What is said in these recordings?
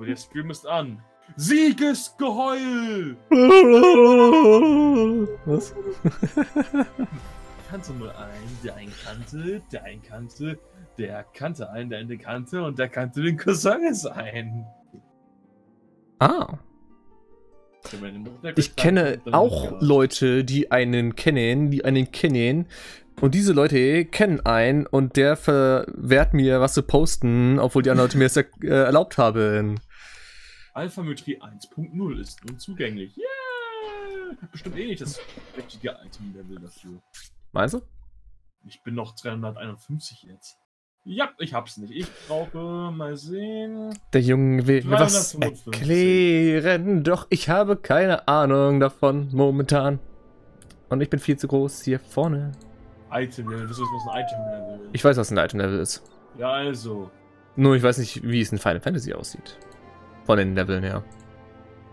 Der Stream ist an. Siegesgeheul! Was? Kannte mal einen, der einen kannte, der einen kannte, der kannte einen, der einen kannte und der kannte den Cousin ein. Ah. Ich kenne auch Leute, die einen kennen, die einen kennen. Und diese Leute kennen einen und der verwehrt mir, was zu posten, obwohl die anderen Leute mir es äh, erlaubt haben. Alphametrie 1.0 ist nun zugänglich. Yeah! Bestimmt eh nicht das richtige Item-Level dafür. Meinst du? Ich bin noch 351 jetzt. Ja, ich hab's nicht. Ich brauche mal sehen. Der Junge will mir was erklären, doch ich habe keine Ahnung davon momentan. Und ich bin viel zu groß hier vorne. Item-Level, das ist was ein Item-Level ist. Ich weiß, was ein Item-Level ist. Ja, also. Nur ich weiß nicht, wie es in Final Fantasy aussieht. Von den Leveln her.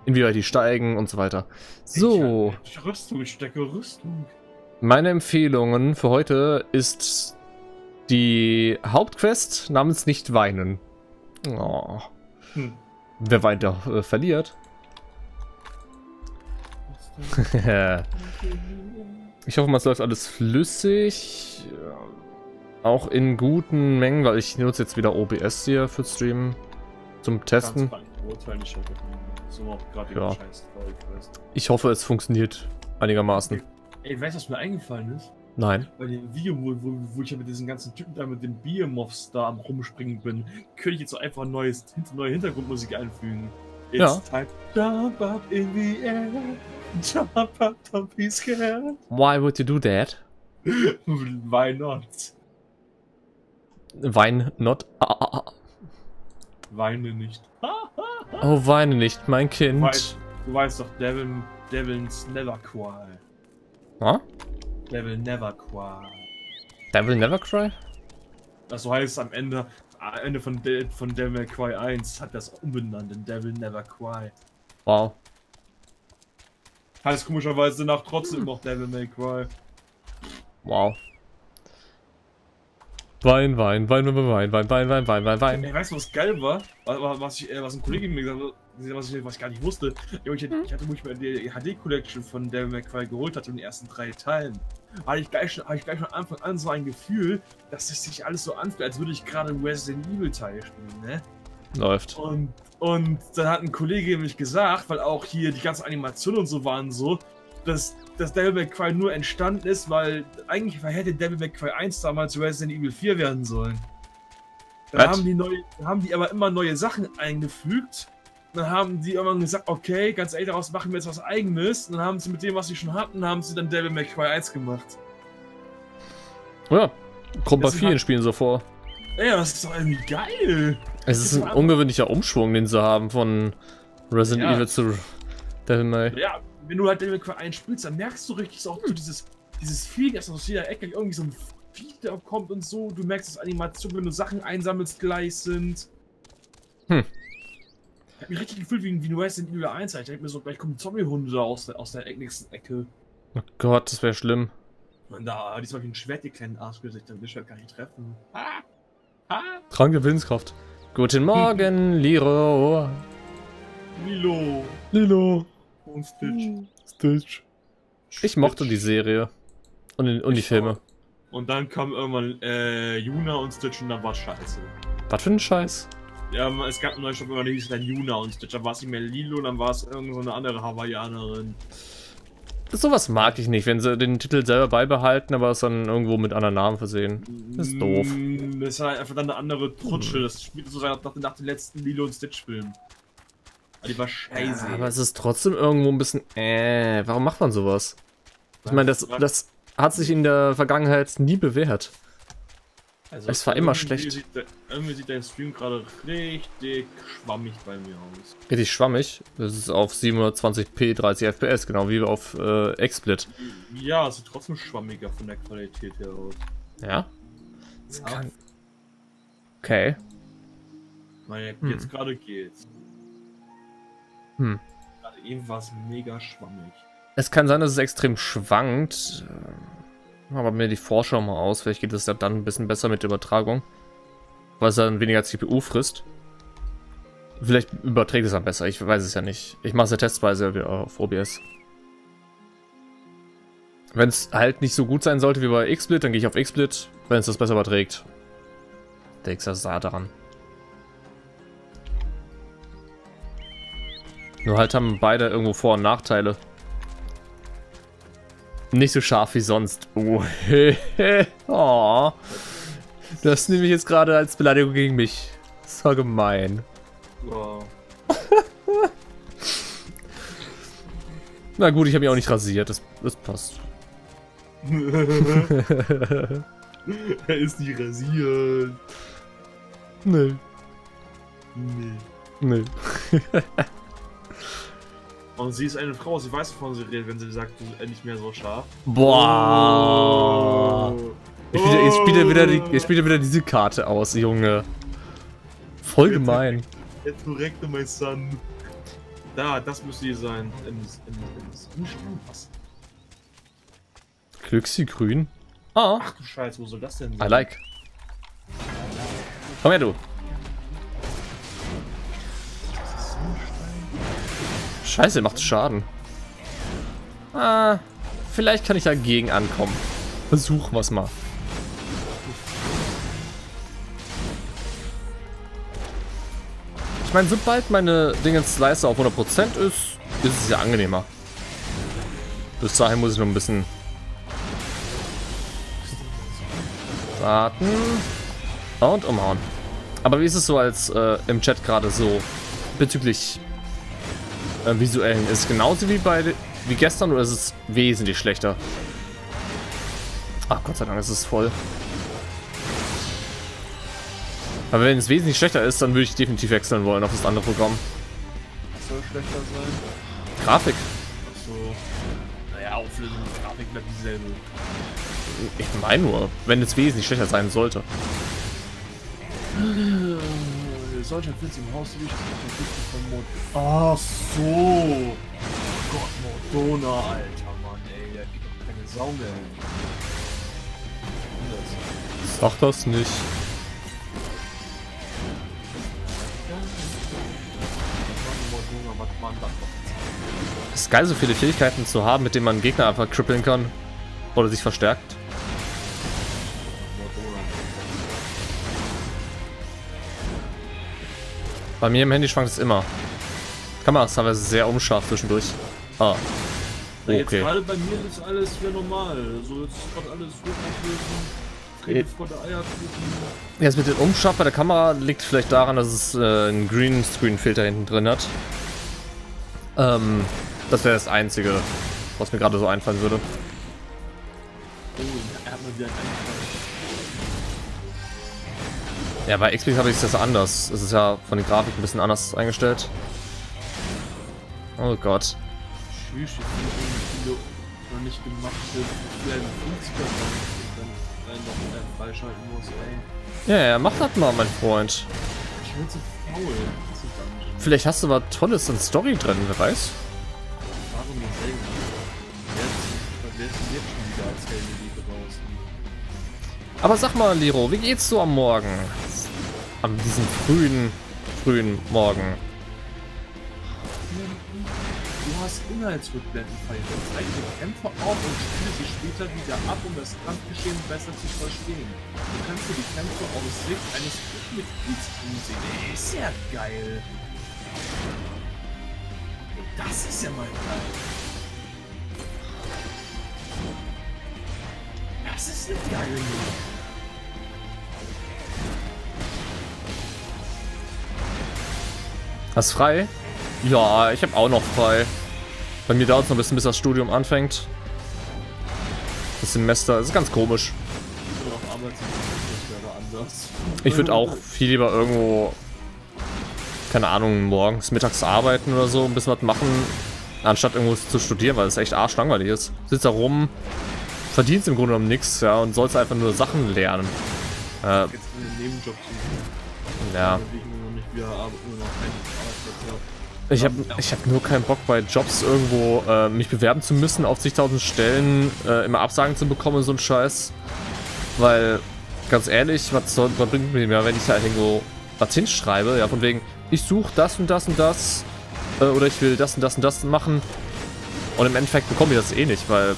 Inwieweit die steigen und so weiter. So. Ich, Rüstung, ich stecke Rüstung. Meine Empfehlungen für heute ist die Hauptquest namens Nicht weinen. Oh. Hm. Wer weint, der äh, verliert. ich hoffe, es läuft alles flüssig. Auch in guten Mengen, weil ich nutze jetzt wieder OBS hier für Stream zum Testen. Ja. Ich hoffe, es funktioniert einigermaßen. Ey, weißt du, was mir eingefallen ist? Nein. Bei dem Video, wo, wo, wo ich ja mit diesen ganzen Typen da mit den Behemoths da am rumspringen bin, könnte ich jetzt so einfach neues, neue Hintergrundmusik einfügen. It's ja. time jump up in the air, jump up, don't be scared. Why would you do that? Why not? Wein not. Ah, ah, ah. Weine nicht. oh, weine nicht, mein Kind. Du weißt, du weißt doch, Devil, Devil's Never Cry. Huh? Devil Never Cry. Devil Never Cry? Das so heißt am Ende, Ende von, De von Devil May Cry 1 hat das umbenannt in Devil Never Cry. Wow. Heißt komischerweise nach trotzdem noch Devil May Cry. Wow. Wein, Wein, Wein, Wein, Wein, Wein, Wein, Wein, Wein, Wein, Wein. Ey, weißt du, was geil war? Was, ich, was ein Kollege mir gesagt hat, was ich, was ich gar nicht wusste. Ich hatte, ich hatte mich die HD-Collection von Devil May Cry geholt hatte in den ersten drei Teilen. Hatte ich gleich schon, hatte ich gleich von Anfang an so ein Gefühl, dass es sich alles so anfühlt, als würde ich gerade Resident Evil Teil spielen, ne? Läuft. Und, und dann hat ein Kollege mich gesagt, weil auch hier die ganzen Animationen und so waren so, dass, dass Devil May Cry nur entstanden ist, weil eigentlich hätte Devil May Cry 1 damals Resident Evil 4 werden sollen. Dann haben die, neue, haben die aber immer neue Sachen eingefügt. Dann haben die irgendwann gesagt, okay, ganz ehrlich, daraus machen wir jetzt was eigenes. Und dann haben sie mit dem, was sie schon hatten, haben sie dann Devil May Cry 1 gemacht. Ja, kommt bei vielen halt, Spielen so vor. Ja, das ist doch irgendwie geil. Es ist ein ungewöhnlicher Umschwung, den sie haben von Resident ja. Evil zu Devil May. Ja, wenn du halt Devil May Cry 1 spielst, dann merkst du richtig so auch so dieses, dieses Feeling, dass aus jeder Ecke irgendwie so ein da kommt und so. Du merkst, dass Animationen, wenn du Sachen einsammelst, gleich sind. Hm. Ich hab mich richtig gefühlt wie, wie ein Resident Evil 1. Ich denke mir so, gleich kommen Zombie-Hunde aus der, aus der nächsten Ecke. Oh Gott, das wäre schlimm. Und da, diesmal wie ein Schwert, die kleinen Arschgesichter, das Schwert gar nicht treffen. Ha! Ha! Kranke Willenskraft. Guten Morgen, Liro. Lilo. Lilo. Und Stitch. Stitch. Ich mochte die Serie. Und, die, und die Filme. Auch. Und dann kam irgendwann äh, Juna und Stitch und dann war scheiße. Was für ein Scheiß? Ja, es gab einen neuen Shop, da hieß dann Juna und Stitch. Da war es nicht mehr Lilo, dann war es irgendeine so andere Hawaiianerin. Sowas mag ich nicht, wenn sie den Titel selber beibehalten, aber es dann irgendwo mit anderen Namen versehen. Das ist doof. Mm, das ist halt einfach dann eine andere Trutsche. Hm. Das spielt so nach, nach dem letzten Lilo und Stitch-Film. Die war scheiße. Ja, aber es ist trotzdem irgendwo ein bisschen. Äh, warum macht man sowas? Ich meine, das, das hat sich in der Vergangenheit nie bewährt. Also es war immer schlecht. Sieht der, irgendwie sieht dein Stream gerade richtig schwammig bei mir aus. Richtig schwammig? Das ist auf 720p 30 FPS, genau wie auf äh, XSplit. Ja, es sieht trotzdem schwammiger von der Qualität her aus. Ja? Das ja. kann... Okay. Naja, jetzt hm. gerade geht's. Hm. Gerade eben war es mega schwammig. Es kann sein, dass es extrem schwankt. Aber mir die Vorschau mal aus. Vielleicht geht es dann ein bisschen besser mit der Übertragung. Weil es dann weniger CPU frisst. Vielleicht überträgt es dann besser, ich weiß es ja nicht. Ich mache es ja testweise auf OBS. Wenn es halt nicht so gut sein sollte wie bei XSplit, dann gehe ich auf XSplit, wenn es das besser überträgt. Der X sah daran. Nur halt haben beide irgendwo Vor- und Nachteile. Nicht so scharf wie sonst. Oh, oh. Das nehme ich jetzt gerade als Beleidigung gegen mich. Das war gemein. Wow. Na gut, ich habe mich auch nicht rasiert. Das, das passt. er ist nicht rasiert. Nee. Nee. Nee. Und sie ist eine Frau, sie weiß, wovon sie redet, wenn sie sagt, du bist nicht mehr so scharf. Boah. Oh. Ich spiele, ich spiele wieder, die, ich spiele wieder diese Karte aus, Junge. Voll gemein. Jetzt korrekte, mein Son. Da, das müsste hier sein. In, in, in, was? Glücksy grün. Ah. Ach du Scheiße, wo soll das denn sein? I like. Komm her, du. Scheiße, macht Schaden. Ah, vielleicht kann ich dagegen ankommen. Versuchen wir es mal. Ich meine, sobald meine Dingens Slicer auf 100% ist, ist es ja angenehmer. Bis dahin muss ich noch ein bisschen warten und umhauen. Aber wie ist es so als äh, im Chat gerade so bezüglich äh, visuellen. Ist es genauso wie bei wie gestern oder ist es wesentlich schlechter? Ach Gott sei Dank ist es voll. Aber wenn es wesentlich schlechter ist, dann würde ich definitiv wechseln wollen auf das andere Programm. Was soll schlechter sein? Grafik. Achso. Naja, Auflösung und Grafik bleibt dieselbe. Ich meine nur, wenn es wesentlich schlechter sein sollte. Solcher Pilz im Haus wichtig von Mod. Ach so. Oh Gott, Modona, Alter, Mann, ey. Da geht doch keine Sau mehr. Sag das nicht. Es ist geil, so viele Fähigkeiten zu haben, mit denen man Gegner einfach krippeln kann. Oder sich verstärkt. Bei mir im Handy schwankt es immer. Kamera ist teilweise sehr unscharf zwischendurch. Ah. Okay. Jetzt gerade bei mir ist alles wieder normal. So jetzt ist gerade alles vor der Eierkuchen. Jetzt mit dem Umscharf bei der Kamera liegt vielleicht daran, dass es äh, einen Greenscreen-Filter hinten drin hat. Ähm, das wäre das Einzige, was mir gerade so einfallen würde. Oh, er hat mal wieder einen ja, bei XP habe ich das anders. Es ist ja von den Grafiken ein bisschen anders eingestellt. Oh Gott. Tschüss, ich noch nicht gemacht werden 50er dann noch freischalten muss, ey. Ja, ja, mach das mal, mein Freund. Ich bin zu faul. Vielleicht hast du aber Tolles in Story drin, wer weiß. Warum nicht selten? Wer ist denn jetzt schon wieder als Heldenliebe draußen? Aber sag mal, Liro, wie geht's so am Morgen? An diesem frühen, frühen Morgen. Du hast Inhaltsrückblenden verhindert. Zeig den Kämpfer auf und spiele sie später wieder ab, um das Kampfgeschehen besser zu verstehen. Du kannst dir die Kämpfe aus Sicht eines Mitglieds ansehen. Ist ja geil. Das ist ja mal geil. Das ist eine geile Nummer. Hast frei? Ja, ich habe auch noch frei. Bei mir dauert es noch ein bisschen, bis das Studium anfängt. Das Semester ist ganz komisch. Ich würde auch viel lieber irgendwo, keine Ahnung, morgens, mittags arbeiten oder so, ein bisschen was machen, anstatt irgendwo zu studieren, weil es echt arschlangweilig ist. Sitzt da rum, verdienst im Grunde genommen nichts, ja, und sollst einfach nur Sachen lernen. Äh, ja. Ich habe ich hab nur keinen Bock bei Jobs irgendwo äh, mich bewerben zu müssen, auf zigtausend Stellen äh, immer Absagen zu bekommen, so ein Scheiß. Weil, ganz ehrlich, was, soll, was bringt mir mehr, wenn ich halt irgendwo was hinschreibe, ja, von wegen, ich suche das und das und das äh, oder ich will das und das und das machen und im Endeffekt bekomme ich das eh nicht, weil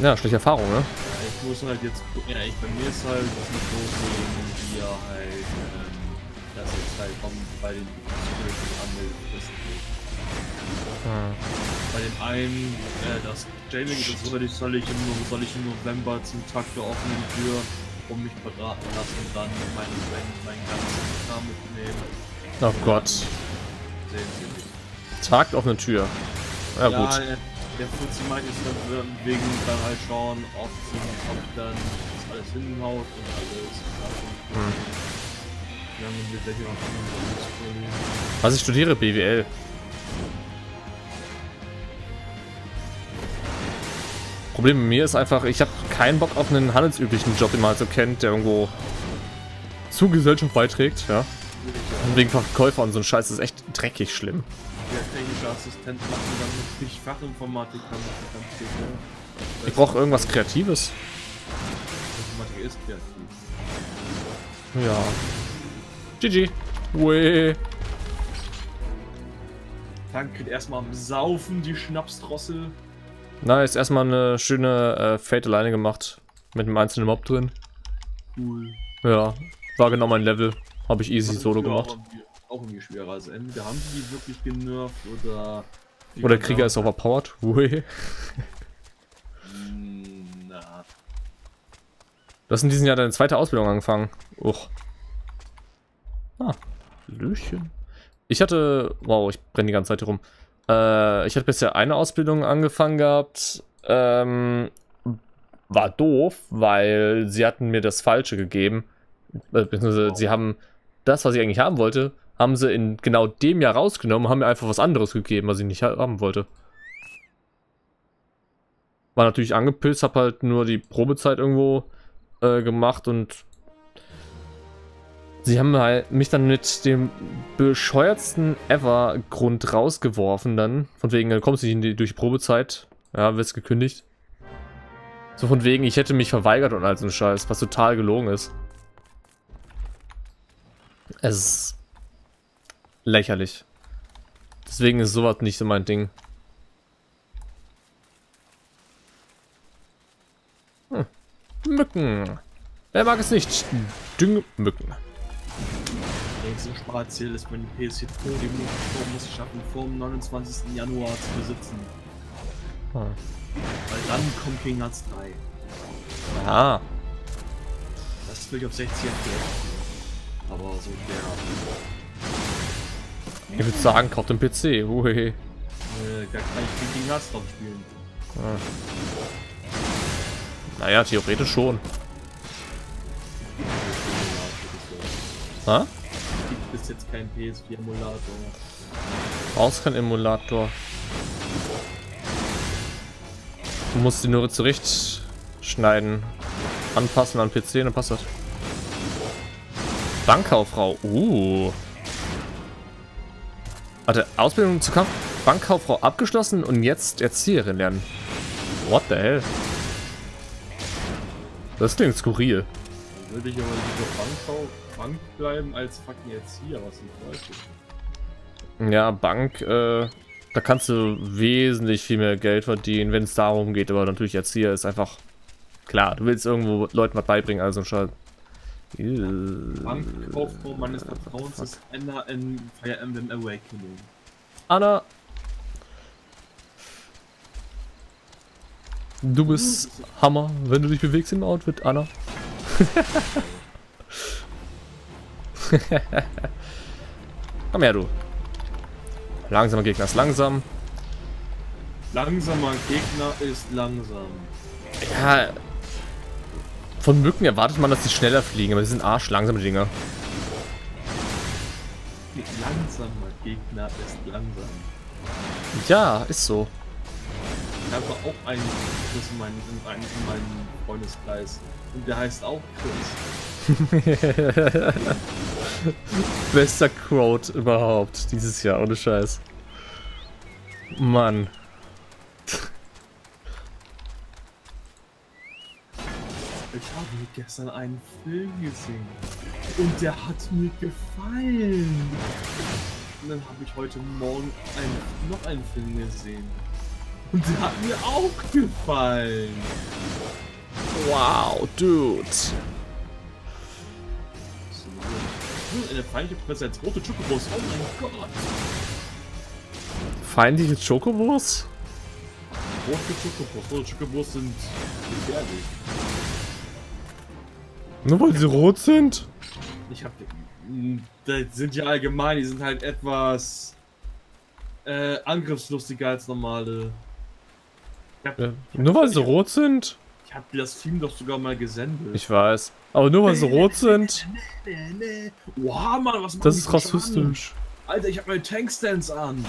ja, schlechte Erfahrung, ne? Ja, ich muss halt jetzt ja, ich, bei mir ist halt das mit loslegen, wie er halt, halt kommt bei den Anmeldefristen. Hm. Bei dem einen, äh, das Jailing, das soll ich, soll ich, im, soll ich im November zum Tag der offenen Tür um mich beraten lassen und dann meinen mein, mein ganzen Kram mitnehmen. Oh Gott. Sehen Sie nicht. Tag auf eine Tür. Ja, Ja, gut. der, der Fuzzi meint jetzt dann wegen dann halt schauen, ob, ob dann das alles hinhaut und alles. Hm. Was ich studiere, BWL. Problem mit mir ist einfach, ich habe keinen Bock auf einen handelsüblichen Job, den man halt so kennt, der irgendwo zur Gesellschaft beiträgt, ja. Und wegen Verkäufer und so ein Scheiß ist echt dreckig schlimm. Der technische Assistent macht dann natürlich Fachinformatik ganz viel. Ne? Ich brauche irgendwas Kreatives. Informatik ist kreativ. Ja. GG. Weh. Dann kriegt erstmal am Saufen die Schnapsdrossel. Nice, erstmal eine schöne äh, Fate alleine gemacht. Mit einem einzelnen Mob drin. Cool. Ja, war genau mein Level. Habe ich easy solo gemacht. Auch irgendwie, schwerer. Also entweder haben die die wirklich genervt oder. Oder Krieger ist overpowered. Weh. Hm, Na. Du hast in diesem Jahr deine zweite Ausbildung angefangen. Uch. Ah, Löchen. Ich hatte, wow, ich brenne die ganze Zeit hier rum. Äh, ich hatte bisher eine Ausbildung angefangen gehabt. Ähm, war doof, weil sie hatten mir das Falsche gegeben. Äh, beziehungsweise sie haben das, was ich eigentlich haben wollte, haben sie in genau dem Jahr rausgenommen, haben mir einfach was anderes gegeben, was ich nicht ha- haben wollte. War natürlich angepisst, hab halt nur die Probezeit irgendwo äh, gemacht und sie haben halt mich dann mit dem bescheuertsten ever Grund rausgeworfen dann. Von wegen, dann kommst du nicht die, durch die Probezeit. Ja, wirst gekündigt. So von wegen, ich hätte mich verweigert und all so ein Scheiß, was total gelogen ist. Es ist lächerlich. Deswegen ist sowas nicht so mein Ding. Hm. Mücken. Wer mag es nicht? Düngmücken. Nächstes Sparziel ist, wenn die PS4 Pro die ich schaffen, vor dem 29. Januar zu besitzen. Ah. Weil dann kommt King Hearts 3. Ah. Das will ich auf 60 FPS. Aber so der. Ich würde sagen, kauft den PC. Ui. Äh, da kann ich King Hearts drauf spielen. Naja, theoretisch schon. Ha? Jetzt kein PS4-Emulator. Brauchst kein Emulator. Du musst die nur zurecht schneiden. Anpassen an PC, dann passt das. Bankkauffrau. Uh. Warte, Ausbildung zur Kampf Bankkauffrau abgeschlossen und jetzt Erzieherin lernen. What the hell? Das klingt skurril. Würde ich aber lieber Bankkau Bank bleiben als fucking Erzieher, was ich weiß. Ja, Bank, äh, da kannst du wesentlich viel mehr Geld verdienen, wenn es darum geht, aber natürlich Erzieher ist einfach klar, du willst irgendwo Leuten was beibringen, also schon. Bankkauffrau meines Vertrauens ist Anna in Fire Emblem Awakening. Anna. Du bist Hammer, wenn du dich bewegst im Outfit, Anna. Komm her, du. Langsamer Gegner ist langsam. Langsamer Gegner ist langsam. Ja. Von Mücken erwartet man, dass die schneller fliegen, aber die sind arschlangsame Dinger. Langsamer Gegner ist langsam. Ja, ist so. Ich habe auch einen meinem, in meinem Freundeskreis. Und der heißt auch Chris. Bester Quote überhaupt dieses Jahr, ohne Scheiß. Mann. Ich habe gestern einen Film gesehen. Und der hat mir gefallen. Und dann habe ich heute Morgen einen, noch einen Film gesehen. Und der hat mir auch gefallen. Wow, Dude. Eine feindliche Präsenz. Rote Chocobos. Oh mein Gott. Feindliche Chocobos? Rote Chocobos. Rote Chocobos sind gefährlich. Nur weil sie rot sind? Ich hab. Das sind ja allgemein, die sind halt etwas äh, angriffslustiger als normale. Hab, ja, nur weil sie rot sind? Ich hab dir das Team doch sogar mal gesendet. Ich weiß. Aber nur weil sie rot sind? Wow, Mann, was Das ist rassistisch. Alter, ich hab meine Tankstands an.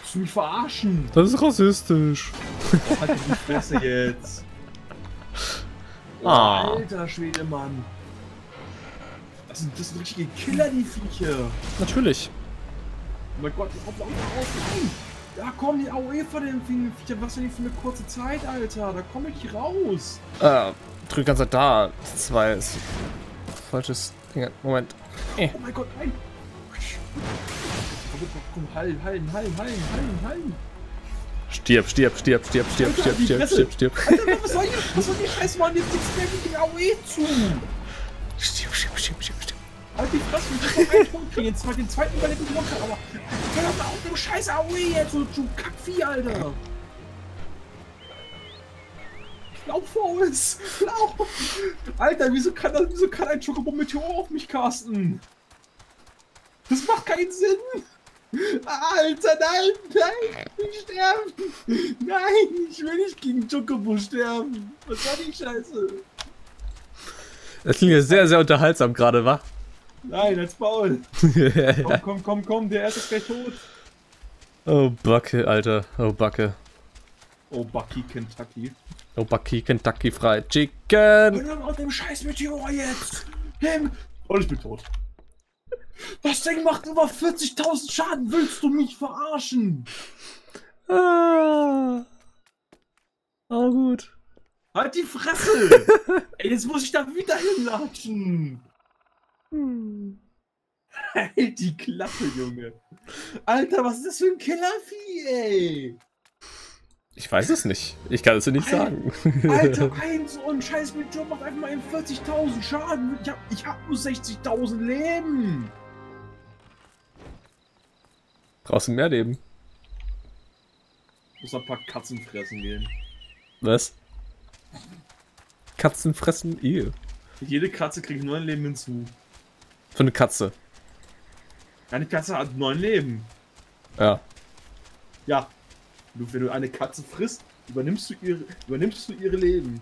Willst du mich verarschen? Das ist rassistisch. Oh, halt die Fresse jetzt. Oh, ah. Alter Schwede, Mann. Das sind, das sind richtige Killer, die Viecher. Natürlich. Oh mein Gott, die kommt auch aus. Da kommen die AOE von den Viechern. Was denn die für eine kurze Zeit, Alter? Da komme ich raus. Äh, drück ganz da. Zwei ist. Falsches Ding. Moment. Äh. Oh mein Gott, nein! Komm, komm, hallen, hallen, hallen, hallen, hallen, hallen. Stirb, stirb, stirb, stirb, stirb, Alter, stirb, stirb, stirb, stirb. Alter, was soll die, was soll die Scheiße machen? Jetzt nichts mehr mit dem AOE zu. Stirb, stirb, stirb, stirb, stirb. Halt die Fresse, ich noch einen Punkt kriegen. Jetzt zwar den zweiten überleben locker, aber hör mal auf dem scheiß AOE jetzt, du, du Kackvieh, Alter. Lauf vor uns! Lauf! Alter, wieso kann, das, wieso kann ein Chocobo Meteor auf mich casten? Das macht keinen Sinn! Alter, nein, nein, ich sterben! Nein, ich will nicht gegen Chocobo sterben! Was war die Scheiße? Das klingt ja sehr, sehr unterhaltsam gerade, wa? Nein, als Paul. komm, komm, komm, komm, der erste ist gleich tot. Oh, Backe, Alter. Oh, Backe. Oh, Bucky, Kentucky. Oh, Bucky, Kentucky Fried Chicken. Hör auf dem scheiß Meteor jetzt. Him. Und ich bin tot. Das Ding macht über 40.000 Schaden. Willst du mich verarschen? Ah. Oh, gut. Halt die Fresse! Ey, jetzt muss ich da wieder hinlatschen. Hm. Halt die Klappe, Junge. Alter, was ist das für ein Killervieh, ey? Ich weiß es nicht. Ich kann es dir nicht Alter, sagen. Alter, ein so ein Scheiß mit Job macht einfach mal 40.000 Schaden. Ich hab, ich hab nur 60.000 Leben. Brauchst du mehr Leben? Muss ein paar Katzen fressen gehen. Was? Katzen fressen Ehe. Jede Katze kriegt nur ein Leben hinzu. Für eine Katze. Eine Katze hat neun Leben. Ja. Ja. Du, wenn du eine Katze frisst, übernimmst du ihre, übernimmst du ihre Leben.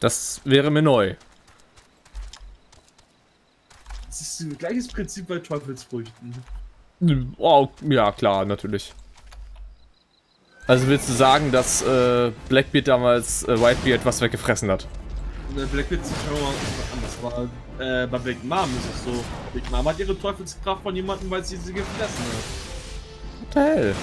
Das wäre mir neu. Das ist das gleiches Prinzip bei Teufelsfrüchten. Oh, ja, klar, natürlich. Also willst du sagen, dass äh, Blackbeard damals äh, Whitebeard was weggefressen hat? Blackbeard ist schon mal war äh, bei Big Mom ist es so. Big Mom hat ihre Teufelskraft von jemandem, weil sie sie gefressen hat. What the hell?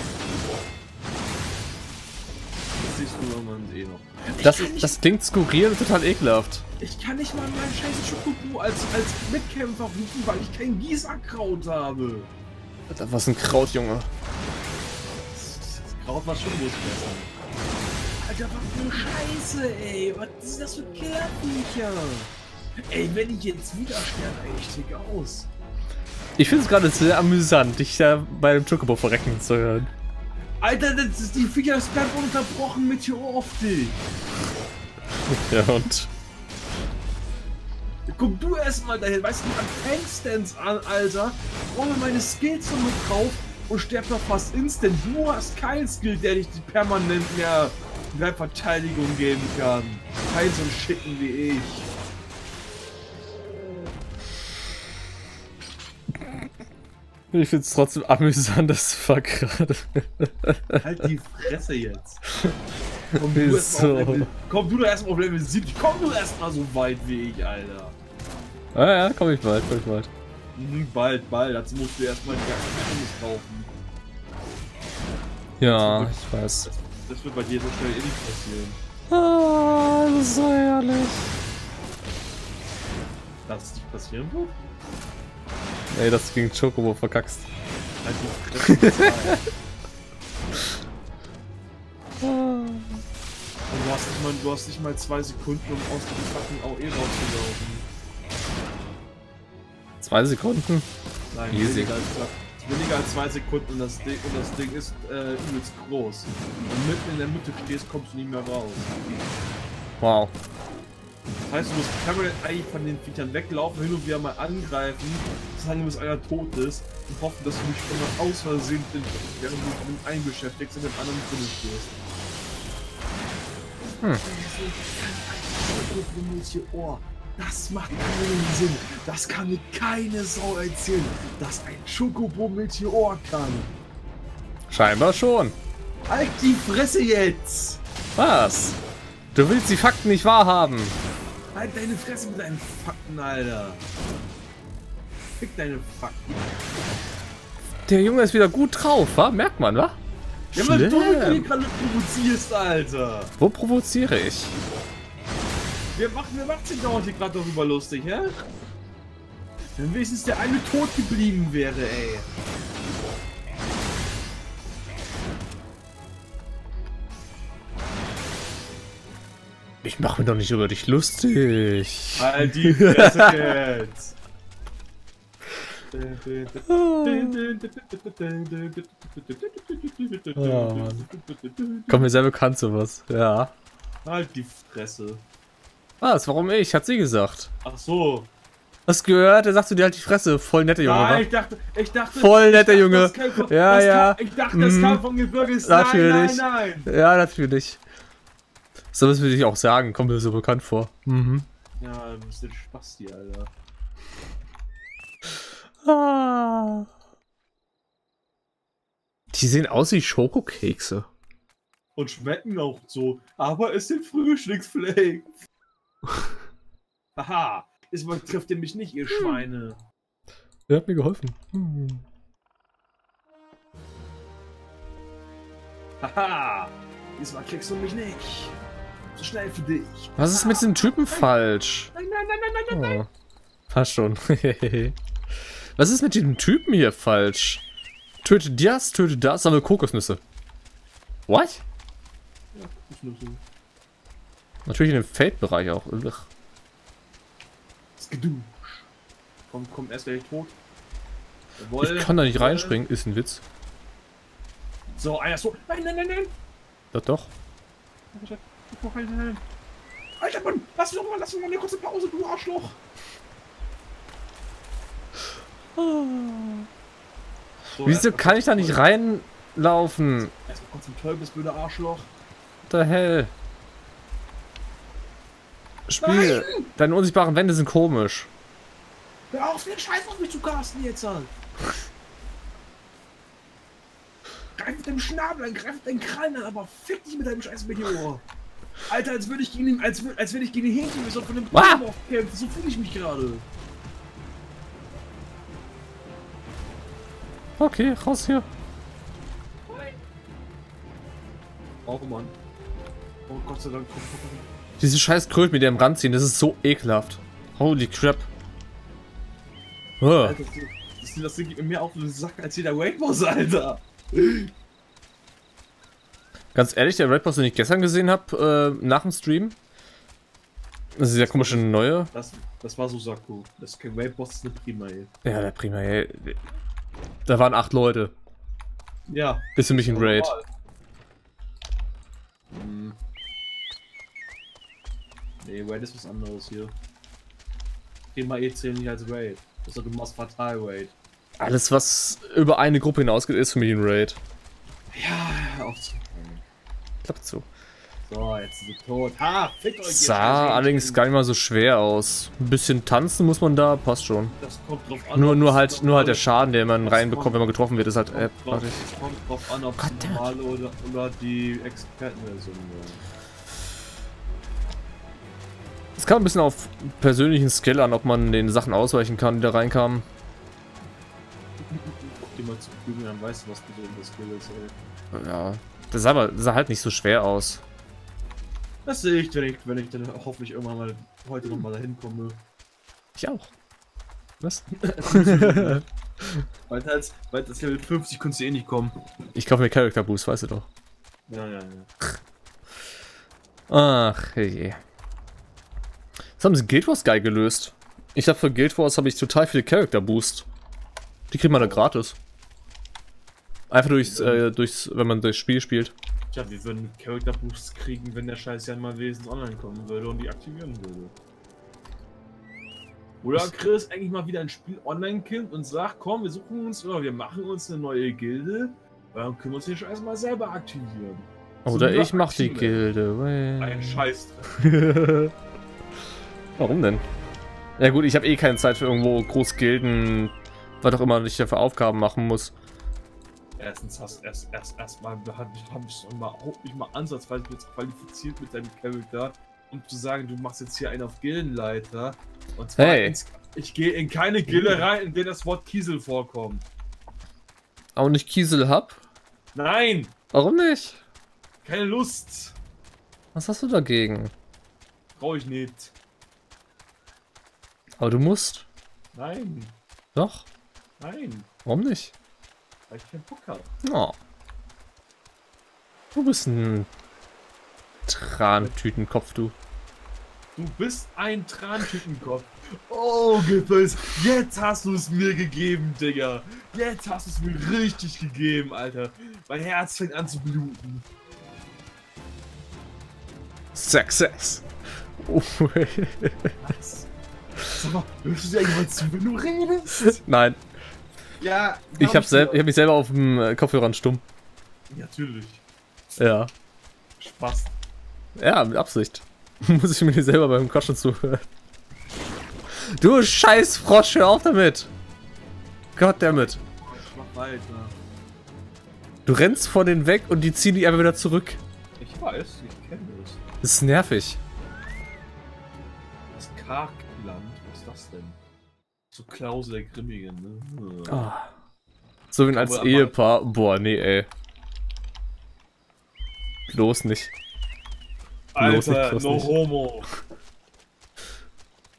Das siehst du irgendwann eh noch. Das, das klingt skurril und total ekelhaft. Ich kann nicht mal meinen scheiß Schokobu als, als Mitkämpfer rufen, weil ich kein Gießerkraut habe. Das war ein Kraut, Junge. Kraut war schon gut Alter, was für Scheiße, ey. Was ist das für Killerviecher? Ey, wenn ich jetzt wieder sterbe, ich tick aus. Ich finde es gerade sehr amüsant, dich da bei dem Chocobo verrecken zu hören. Alter, das ist die Viecher, bleibt ununterbrochen Meteor auf dich. Ja, und? Guck du erstmal dahin, weißt du, an Tankstands an, Alter. Ohne meine Skills noch mit drauf und sterb doch fast instant. Du hast keinen Skill, der dich permanent mehr, mehr Verteidigung geben kann. Kein so ein Schicken wie ich. Ich find's trotzdem amüsant, das war gerade. Halt die Fresse jetzt. Komm du, so. Level, komm du doch erstmal auf Level 70. Komm du erstmal so weit wie ich, Alter. Ah ja, komm ich bald, komm ich bald. Mhm, bald, bald. Dazu musst du erstmal die ganzen kaufen. Ja, wird, ich weiß. Das, das, wird bei dir so schnell eh nicht passieren. Ah, das ist so herrlich. dass es nicht passieren wird? Ey, dass du gegen Chocobo verkackst. Halt du hast, nicht mal, du hast nicht mal zwei Sekunden, um aus dem fucking AOE rauszulaufen. Zwei Sekunden? Nein, Easy. weniger als, weniger als zwei Sekunden und das Ding, und das Ding ist äh, übelst groß. Und mitten in der Mitte stehst, kommst du nicht mehr raus. Wow. Das heißt, du musst permanent eigentlich von den Viechern weglaufen, hin und wieder mal angreifen, solange bis einer tot ist und hoffen, dass du nicht immer aus Versehen, während du mit dem einen beschäftigst, in dem anderen drin stehst. Hm. Oh, das macht keinen Sinn. Das kann mir keine Sau erzählen, dass ein Chocobo-Meteor kann. Scheinbar schon. Halt die Fresse jetzt! Was? Du willst die Fakten nicht wahrhaben. Halt deine Fresse mit deinen Fakten, Alter. Fick deine Fakten. Der Junge ist wieder gut drauf, wa? Merkt man, wa? Ja, weil du mich gerade provozierst, Alter. Wo provoziere ich? Wer macht, wer macht sich dauernd hier gerade darüber lustig, hä? Wenn wenigstens der eine tot geblieben wäre, ey. Ich mache mir doch nicht über dich lustig. Halt die Fresse jetzt. Oh, Mann. Kommt mir sehr bekannt sowas. Ja. Halt die Fresse. Was? Warum ich? Hat sie gesagt. Ach so. Hast gehört? Er sagt zu dir halt die Fresse. Voll netter Junge, Nein, wa? ich dachte, ich dachte. Voll netter Junge. kam Ja, ja. Kam, ich dachte, das Mhm. kam vom Gebirge. Natürlich. Nein, nein, Ja, natürlich. So was würde ich auch sagen. Kommt mir so bekannt vor. Mhm. Ja, du bist ein Spasti, Alter. Ah. Die sehen aus wie Schokokekse. Und schmecken auch so. Aber es sind Frühstücksflakes. Haha. Diesmal trifft ihr mich nicht, ihr Schweine. Der hat mir geholfen. Hm. Haha. Diesmal kriegst du mich nicht. So schnell für dich. Was ist mit diesem Typen falsch? Nein, nein, nein, nein, nein, nein. Oh. Fast schon. Was ist mit diesem Typen hier falsch? Tötet das, tötet das, sammelt Kokosnüsse. What? Nur so. Natürlich in dem Fate-Bereich auch. Ugh. Skadoosh. Komm, komm, erst gleich tot. Jawohl. Ich kann da nicht reinspringen, ist ein Witz. So, einer ist so. Nein, nein, nein, nein. Das doch. Oh. Alter Mann, lass mich doch mal, lass mich mal eine kurze Pause, du Arschloch. So, Wieso kann ich da nicht Teufel- reinlaufen? Erstmal kurz zum Teufelsblöde Arschloch. What the hell? Spiel. Nein! Deine unsichtbaren Wände sind komisch. Hör auf, den Scheiß auf mich zu casten jetzt halt. Greif mit dem Schnabel an, greif mit deinen Krallen an, aber fick dich mit deinem scheiß Meteor. Alter, als würde ich gegen den, als, als wenn ich gegen den Hähnchen so von dem Ah! Pokémon kämpfe. So fühle ich mich gerade. Okay, raus hier. Oh Mann. Oh Gott sei Dank. Diese scheiß Kröten mit dem ranziehen, das ist so ekelhaft. Holy crap. Oh. Alter, das, das, das Ding geht mir mehr auf den Sack als jeder Wakeboss, Alter. Ganz ehrlich, der Red Boss, den ich gestern gesehen habe, äh, nach dem Stream. Das ist der komische neue. Das, das war so Saku. Das ist Wakeboss, das ist eine Prima, ey. Ja, der prima, ey. Da waren acht Leute. Ja. Ist für mich ein Raid. Hm. Nee, Raid ist was anderes hier. Prima E zählen nicht als Raid. Also du machst Fatal Raid. Alles, was über eine Gruppe hinausgeht, ist für mich ein Raid. Ja, hör auf zu. So. Jetzt sind sie tot. Ha, fickt euch ihr Sah allerdings gar nicht mal so schwer aus. Ein bisschen tanzen muss man da, passt schon. Das kommt drauf an. Nur, ob nur halt, nur halt der Schaden, den man reinbekommt, kommt- wenn man getroffen wird, ist halt äh, kommt, drauf, kommt drauf an, ob Goddammit. normale oder, oder die Expertenversion. Es kam ein bisschen auf persönlichen Skill an, ob man den Sachen ausweichen kann, die da reinkamen. Guck dir mal zu Kübeln, dann weißt du, was bitte in das Skill ist, ey. Ja. Das sah, aber, sah halt nicht so schwer aus. Das sehe ich, wenn ich, wenn ich dann hoffentlich irgendwann mal heute noch mal dahin komme. Ich auch. Was? Weiter als, weiter als Level 50 kannst du eh nicht kommen. Ich kaufe mir Character Boost, weißt du doch. Ja, ja, ja. Ach je. Das haben sie Guild Wars geil gelöst. Ich hab für Guild Wars habe ich total viele Character Boost. Die kriegt man da gratis. Einfach durchs, äh, durchs, wenn man das Spiel spielt. Tja, wir würden Character Boosts kriegen, wenn der Scheiß ja mal wesentlich online kommen würde und die aktivieren würde. Oder Chris eigentlich mal wieder ein Spiel online killt und sagt, komm, wir suchen uns oder wir machen uns eine neue Gilde, dann können wir uns den Scheiß mal selber aktivieren. Oder So ich mach die aktive. Gilde. Ein Scheiß. Warum denn? Ja gut, ich habe eh keine Zeit für irgendwo groß Gilden, was auch immer ich da für Aufgaben machen muss. Erstens hast erst erst erstmal hab ich überhaupt nicht mal ansatzweise jetzt qualifiziert mit deinem Charakter, um zu sagen, du machst jetzt hier einen auf Gildenleiter. Und Hey. zweitens, ich gehe in keine Gilde rein, in der das Wort Kiesel vorkommt. Auch nicht Kiesel hab? Nein, Warum nicht? keine Lust. Was hast du dagegen? Brauche ich nicht. Aber du musst. Nein, Doch? nein, Warum nicht? Weil ich keinen Bock habe. Oh. Du bist ein Trantütenkopf, du. Du bist ein Trantütenkopf. Oh, Gippels, jetzt hast du es mir gegeben, Digga. Jetzt hast du es mir richtig gegeben, Alter. Mein Herz fängt an zu bluten. Success. Oh, Was? Sag mal, hörst du dir mal zu, wenn du redest? Nein, Ja, ich habe glaub hab mich selber auf dem äh, Kopfhörern stumm. Natürlich. Ja. Spaß. Ja, mit Absicht. Muss ich mir nicht selber beim Quatschen zuhören. Du scheiß Frosch, hör auf damit! Goddammit. Mach weiter. Du rennst vor denen weg und die ziehen dich einfach wieder zurück. Ich weiß, ich kenne das. Das ist nervig. Das ist denn? So Klause der Grimmigen, ne? Ah. So wie als Ehepaar. Boah, nee, ey. Bloß nicht. bloß nicht, Alter, bloß no nicht. homo.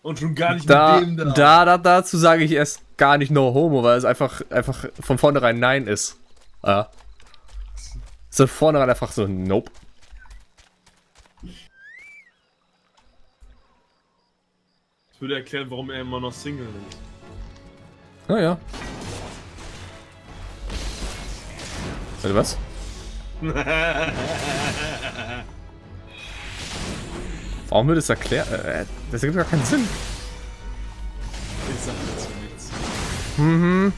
Und schon gar nicht Da, mit dem da. da, da, dazu sage ich erst gar nicht no homo, weil es einfach, einfach von vornherein nein ist. Ja. Ist von vornherein einfach so, nope. Das würde erklären, warum er immer noch Single ist. Naja. Warte, was? Warum würde es erklären? Äh, das ergibt gar keinen Sinn. Ich sag dazu nichts. Mhm.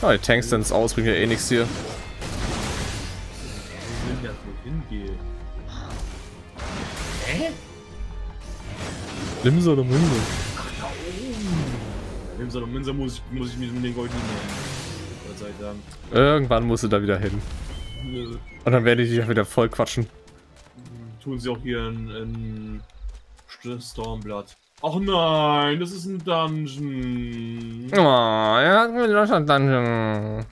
Oh, die Tanks sind aus, bringt ja eh nichts hier. Wo will der wohin gehen? Limse oder Münde? Da oben. Im Salon Minsa muss ich, muss ich mich um den Gold nicht mehr. Gott sei Dank. Irgendwann musst du da wieder hin. Nö. Und dann werde ich dich wieder voll quatschen. Tun sie auch hier in, in St- Stormblood. Ach nein, das ist ein Dungeon. Oh, er hat mir das Dungeon.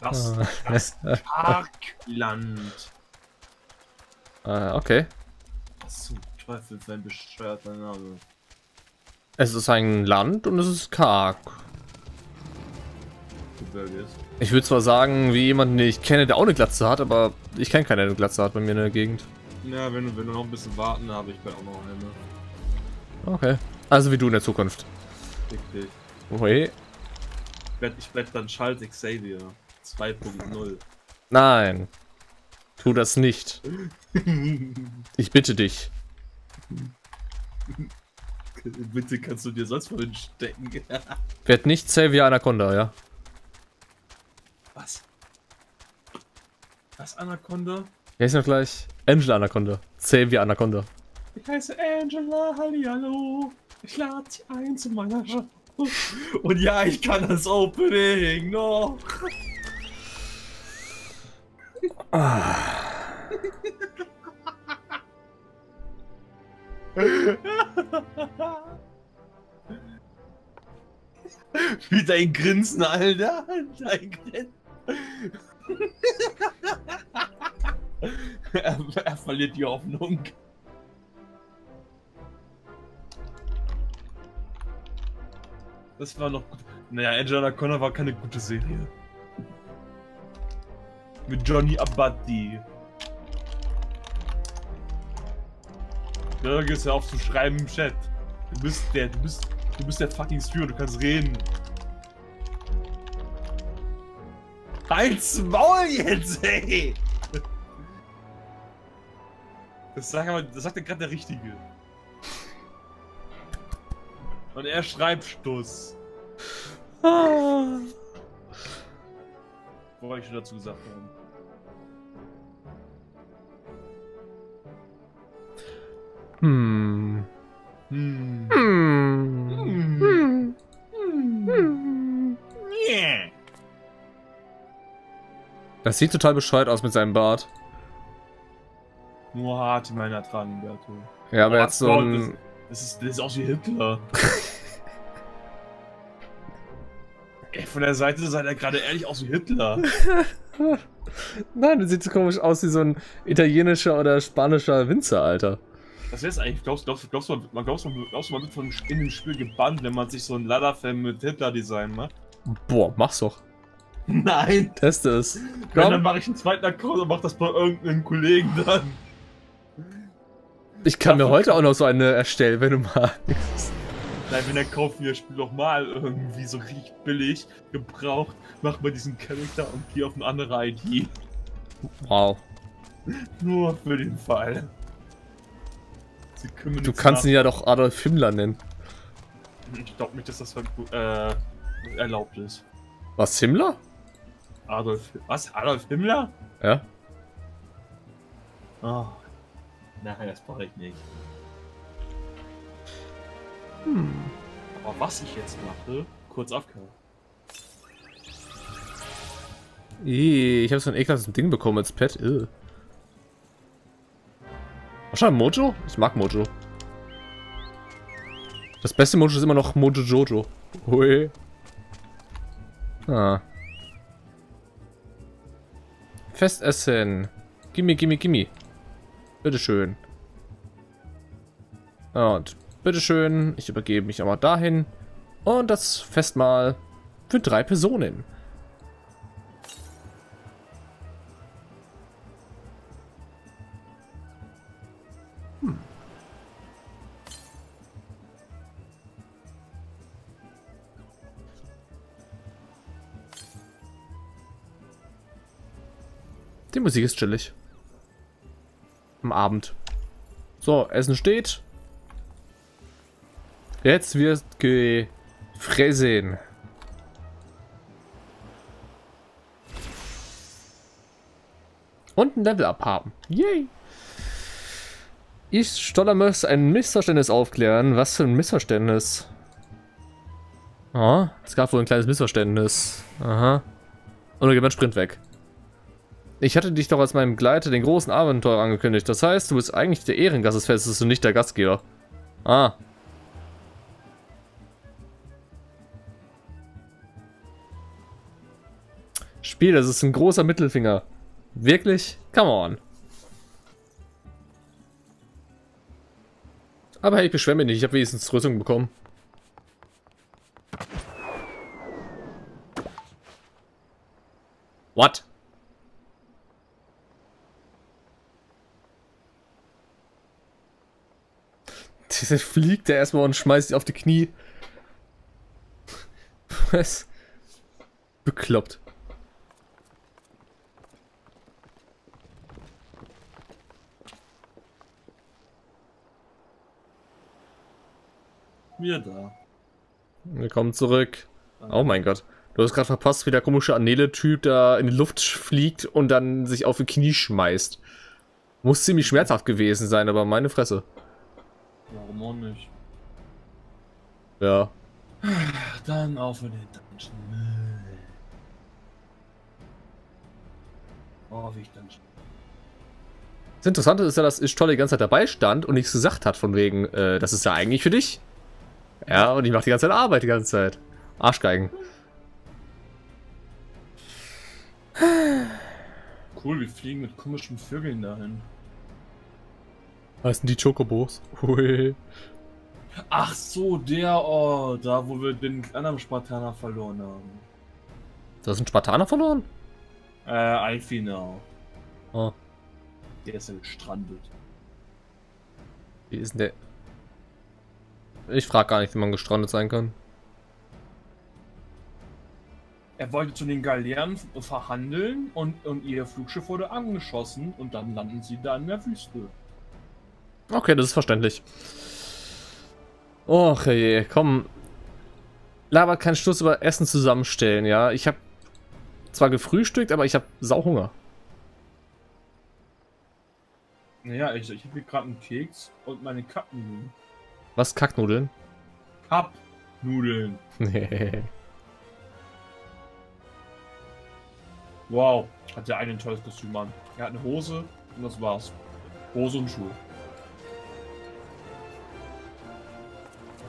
Das, Ah. das Parkland. Äh, okay. Was Teufel für ein bescheuerter Name. Es ist ein Land und es ist karg. Ist. Ich würde zwar sagen, wie jemanden, den ich kenne, der auch eine Glatze hat, aber ich kenne keinen, der eine Glatze hat bei mir in der Gegend. Ja, wenn, wenn wir noch ein bisschen warten, habe ich bald auch noch eine. Okay. Also wie du in der Zukunft. Richtig. Okay. Ich werd, ich dann Charles Xavier 2.0. Nein. Tu das nicht. Ich bitte dich. Bitte kannst du dir sonst wohin stecken. Werd nicht Xavier Anaconda, ja? Was? Was, Anaconda? Wer ist noch gleich? Angela Anaconda. Xavier Anaconda. Ich heiße Angela, hallihallo. Ich lade dich ein zu meiner Show. Und ja, ich kann das Opening noch. Wie dein Grinsen, Alter. Dein Grinsen. er, er verliert die Hoffnung. Das war noch gut. Naja, Angela Connor war keine gute Serie. Mit Johnny Abadi. Hör jetzt auf zu schreiben im Chat. Du bist der, du bist, du bist der fucking Streamer, du kannst reden. Halt's Maul jetzt, ey! Das sagt, aber, das sagt ja gerade der Richtige. Und er schreibt Stuss. Ah. Wo wollte ich schon dazu gesagt haben? Hm. Hm. Hm. Hm. Hm. hm. Yeah. Das sieht total bescheuert aus mit seinem Bart. Nur hart in meiner tragen, Berto. Ja, aber oh, jetzt so ein... Das, ist, das ist aus wie Hitler. Ey, von der Seite sah er gerade ehrlich aus wie Hitler. Nein, das sieht so komisch aus wie so ein italienischer oder spanischer Winzer, Alter. Das wäre eigentlich, glaubst, glaubst, glaubst, du, man, glaubst, man, glaubst du, man wird von in dem Spiel gebannt, wenn man sich so ein Ladder-Fan mit Hitler-Design macht? Boah, mach's doch. Nein! Teste es. Komm. Dann mache ich einen zweiten Account und mach das bei irgendeinem Kollegen dann. Ich kann mir heute auch noch so eine erstellen, wenn du magst. Nein, wenn er kauft mir das Spiel doch mal irgendwie so richtig billig, gebraucht, mach mal diesen Charakter und geh auf eine andere ID. Wow. Nur für den Fall. Du kannst nach. ihn ja doch Adolf Himmler nennen. Ich glaube nicht, dass das äh, erlaubt ist. Was, Himmler? Adolf. Was? Adolf Himmler? Ja. Oh. Nein, das brauche ich nicht. Hm. Aber was ich jetzt mache, kurz aufgehört. Ich habe so ein ekelhaftes Ding bekommen als Pet. Ew. Wahrscheinlich Mojo? Ich mag Mojo. Das beste Mojo ist immer noch Mojo Jojo. Hui. Ah. Festessen. Gimme, gimme, gimme. Bitteschön. Und bitteschön, ich übergebe mich aber dahin. Und das Festmahl für drei Personen. Die Musik ist chillig am Abend. So, Essen steht. Jetzt wird gefräsen. Und ein Level abhaben. Yay! Ich, Stoller, muss ein Missverständnis aufklären. Was für ein Missverständnis? Oh, es gab wohl ein kleines Missverständnis. Aha. Und dann geht mein Sprint weg. Ich hatte dich doch als meinem Gleiter den großen Abenteuer angekündigt. Das heißt, du bist eigentlich der Ehrengast des Festes und nicht der Gastgeber. Ah. Spiel, das ist ein großer Mittelfinger. Wirklich? Come on. Aber hey, ich beschwere mich nicht. Ich habe wenigstens Rüstung bekommen. What? Dieser fliegt der erstmal und schmeißt sich auf die Knie. Was? Bekloppt. Wir da. Wir kommen zurück. Oh mein Gott. Du hast gerade verpasst, wie der komische Anele-Typ da in die Luft fliegt und dann sich auf die Knie schmeißt. Muss ziemlich schmerzhaft gewesen sein, aber meine Fresse. Warum auch nicht? Ja. Dann auf in den Dungeon. Oh, wie ich dann. Das Interessante ist ja, dass Ischtoll die ganze Zeit dabei stand und nichts gesagt hat, von wegen, äh, das ist ja eigentlich für dich. Ja, und ich mache die ganze Zeit Arbeit die ganze Zeit. Arschgeigen. Cool, wir fliegen mit komischen Vögeln dahin. Heißen die Chocobos? Hui. Ach so, der Ort, da wo wir den anderen Spartaner verloren haben. Du hast einen Spartaner verloren? Äh, Alfinau. Oh. Der ist ja gestrandet. Wie ist denn der? Ich frage gar nicht, wie man gestrandet sein kann. Er wollte zu den Galeeren verhandeln und, und ihr Flugschiff wurde angeschossen und dann landen sie da in der Wüste. Okay, das ist verständlich. Och je, komm. Labert keinen Schluss über Essen zusammenstellen, ja. Ich habe zwar gefrühstückt, aber ich habe Sauhunger. Naja, ich, ich habe hier gerade einen Keks und meine Cup-Nudeln. Was, Kacknudeln? Cup-Nudeln. Nee. Wow, hat der eine ein tolles Kostüm an. Er hat eine Hose und das war's. Hose und Schuhe.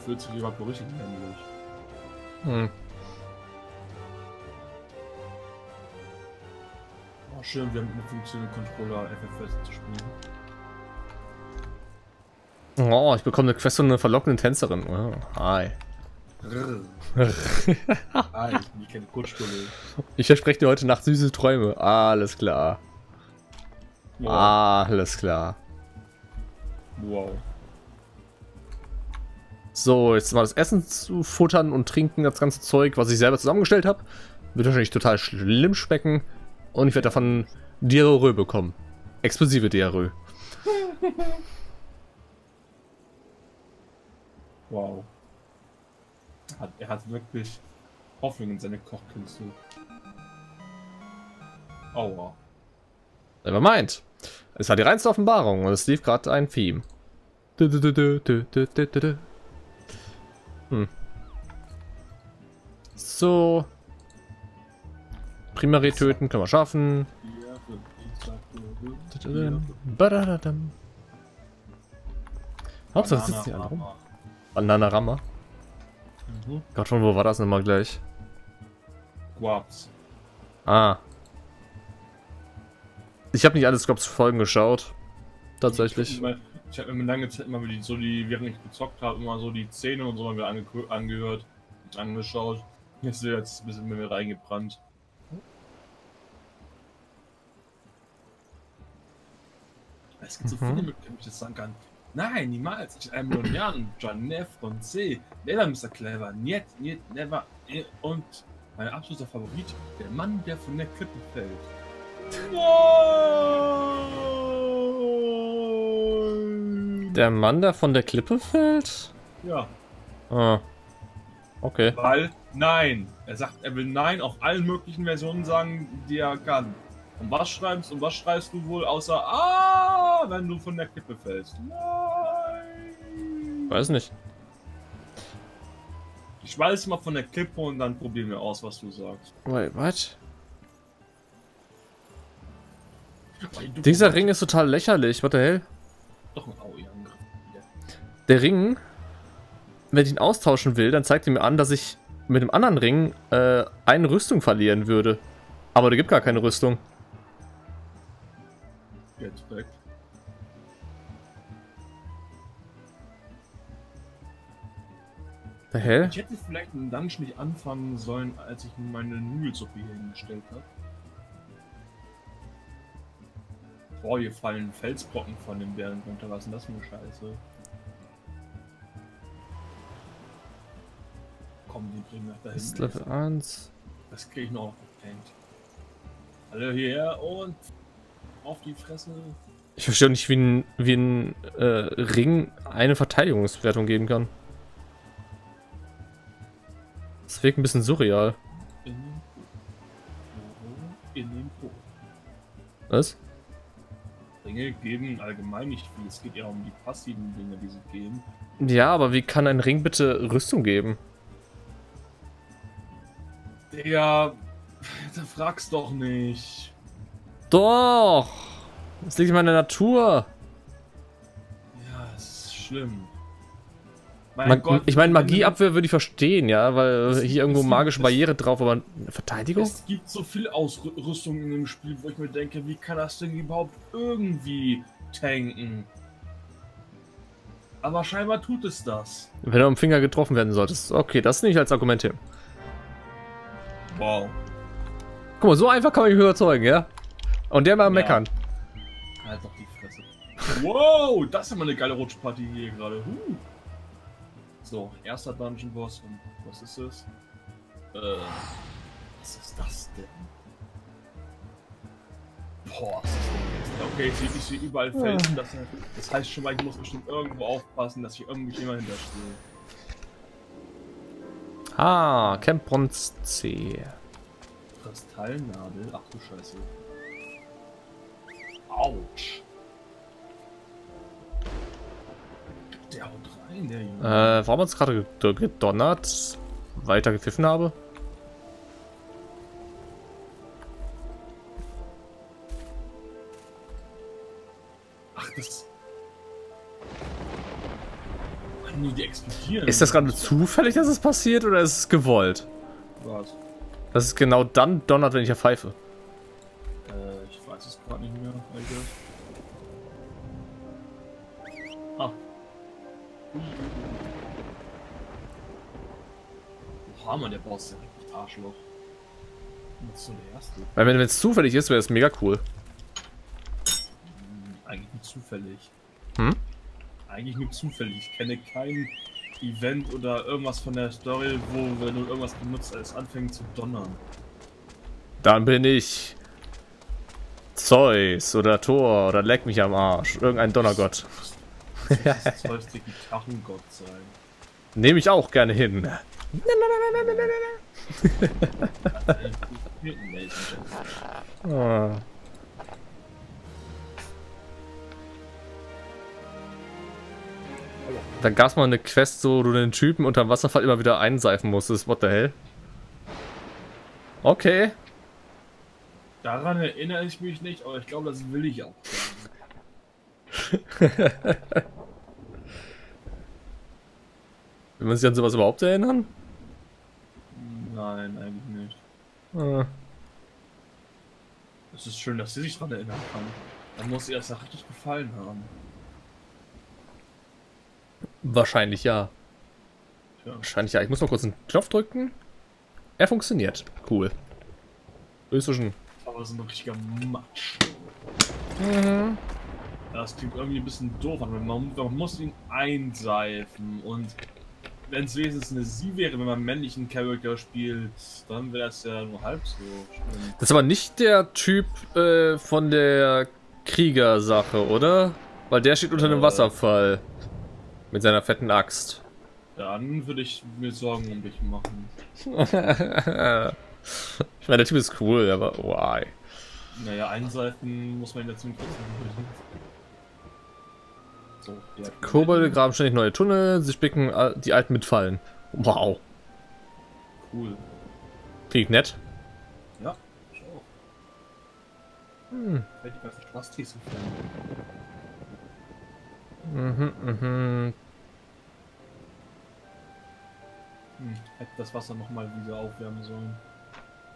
Fühlt sich jemand so richtig männlich. Hm. Oh, schön, wir haben mit einem funktionierenden Controller FFS zu spielen. Oh, ich bekomme eine Quest von einer verlockenden Tänzerin. Oh, hi. ah, ich Kurzstulle. Ich verspreche dir heute Nacht süße Träume. Alles klar. Wow. Alles klar. wow. So, jetzt mal das Essen zu futtern und trinken, das ganze Zeug, was ich selber zusammengestellt habe. Wird wahrscheinlich total schlimm schmecken. Und ich werde davon Diarrhoe bekommen. Explosive Diarrhoe. Wow. Er hat, er hat wirklich Hoffnung in seine Kochkünste. Aua. Never mind. Es war die reinste Offenbarung und es lief gerade ein Theme. Du, du, du, Hm. So. Primary töten können wir schaffen. Badadadam. Hauptsache es sitzen die alle rum. Bananarama. Mhm. Gott, von wo war das nochmal gleich? Guaps. Ah. Ich habe nicht alle Scopes Folgen geschaut. Tatsächlich. Ich habe mir lange Zeit immer die, so die, während ich gezockt habe, immer so die Szene und so mal wieder ange angehört, angeschaut. Jetzt ist jetzt ein bisschen mit mir reingebrannt. Es gibt so Mhm. viele Möglichkeiten, wie ich das sagen kann. Nein, niemals. Ich einem Million Jahren. John Neff und C. Never Mr. Clever. Niet, niet, never. eh, Und mein absoluter Favorit, der Mann, der von der Klippe fällt. Nein! Der Mann, der von der Klippe fällt? Ja, Ah. Okay. weil nein. Er sagt, er will nein auf allen möglichen Versionen sagen, die er kann. Und was schreibst und was schreibst du wohl außer Ah, wenn du von der Klippe fällst? Nein! Weiß nicht. Ich schmeiß mal von der Klippe und dann probieren wir aus, was du sagst. Wait, what? Dieser Ring ist total lächerlich. Was der hell? Doch ein. Der Ring, wenn ich ihn austauschen will, dann zeigt er mir an, dass ich mit dem anderen Ring äh, eine Rüstung verlieren würde. Aber der gibt gar keine Rüstung. Jetzt weg. Hell? Ich hätte vielleicht einen Dungeon nicht anfangen sollen, als ich meine Nudelsuppe hier hingestellt habe. Boah, hier fallen Felsbrocken von den Bären runter. Was ist denn das für eine Scheiße? Komm, die bringen nach da Das ist. Level 1. Das kriege ich noch aufgehängt. Alle hierher und auf die Fresse. Ich verstehe nicht, wie ein, wie ein äh, Ring eine Verteidigungswertung geben kann. Das wirkt ein bisschen surreal. In den Po. In den Po. Was? Ringe geben allgemein nicht viel. Es geht eher um die passiven Dinge, die sie geben. Ja, aber wie kann ein Ring bitte Rüstung geben? Da fragst doch nicht. Doch! Das liegt in meiner Natur. Ja, es ist schlimm. Mein Man, Gott, ich meine, Magieabwehr würde ich verstehen, ja, weil hier irgendwo magische Barriere drauf, aber eine Verteidigung? Es gibt so viel Ausrüstung in dem Spiel, wo ich mir denke, wie kann das denn überhaupt irgendwie tanken? Aber scheinbar tut es das. Wenn du am Finger getroffen werden solltest. Okay, das nehme ich als Argument hin. Wow. Guck mal, so einfach kann man mich überzeugen, ja? Und der mal Ja. meckern. Halt doch die Fresse. Wow, das ist immer eine geile Rutschparty hier gerade. Huh. So, erster Dungeon Boss und was ist es? Äh, was ist das denn? Boah, ist das denn Okay, ich sehe ich überall Felsen. Das, das heißt schon mal, ich muss bestimmt irgendwo aufpassen, dass hier irgendwie jemand hinterstehe. Ah, Camp Bronze C. Kristallnadel? Ach du Scheiße. Autsch. Der haut rein, der Junge. Äh, warum hat's gerade ged- gedonnert? Weiter gepfiffen habe? Ach, das. Nee, die explodieren. Ist das gerade zufällig, dass es passiert oder ist es gewollt? Was? Dass es genau dann donnert, wenn ich ja pfeife. Äh, ich weiß es gerade nicht mehr, Alter. Ah. Oha, Mann, der Boss ist ja richtig Arschloch. Das ist so der erste. Weil wenn es zufällig ist, wäre es mega cool. Hm, Eigentlich nur zufällig. Hm? Eigentlich nur zufällig. Ich kenne kein Event oder irgendwas von der Story, wo, wenn du irgendwas benutzt, es anfängt zu donnern. Dann bin ich Zeus oder Thor oder leck mich am Arsch. Irgendein Donnergott. Das sollste Gitarrengott sein. Nehme ich auch gerne hin. Ah. Da gab es mal eine Quest, so wo du den Typen unterm Wasserfall immer wieder einseifen musstest. What the hell? Okay. Daran erinnere ich mich nicht, aber ich glaube, das will ich auch. Will man sich an sowas überhaupt erinnern? Nein, eigentlich nicht. Ah. Es ist schön, dass sie sich daran erinnern kann. Dann muss ihr das ja richtig gefallen haben. Wahrscheinlich ja. Tja. Wahrscheinlich ja. Ich muss mal kurz einen Knopf drücken. Er funktioniert. Cool. Österreichischen. Aber das ist ein richtiger Matsch. Mhm. Das klingt irgendwie ein bisschen doof an. Man, man muss ihn einseifen und wenn es wenigstens eine Sie wäre, wenn man einen männlichen Charakter spielt, dann wäre das ja nur halb so schlimm. Das ist aber nicht der Typ äh, von der Kriegersache, oder? Weil der steht unter einem Äh. Wasserfall. Mit seiner fetten Axt. Dann würde ich mir Sorgen um dich machen. ich meine, der Typ ist cool, aber why? Naja, einseifen muss man ihn dazu trotzdem So, Kobolde graben ständig neue Tunnel, sie spicken die alten mit Fallen. Wow. Cool. Klingt nett. Ja, ich auch. Hm. Fällt die Spaß-Tees Mhm, mhm. Hm, hätte das Wasser nochmal wieder aufwärmen sollen.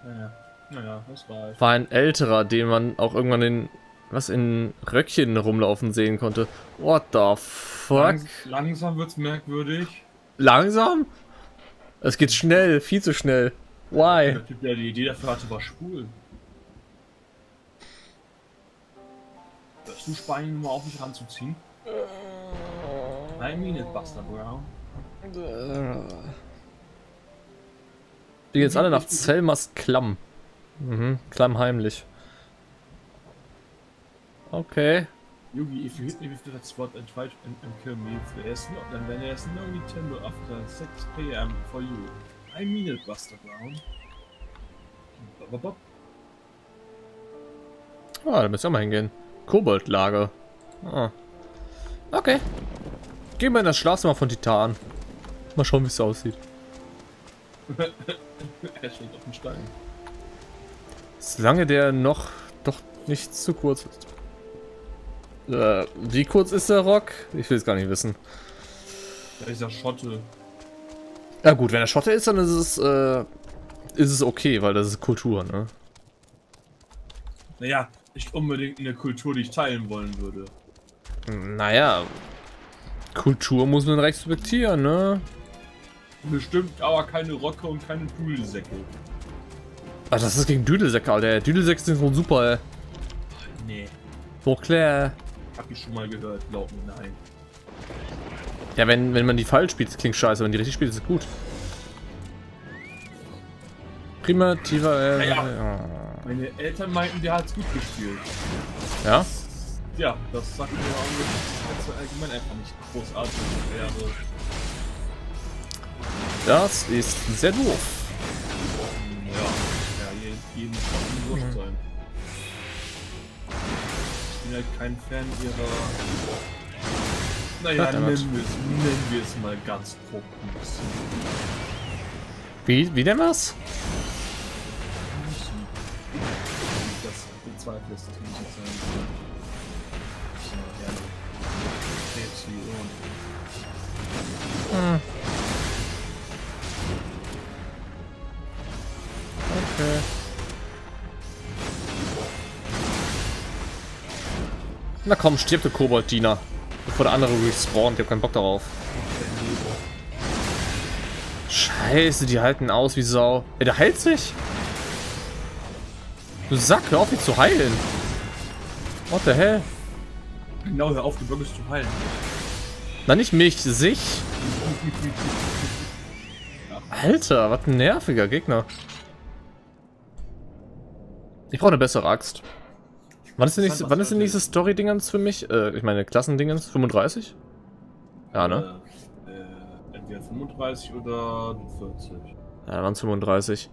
Naja, naja, das war War ein älterer, den man auch irgendwann in was in Röckchen rumlaufen sehen konnte. What the fuck? Langs langsam wird's merkwürdig. Langsam? Es geht schnell, viel zu schnell. Why? Der Typ, der die Idee dafür hatte, war schwul. Hörst du Spanien mal auf, mich ranzuziehen? I mean it, Buster Brown. Die jetzt alle nach Selmas Klamm. Mhm, klammheimlich. Okay. Yugi, if you hit me with that spot and try to and, and kill me, there's no, then there's no Nintendo after 6 p.m. for you. I mean it, Buster Brown. Bop, bop, bop. Ah, da müssen wir mal hingehen. Koboldlager. Ah. Okay. Gehen wir in das Schlafzimmer von Titan. Mal schauen, wie es aussieht. er steht auf dem Stein. Solange der noch doch nicht zu kurz ist. Äh, wie kurz ist der Rock? Ich will es gar nicht wissen. Da ist ja Schotte. Ja gut, wenn er Schotte ist, dann ist es, äh, ist es okay, weil das ist Kultur, ne? Naja, nicht unbedingt eine Kultur, die ich teilen wollen würde. Naja, Kultur muss man respektieren, ne? Bestimmt aber keine Rocker und keine Düdelsäcke. Ach, das ist gegen Düdelsäcke, Alter. Düdelsäcke sind wohl super, ey. Nee. Doch klar. Hab ich schon mal gehört, glaub mir, nein. Ja, wenn, wenn man die falsch spielt, klingt scheiße. Wenn die richtig spielt, ist es gut. Primitiver, äh, Ja, ja. Meine Eltern meinten, der hat's gut gespielt. ja? Ja, das sagt mir auch nicht, dass allgemein einfach nicht großartig wäre. Das ist sehr doof. Ja, ja, jeden, jeden Schotten wurscht sein. Ich bin halt kein Fan ihrer. Naja, nennen wir, es, nennen wir es mal ganz grob. Wie, wie denn was? Das bezweifle ist, dass Musik sein. Ich mag gerne. Hm. Okay. Na komm, stirb du Kobold-Diener. Bevor der andere respawnt, ich hab keinen Bock darauf. Scheiße, die halten aus wie Sau. Ey, der heilt sich? Du Sack, hör auf, mich zu heilen. What the hell? Genau, hör auf, die Böcke zu heilen. Na, nicht mich, sich. Alter, was ein nerviger Gegner. Ich brauche eine bessere Axt. Wann ist die nächste, wann ist die nächste Story-Dingens für mich? Äh, ich meine, Klassendingens? 35? Ja, ne? Äh, äh, entweder 35 oder 40. Ja, waren 35.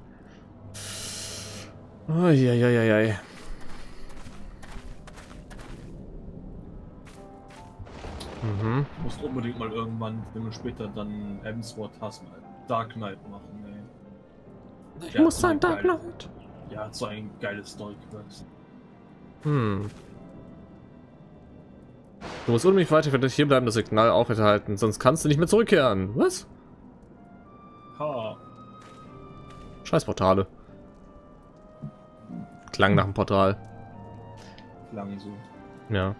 Uiuiuiui. Mhm. Du musst unbedingt mal irgendwann, wenn du später dann Hemsworth hast, mal Dark Knight machen, ey. Ich Der muss sein Dark Knight. Ja, so ein geiles Story-Quest. Hm. Du musst unbedingt weiter für dich hier bleiben, das Signal aufrechterhalten, sonst kannst du nicht mehr zurückkehren. Was? Ha. Scheiß Portale. Klang nach einem Portal. Lang so. Ja.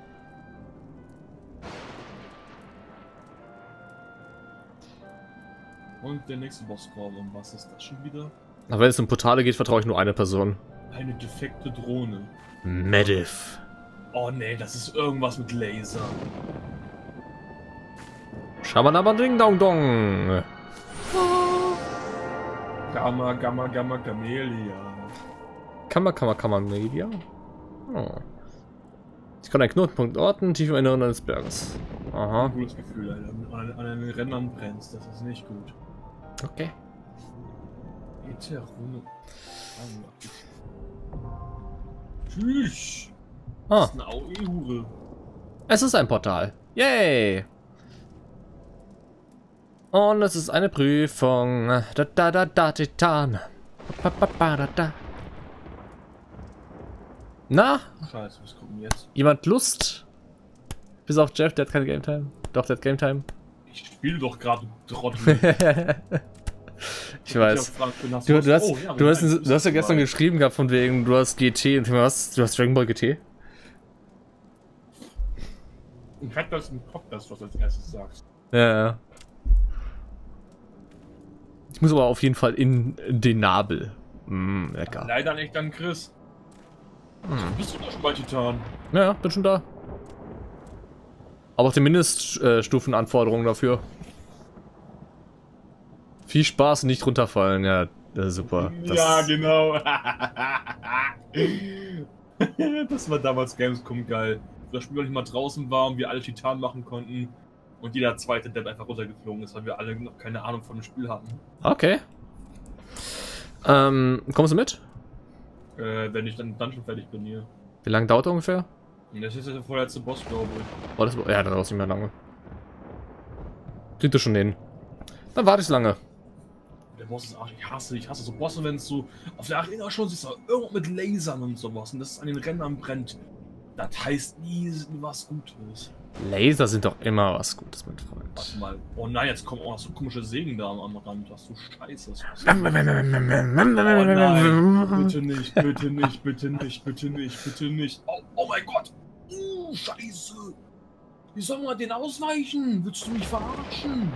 Und der nächste Bosscrawl, und was ist das schon wieder? Aber wenn es um Portale geht, vertraue ich nur eine Person. Eine defekte Drohne. Medivh. Oh nee, das ist irgendwas mit Laser. Schamanaba Ding Dong Dong. Gamma, Gamma, Gamma, Camellia. Kammer, Kammer, Kammer, Media. Oh. Ich kann einen Knotenpunkt orten, tief im Inneren eines Berges. Aha. Ein gutes Gefühl, Alter. An, an den Rändern brennst, das ist nicht gut. Okay. Eterone. Tschüss. Ah, es ist ein Portal. Yay! Und es ist eine Prüfung. Da da da da Titan. Ba, ba, ba, da, da. Na, Scheiße, was denn jetzt? jemand Lust? Bis auf Jeff, der hat keine Game Time. Doch, der hat Game Time. Ich spiele doch gerade Trottel. ich weiß. Du, du, hast, du, hast, du hast ja gestern geschrieben gehabt von wegen, du hast GT und meine, was? Du hast Dragon Ball GT? Ich hatte das im Kopf, dass du das als erstes sagst. Ja, ja. Ich muss aber auf jeden Fall in den Nabel. Mm, lecker. Leider nicht dann Chris. Hm. Bist du doch schon bei Titan? Ja, bin schon da. Aber auch die Mindeststufenanforderungen dafür. Viel Spaß und nicht runterfallen, ja, das ist super. Das, ja, genau. das war damals Gamescom geil. Das Spiel nicht mal draußen war und wir alle Titan machen konnten. Und jeder zweite Depp einfach runtergeflogen ist, weil wir alle noch keine Ahnung von dem Spiel hatten. Okay. Ähm, kommst du mit? Äh, wenn ich dann, dann schon fertig bin hier. Wie lange dauert er ungefähr? Das ist der vorletzte Boss, glaube ich. Oh, das, ja, dann dauert es nicht mehr lange. Kriegt er schon hin. Dann warte ich lange. Der Boss ist arsch. Ich hasse, ich hasse so Bosse, wenn es so auf der Arena schon siehst, du irgendwo mit Lasern und sowas und das an den Rändern brennt. Das heißt nie was Gutes. Laser sind doch immer was Gutes, mein Warte Freund. mal. Oh nein, jetzt kommen auch noch so komische Sägen da am, Rand. Ach du Scheiße. Ähm, oh nein. Bitte nicht, bitte nicht, bitte nicht, bitte nicht, bitte nicht. Oh, oh mein Gott. Uh, Scheiße. Wie soll man den ausweichen? Willst du mich verarschen?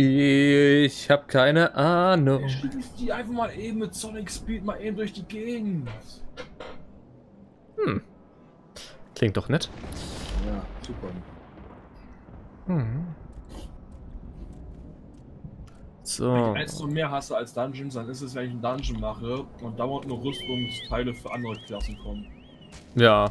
Ich hab keine Ahnung. Ich die einfach mal eben mit Sonic Speed mal eben durch die Gegend. Hm. Klingt doch nett. Ja, super. Hm. So. Wenn du mehr hast als Dungeons, dann ist es, wenn ich einen Dungeon mache und dauernd nur Rüstungsteile für andere Klassen kommen. Ja.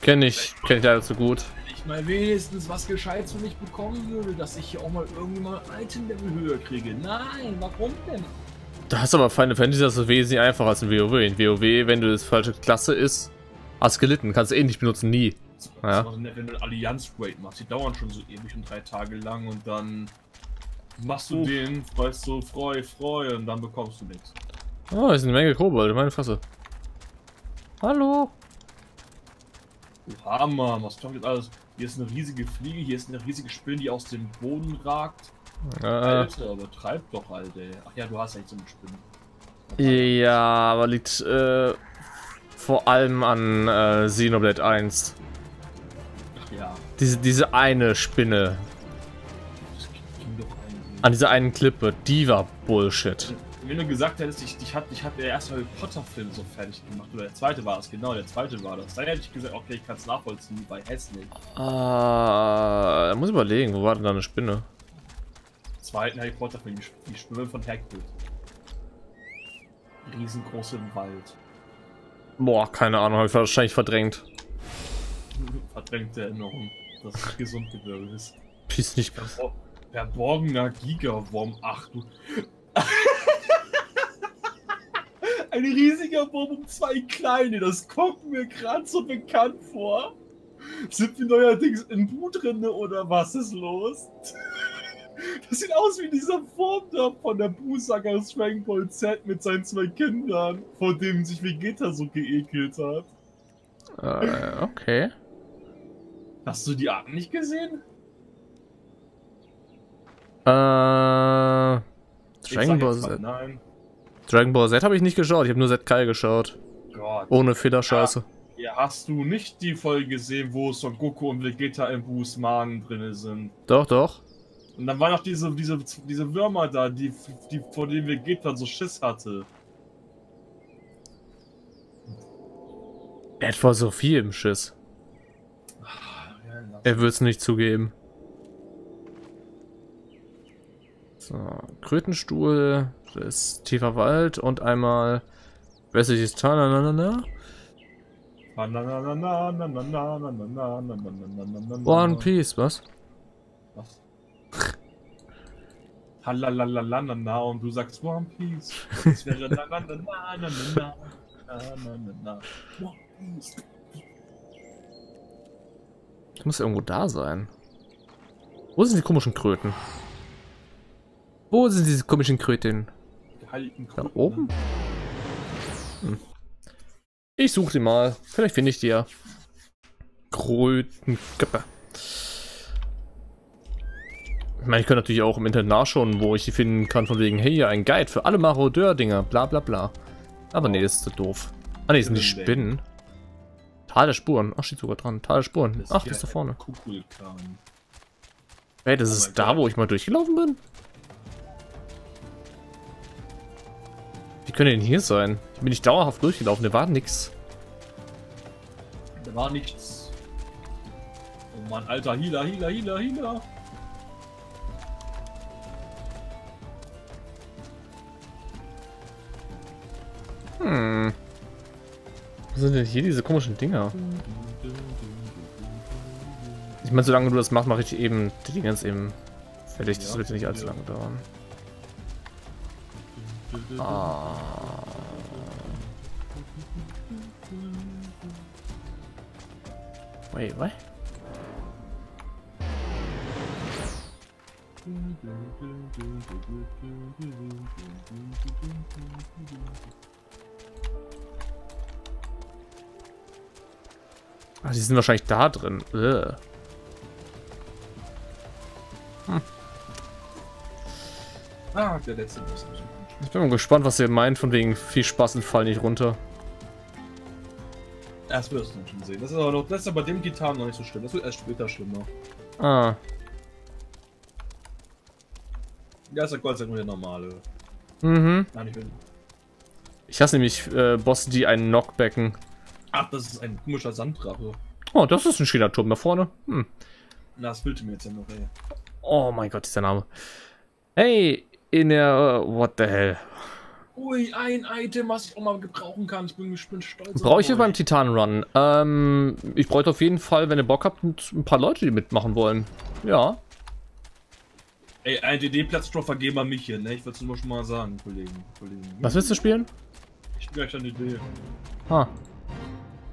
Kenne ich, kenne ich leider zu gut. Mal wenigstens was Gescheites für mich bekommen würde, dass ich hier auch mal irgendwie mal Item-Level höher kriege. Nein, warum denn? Da hast aber Final Fantasy das ist wesentlich einfacher als in WoW. In WoW, wenn du das falsche Klasse ist, hast gelitten, kannst du eh nicht benutzen, nie. Ja. Wenn du Allianz Raid machst, die dauern schon so ewig und drei Tage lang und dann machst du uh. den, weißt du, freu, freu und dann bekommst du nichts. Oh, ist eine Menge Kobold, meine Fresse. Hallo? Hammer, was kommt jetzt alles? Hier ist eine riesige Fliege, hier ist eine riesige Spinne, die aus dem Boden ragt. Äh. Alter, übertreibt doch, Alter. Ach ja, du hast echt so eine Spinne. Ja, aber liegt äh, vor allem an äh, Xenoblade 1. Ach ja. Diese, diese eine Spinne. An dieser einen Klippe, die war Bullshit. Wenn du gesagt hättest, ich, ich hatte ich hat der erste Harry Potter Film so fertig gemacht, oder der zweite war es, genau, der zweite war das. Dann hätte ich gesagt, okay, ich kann es nachvollziehen, bei hässlich. Ah, da muss ich überlegen, wo war denn da eine Spinne? Zweiten Harry Potter Film, die Spinne von Hagrid. Riesengroß im Wald. Boah, keine Ahnung, habe ich wahrscheinlich verdrängt. Verdrängte Erinnerung, dass es gesund geworden ist. Piss nicht. Verborgener Gigawurm, ach du. Ein riesiger Wurm und zwei kleine, das kommt mir gerade so bekannt vor. Sind wir neuerdings in Bu drinne oder was ist los? Das sieht aus wie dieser Wurm da von der Bu-Saga aus Dragon Ball Z mit seinen zwei Kindern, vor dem sich Vegeta so geekelt hat. Äh, okay. Hast du die Arten nicht gesehen? Äh. Dragon Ball Z. Nein. Dragon Ball Z habe ich nicht geschaut, ich habe nur Z Kai geschaut. Gott. Ohne Fehlerscheiße. Ja, ja, hast du nicht die Folge gesehen, wo Son Goku und Vegeta im Boost Magen drin sind? Doch, doch. Und dann waren noch diese, diese, diese Würmer da, die, die, vor denen Vegeta so Schiss hatte. Hat vor so viel im Schiss. er wird es nicht zugeben. So, Krötenstuhl, das tiefer Wald und einmal westliches Tananana. One Piece, was? Was? Halalalala und du sagst One Piece. Das wäre na na na na na na na na na One Piece. Das muss irgendwo da sein. Wo sind die komischen Kröten? Wo sind diese komischen Kröten? Da oben? Hm. Ich suche die mal. Vielleicht finde ich die ja. Krötenköpfe. Ich meine, ich könnte natürlich auch im Internet nachschauen, wo ich die finden kann, von wegen, hey, ein Guide für alle Marodeur-Dinger, bla bla bla. Aber nee, das ist zu doof. Ah nee, das sind die Spinnen. Tal der Spuren. Ach, steht sogar dran. Tal der Spuren. Ach, das ist da vorne. Hey, das ist da, wo ich mal durchgelaufen bin? Könnte denn hier sein? Ich bin nicht dauerhaft durchgelaufen, da war nichts. Da war nichts. Oh Mann, alter Healer, Healer, Healer, Healer. Hm. Was sind denn hier diese komischen Dinger? Ich meine, solange du das machst, mache ich eben die Dinge jetzt eben fertig. Das wird nicht allzu lange dauern. Ah. Wait, what? Ah, die sind wahrscheinlich da drin. Hm. Ah, der letzte Ich bin mal gespannt, was ihr meint, von wegen viel Spaß und Fall nicht runter. Das wirst du schon sehen. Das ist aber noch, das ist bei dem Gitarren noch nicht so schlimm. Das wird erst später schlimmer. Ah. Ja, ist ja Gott sei Dank nur der normale. Mhm. Nein, ich bin. Ich hasse nämlich äh, Bosse, die einen Knockbacken. Ach, das ist ein komischer Sanddrache. Oh, das ist ein schöner Turm da vorne. Hm. Na, das füllte mir jetzt ja noch, ey. Oh mein Gott, dieser Name. Hey, in der... Uh, what the hell? Ui, ein Item, was ich auch mal gebrauchen kann. Ich bin, ich bin stolz. Brauche ich hier beim euch. Titan Run? Ähm, ich bräuchte auf jeden Fall, wenn ihr Bock habt, ein paar Leute, die mitmachen wollen. Ja. Ey, ein DD-Platz drauf vergeben an mich hier, ne? Ich würde es nur schon mal sagen, Kollegen. Kollegen. Was willst du spielen? Ich spiele gleich eine Idee. Ah.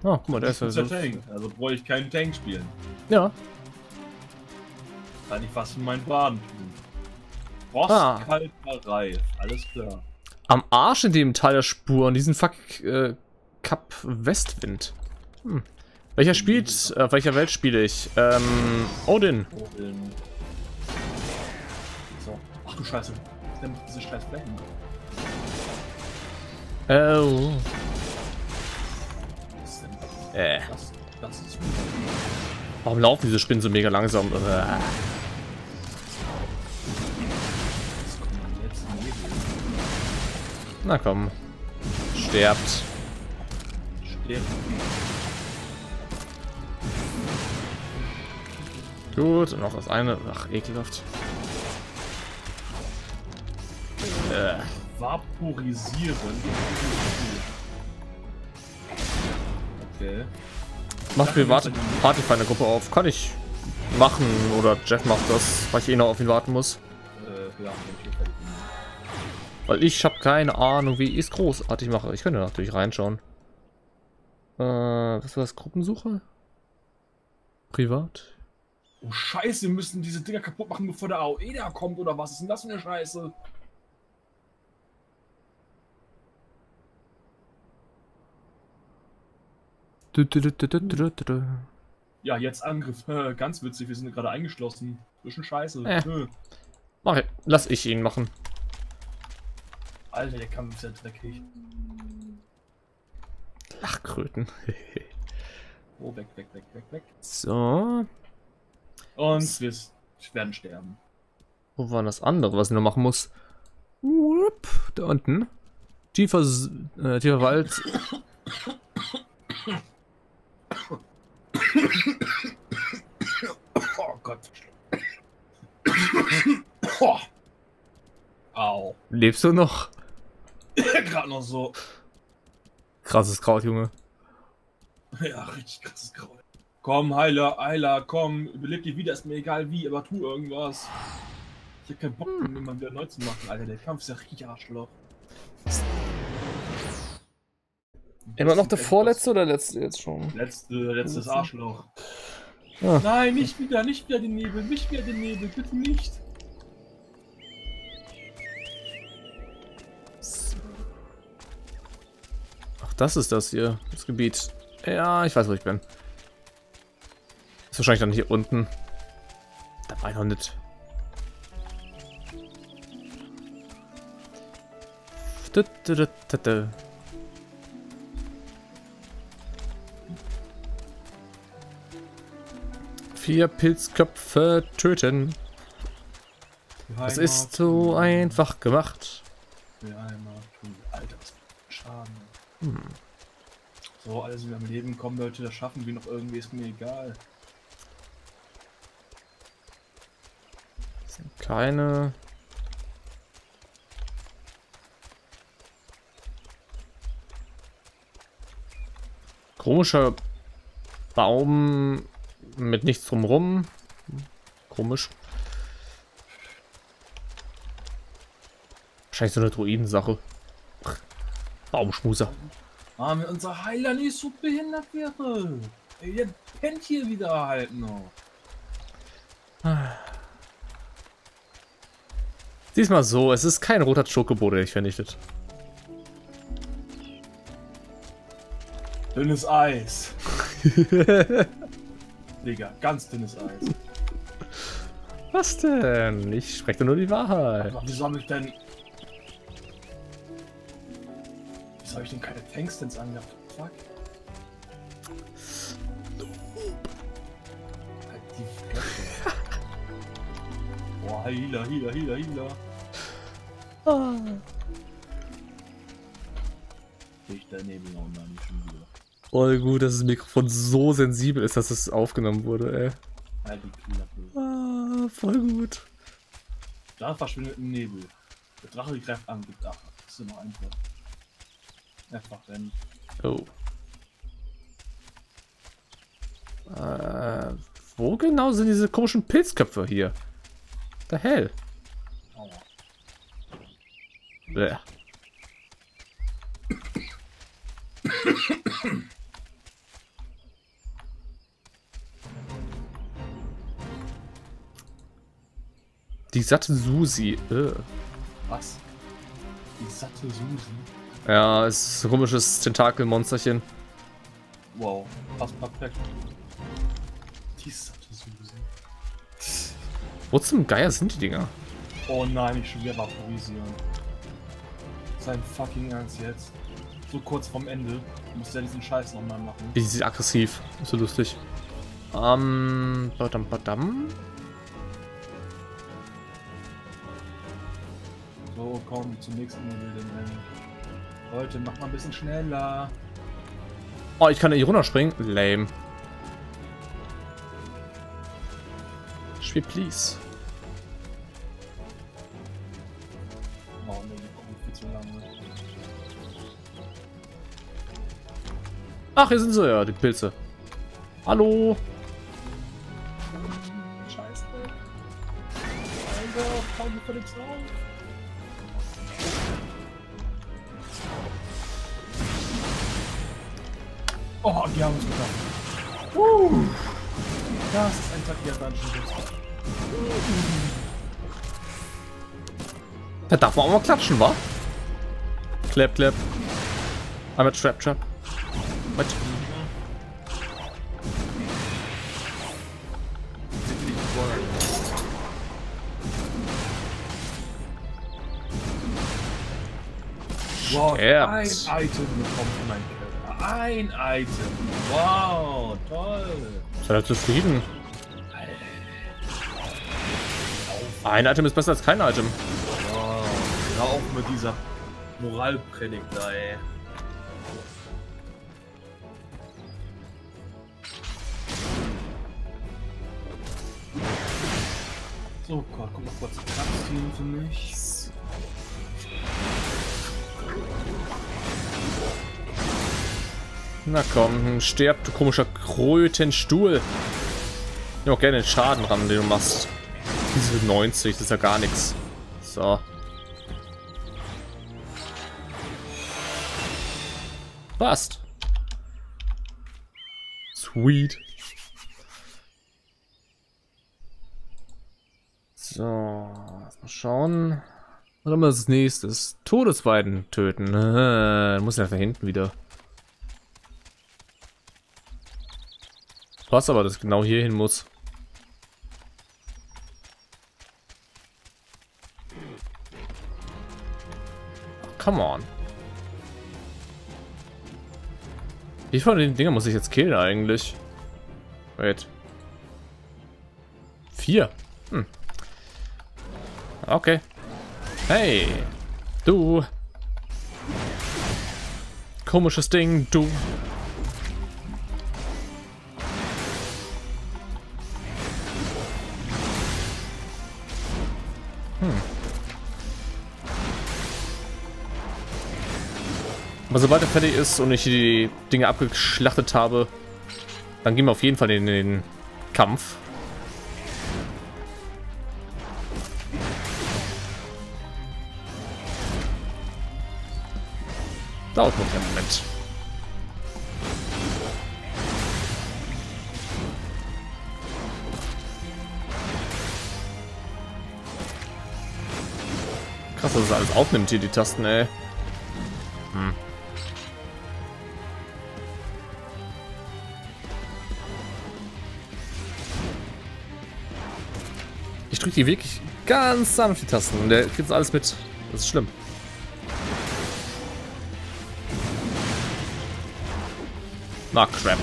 Oh, guck mal, der ist ja Das so. ist der Tank. Also brauche ich keinen Tank spielen. Ja. Kann ich was für meinen Baden tun. Rost, Ah. reif. Alles klar. Am Arsch in dem Teil der Spur, an diesem fuck äh, Kap Westwind. Hm. Welcher spielt, äh, auf welcher Welt spiele ich? Ähm, Odin. Odin. So. Ach du Scheiße. Dann diese scheiß Flächen. Oh. Denn Äh. das? Das ist Warum laufen diese Spinnen so mega langsam? Äh. Na komm. Sterbt. Sterben. Gut, und noch das eine. Ach, ekelhaft. Äh. Vaporisieren. Okay. Macht mir Party für eine Gruppe auf. Kann ich machen. Oder Jeff macht das, weil ich eh noch auf ihn warten muss. Äh, ja, Weil ich habe keine Ahnung, wie ich es großartig mache. Ich könnte natürlich reinschauen. Äh, was war das? Gruppensuche? Privat? Oh Scheiße, wir müssen diese Dinger kaputt machen, bevor der AOE da kommt, oder was ist denn das für eine Scheiße? Du, du, du, du, du, du, du, du. Ja, jetzt Angriff. Äh, ganz witzig, wir sind gerade eingeschlossen. Bisschen scheiße. Äh. Äh. Mach ich. Lass ich ihn machen. Alter, der Kampf ist ja dreckig. Lachkröten. Oh, weg, weg, weg, weg, weg. so. Und wir werden sterben. Wo war das andere, was ich noch machen muss? Wupp, da unten. Tiefer, äh, tiefer Wald. Oh Gott. oh. Au. Lebst du noch? Gerade noch so. Krasses Kraut, Junge. Ja, richtig krasses Grauen. Komm, Heiler, Heiler, komm, überleb dich wieder, ist mir egal wie, aber tu irgendwas. Ich hab keinen Bock, den immer wieder neu zu machen, Alter. Der Kampf ist ja richtig Arschloch. Immer noch der vorletzte oder letzte jetzt schon? Letzte, letztes Arschloch. Ah. Nein, nicht wieder, nicht wieder den Nebel, nicht wieder den Nebel, bitte nicht. Das ist das hier, das Gebiet. Ja, ich weiß, wo ich bin. Ist wahrscheinlich dann hier unten. Da war ich noch nicht. Vier Pilzköpfe töten. Das ist so einfach gemacht. Alter, was für Schaden. So, alles wieder am Leben kommen, Leute, das schaffen wir noch irgendwie, ist mir egal. Keine. Komischer Baum mit nichts drumrum. Komisch. Wahrscheinlich so eine Druidensache. Baumschmuser. Ah, wenn unser Heiler nicht so behindert wäre. Der pennt hier wieder halt noch. Diesmal so, es ist kein roter Chocobo, der dich vernichtet. Dünnes Eis. Digga, ganz dünnes Eis. Was denn? Ich spreche nur die Wahrheit. Aber wieso hab ich denn... Wieso habe ich denn keine Tanks denn angehabt? Fuck. Halt die Fresse. Boah, Hila, Hila, Healer, Healer. Oh. Ich daneben, oh nicht schon wieder. Voll gut, dass das Mikrofon so sensibel ist, dass es aufgenommen wurde, ey. Halt die Klappe. Ah, voll gut. Da verschwindet ein Nebel. Der Drache greift an, gibt Ach, Das ist immer einfach. Einfach rennen. Oh. Äh, wo genau sind diese komischen Pilzköpfe hier? The hell? Bäh. Die satte Susi. Äh. Was? Die satte Susi? Ja, es ist ein komisches Tentakelmonsterchen. Wow, passt perfekt. Die satte Susi. Wo zum Geier sind die Dinger? Oh nein, ich schon wieder vaporisieren. Sein fucking Ernst jetzt. So kurz vorm Ende. Muss ja diesen Scheiß nochmal machen. Die ist aggressiv. Ist so lustig. Ähm, badam, badam. So, komm, zum nächsten Rennen. Leute, mach mal ein bisschen schneller. Oh, ich kann hier runterspringen. Lame. Spiel, please. Oh, die kommen viel zu lange. Ach, hier sind sie ja, die Pilze. Hallo. Takia Dungeon. Da darf man auch mal klatschen, wa? Clap, clap. Einmal Trap, Trap. What? Wow, ein Item bekommen von meinem Charakter. Ein Item. Wow, toll. Seid ihr zufrieden? Ein Item ist besser als kein Item. Wow, hör auf mit dieser Moralpredigt da, ey. So, Gott, guck mal kurz Cutscene für mich. Na komm, stirb, du komischer Krötenstuhl. Ich auch gerne den Schaden ran, den du machst. Diese 90, das ist ja gar nichts. So. Passt. Sweet. So, mal schauen. Was haben wir als nächstes? Todesweiden töten. Muss ja da hinten wieder. Was aber, das genau hier hin muss. Come on. Wie von den Dingen muss ich jetzt killen eigentlich? Wait. Vier. Hm. Okay. Hey. Du. Komisches Ding, du. Aber sobald er fertig ist und ich die Dinge abgeschlachtet habe, dann gehen wir auf jeden Fall in den Kampf. Dauert noch einen Moment. Krass, dass es alles aufnimmt hier, die Tasten, ey. Hm. drücke die wirklich ganz sanft die Tasten und der kriegt alles mit. Das ist schlimm. Na, crap.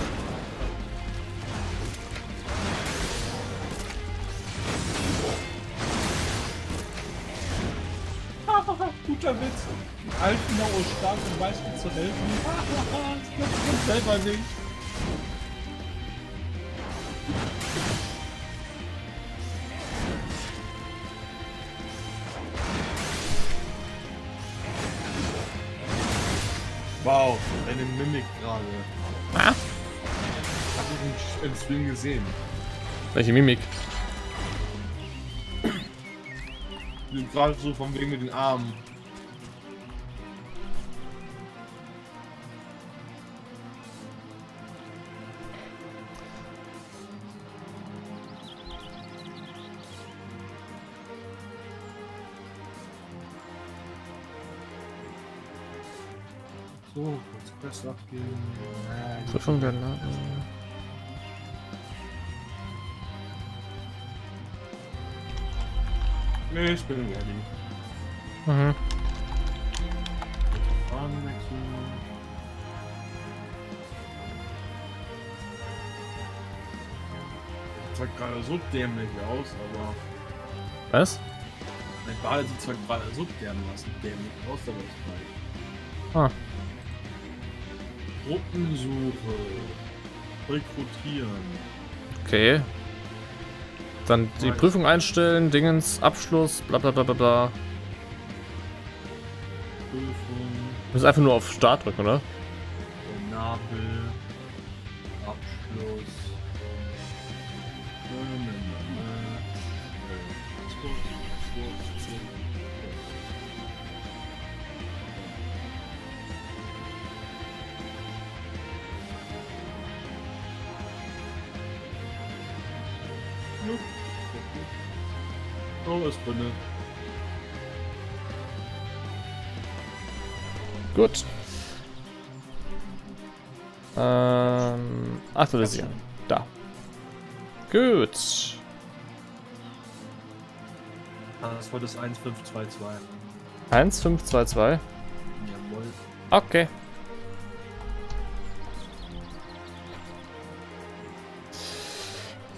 Guter Witz. Alten, stark und weiß, wie zu helfen. das selber nicht. Wow, eine Mimik gerade. Ah? Hab ich im, im Stream gesehen. Welche Mimik? Gerade so von wegen mit den Armen. Kurz Quest abgeben. Nein. Prüfung der Lage. Nee, ich bin ready. Mhm. Bahn wechseln. Sieht zwar gerade so dämlich aus, aber Was? mein Bade sieht zwar gerade so dämlich aus, aber ist gleich. Ah. Gruppensuche. Rekrutieren. Okay. Dann die Nice. Prüfung einstellen, Dingens, Abschluss, bla bla bla bla bla. Prüfung. Du musst einfach nur auf Start drücken, oder? 1522. 1522. Jawohl. Okay.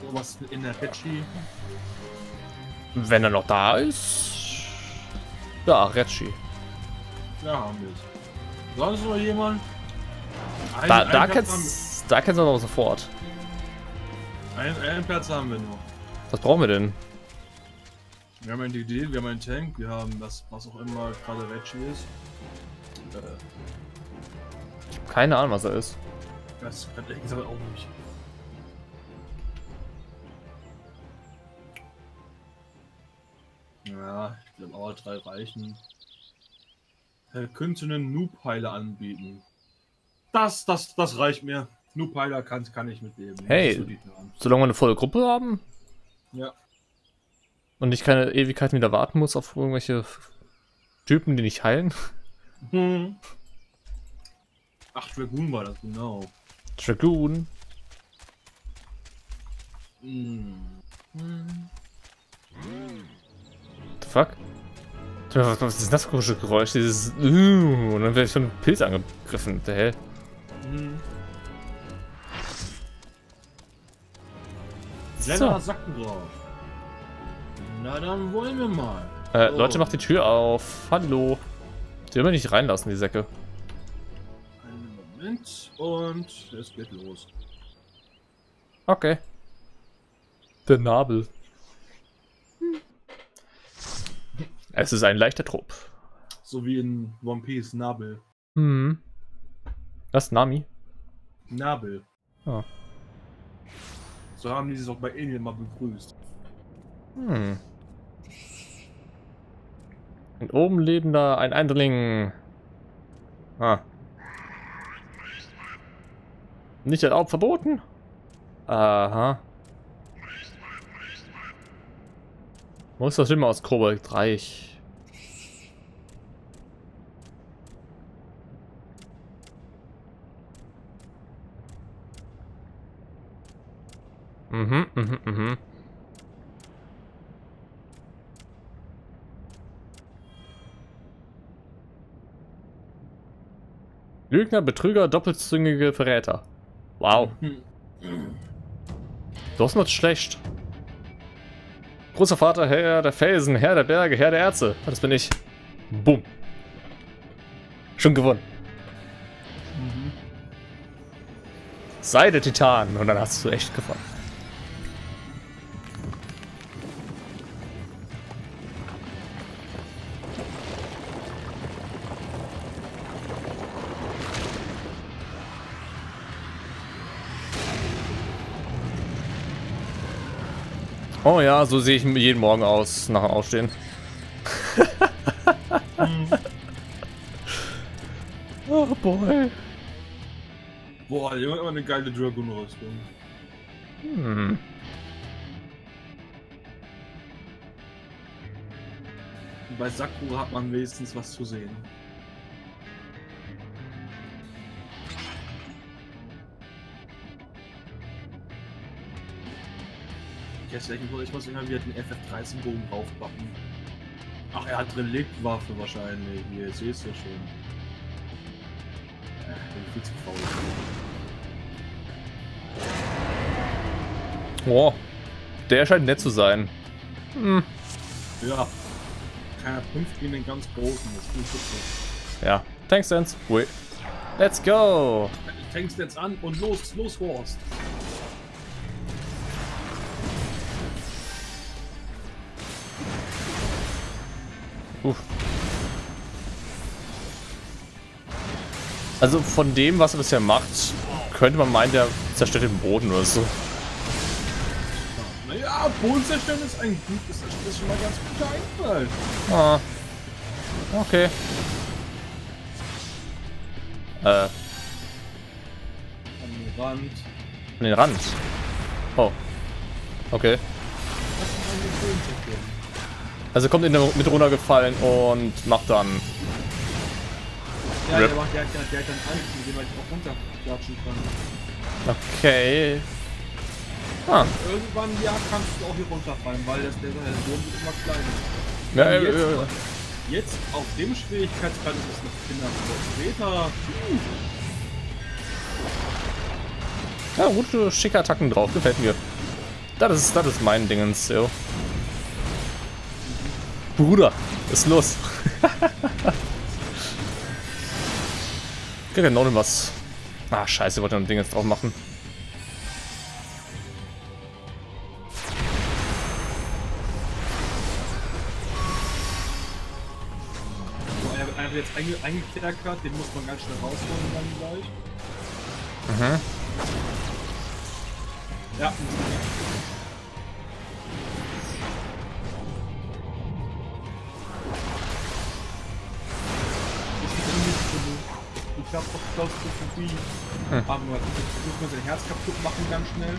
So was in der Reggie. Wenn er noch da ist. Da, Reggie. Ja, haben wir es. Sonst noch jemand? Ein, Da, da kennst da kennst du aber sofort. einen Platz haben wir noch. Was brauchen wir denn? Wir haben einen DD, wir haben einen Tank, wir haben das, was auch immer gerade Reggie ist. Äh, Keine Ahnung, was er ist. das kann ehrlich gesagt auch nicht. Ja, ich glaube aber drei reichen. Er könnte einen Noob-Heiler anbieten. Das, das, das reicht mir. Noob-Heiler kann, kann ich mitleben. Hey. Solange wir eine volle Gruppe haben Ja. Und ich keine Ewigkeiten wieder warten muss auf irgendwelche Typen, die nicht heilen. Hm. Ach, Dragoon war das, genau. Dragoon. Hm. The fuck? Was, ist das für ein Geräusch? Dieses uh, und dann werde ich von einem Pilz angegriffen. Der hell. Hm. So. Drauf. Na, dann wollen wir mal. Äh, Oh. Leute, macht die Tür auf. Hallo. Die will man nicht reinlassen, die Säcke. Einen Moment und es geht los. Okay. Der Nabel. Es ist ein leichter Trupp. So wie in One Piece, Nabel. Hm. Das ist Nami. Nabel. Ah. So haben die sich auch bei Alien mal begrüßt. Hm. Und oben lebender ein Eindringling. Ah. Nicht erlaubt, verboten? Aha. Wo ist das Stimme aus Koboldreich? Mhm, mhm, mhm. Lügner, Betrüger, doppelzüngige Verräter. Wow. Du hast nicht schlecht. Großer Vater, Herr der Felsen, Herr der Berge, Herr der Ärzte. Das bin ich. Bumm. Schon gewonnen. Mhm. Seide Titan. Und dann hast du echt gewonnen. Oh ja, so sehe ich jeden Morgen aus nach dem Aufstehen. oh boy. Boah, die haben immer eine geile Dragon-Rüstung. Hm. Bei Sakura hat man wenigstens was zu sehen. Jetzt ich muss immer wieder den FF13-Bogen draufpacken. Ach, er hat Reliktwaffe wahrscheinlich. Hier, ich sehe es ja schon. Äh, bin viel zu faul. Boah, der scheint nett zu sein. Hm. Ja. Keiner prüft gegen den ganz großen, das ist viel Ja, Tanks Dance. Let's go! Tanks Dance an und los, los, Horst! Uff. Also von dem, was er bisher macht, könnte man meinen, der zerstört den Boden oder so. Naja, Boden zerstören ist ein gut, ist, ist schon mal ganz guter Einfall. Ah. Okay. Äh. An den Rand. An den Rand. Oh. Okay. Also kommt in der mit runtergefallen und macht dann. Ja, Rip. der, macht, der, der, der hat dann Angst, mit dem man auch runterklatschen kann. Okay. Ah. Irgendwann ja kannst du auch hier runterfallen, weil das, der, der Boden wird immer kleiner. Ja, jetzt, ja, ja. jetzt auf dem Schwierigkeitsgrad ist es noch Kinder später. Ja, gute, schicke Attacken drauf, gefällt mir. Das ist, das ist mein Dingens, jo. Bruder, ist los. Krieg ja noch was. Ah, scheiße, wollte ein Ding jetzt drauf machen. Er wird jetzt eingekehrt gerade, den muss man ganz schnell rausholen dann gleich. Mhm. Ja, Ich hab doch Klaustrophobie. Hm. Aber ich muss sein Herz kaputt machen ganz schnell.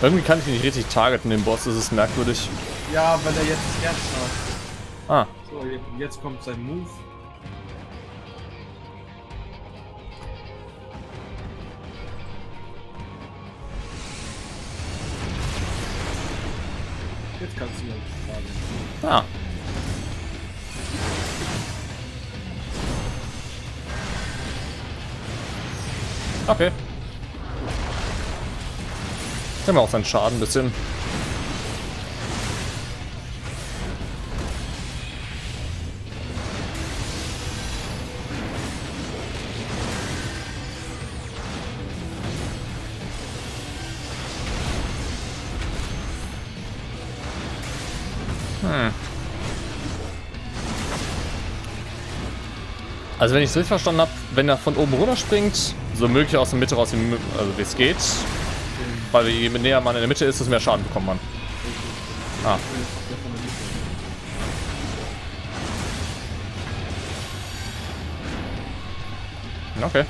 Irgendwie kann ich ihn nicht richtig targeten, den Boss, das ist merkwürdig. Ja, weil er jetzt das Herz hat. Ah. So, jetzt kommt sein Move. Jetzt kannst du mal Ah. Okay. Haben wir auch seinen Schaden ein bisschen. Also wenn ich es richtig verstanden habe, wenn er von oben runter springt, so möglich aus der Mitte raus, also wie es geht. Weil je näher man in der Mitte ist, desto mehr Schaden bekommt man. Ah. Okay.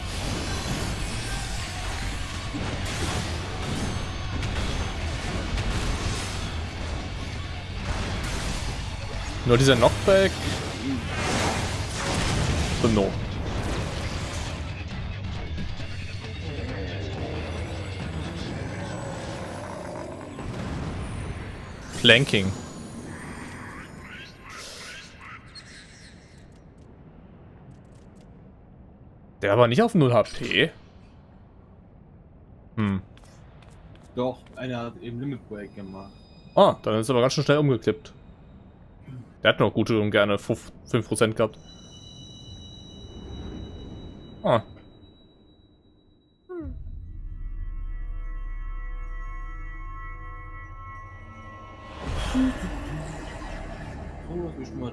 Nur dieser Knockback No. Flanking. Der aber nicht auf 0 HP. Hm. Doch, einer hat eben Limit Break gemacht. Ah, dann ist er aber ganz schön schnell umgeklippt. Der hat noch gute und gerne 5%, 5 gehabt. Ah. Oh, mal.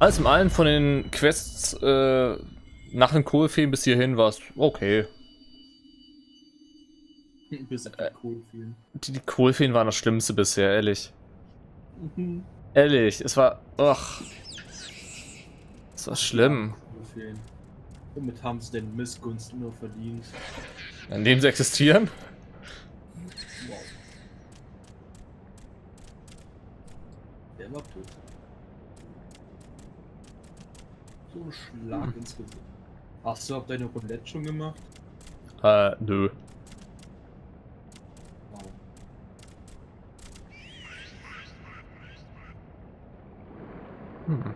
Alles im Allen von den Quests äh, nach dem Kohlfeen bis hierhin war es okay. Bis auf die Kohlfeen. Die, die Kohlfeen waren das Schlimmste bisher, ehrlich. Mhm. Ehrlich, es war. Ach. Es war schlimm. Womit haben sie denn Missgunst nur verdient? An dem sie existieren? Wow. Der war tot. So ein Schlag ins Gesicht. Hast du auch deine Roulette schon gemacht? Äh, nö. Wow. Hm.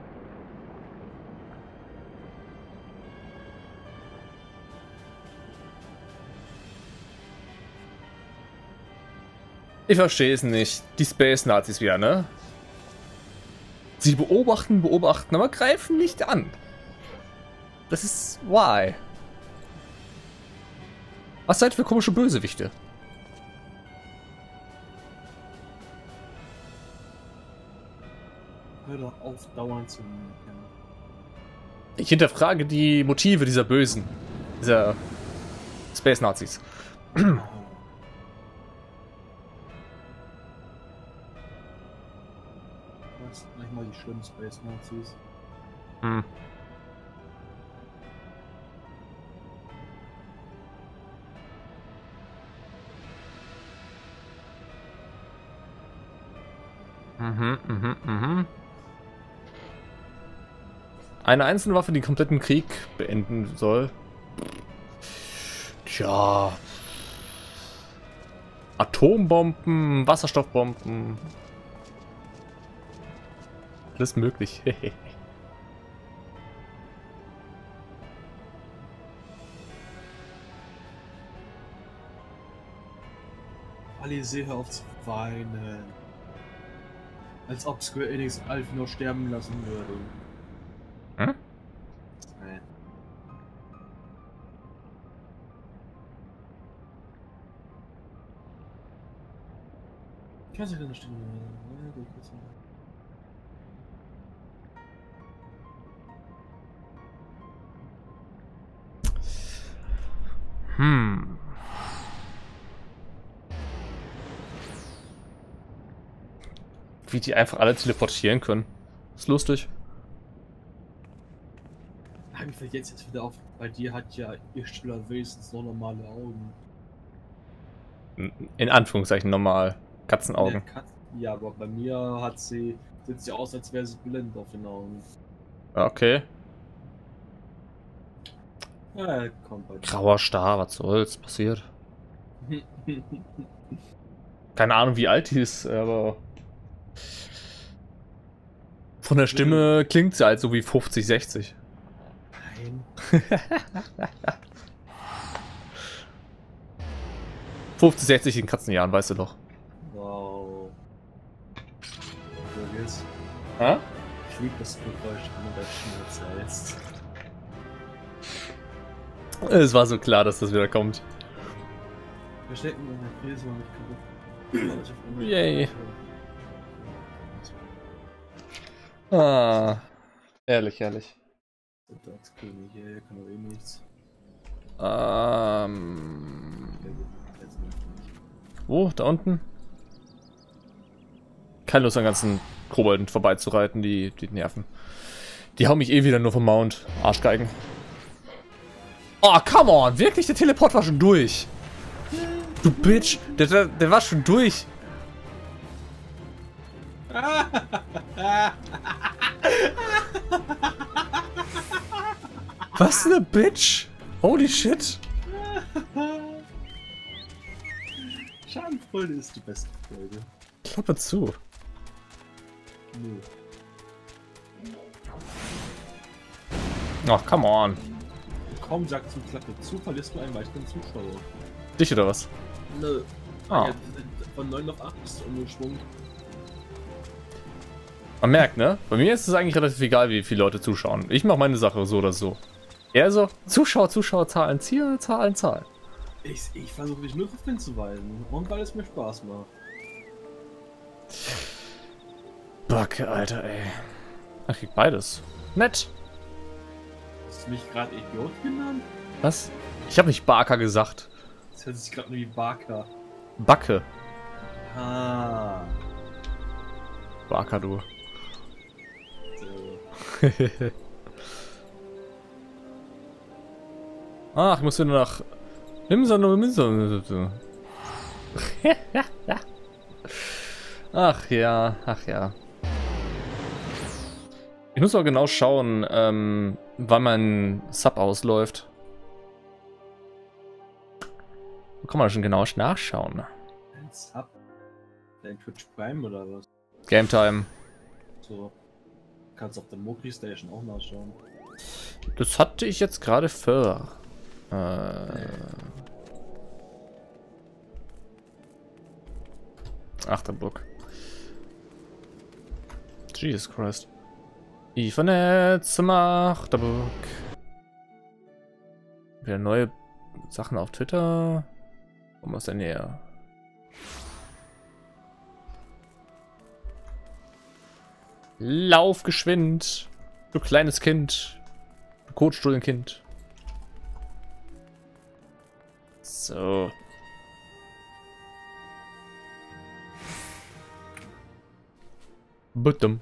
Ich verstehe es nicht. Die Space-Nazis wieder, ne? Sie beobachten, beobachten, aber greifen nicht an. Das ist... Why? Was seid ihr für komische Bösewichte? Hör doch auf, dauernd zu meckern. Ich hinterfrage die Motive dieser Bösen. Dieser Space-Nazis. Was? Manchmal die schlimmen Space Nazis. Hm. Mhm, mhm, mhm. Eine einzelne Waffe, die kompletten Krieg beenden soll. Tja. Atombomben, Wasserstoffbomben. Alles möglich. Alice, hör auf zu weinen. Als ob Square Enix Alf nur sterben lassen würde. Kannst du keine Stimme Ja, gut, gut, so. Hm. Wie die einfach alle teleportieren können. Ist lustig. Mir fällt jetzt, jetzt wieder auf, bei dir hat ja ihr Stiller wenigstens noch normale Augen. In Anführungszeichen normal. Katzenaugen. Der Katz- Ja, aber bei mir hat sie, sieht sie aus, als wäre sie blind auf den Augen. Okay. Ja, kommt bei Grauer Star, was soll's, passiert. Keine Ahnung, wie alt die ist, aber. Von der Stimme klingt sie halt so wie 50, 60. Nein. 50, 60 in Katzenjahren, weißt du doch. Hä? Ich liebe das Geräusch, wenn du das schon erzählst. Es war so klar, dass das wieder kommt. Wir stecken in der Krise und ich kann Yay. Ah. Ehrlich, ehrlich. Ey, kann doch eh nichts. Ähm. Wo? Da unten? Keine Lust an ganzen Kobolden vorbeizureiten, die, die nerven. Die hauen mich eh wieder nur vom Mount. Arschgeigen. Oh, come on! Wirklich? Der Teleport war schon durch. Du Bitch! Der, der, der war schon durch. Was eine Bitch! Holy shit! Schadenfreude ist die beste Freude. Klappe zu. Nö. Ach, come on. kaum sagt zum Klappe zu, verlierst du einen weiteren Zuschauer. Dich oder was? Nö. Ah. Ja, von 9 auf 8 bist du umgeschwungen. Man merkt, ne? Bei mir ist es eigentlich relativ egal, wie viele Leute zuschauen. Ich mache meine Sache so oder so. Er so, Zuschauer, Zuschauer, Zahlen, Ziel, Zahlen, Zahlen. Ich, ich versuche dich nur darauf hinzuweisen. Und weil es mir Spaß macht. Backe, Alter, ey. Ach, krieg beides. Nett. Hast du mich gerade Idiot genannt? Was? Ich habe nicht Barker gesagt. Das hört sich gerade nur wie Barker. Backe. Ah. Barker, du. Ach, ich muss nur nach... Ach ja, ach ja. Ich muss mal genau schauen, ähm, wann mein Sub ausläuft. Wo kann man schon genau nachschauen? Ein Sub? Dein Twitch Prime oder was? Game Time. So. Kannst auf der Mokri Station auch nachschauen. Das hatte ich jetzt gerade für. Äh. Achterburg. Jesus Christ. Ethernet zum Achterburg. Wieder neue Sachen auf Twitter. Komm aus der Nähe. Lauf geschwind. Du kleines Kind. Du Kotstuhlenkind. So. Buttum.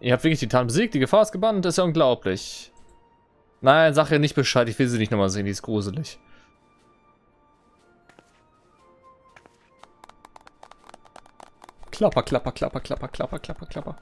Ihr habt wirklich die Titan besiegt, die Gefahr ist gebannt, das ist ja unglaublich. Nein, sag ihr nicht Bescheid, ich will sie nicht nochmal sehen, die ist gruselig. Klapper, klapper, klapper, klapper, klapper, klapper, klapper.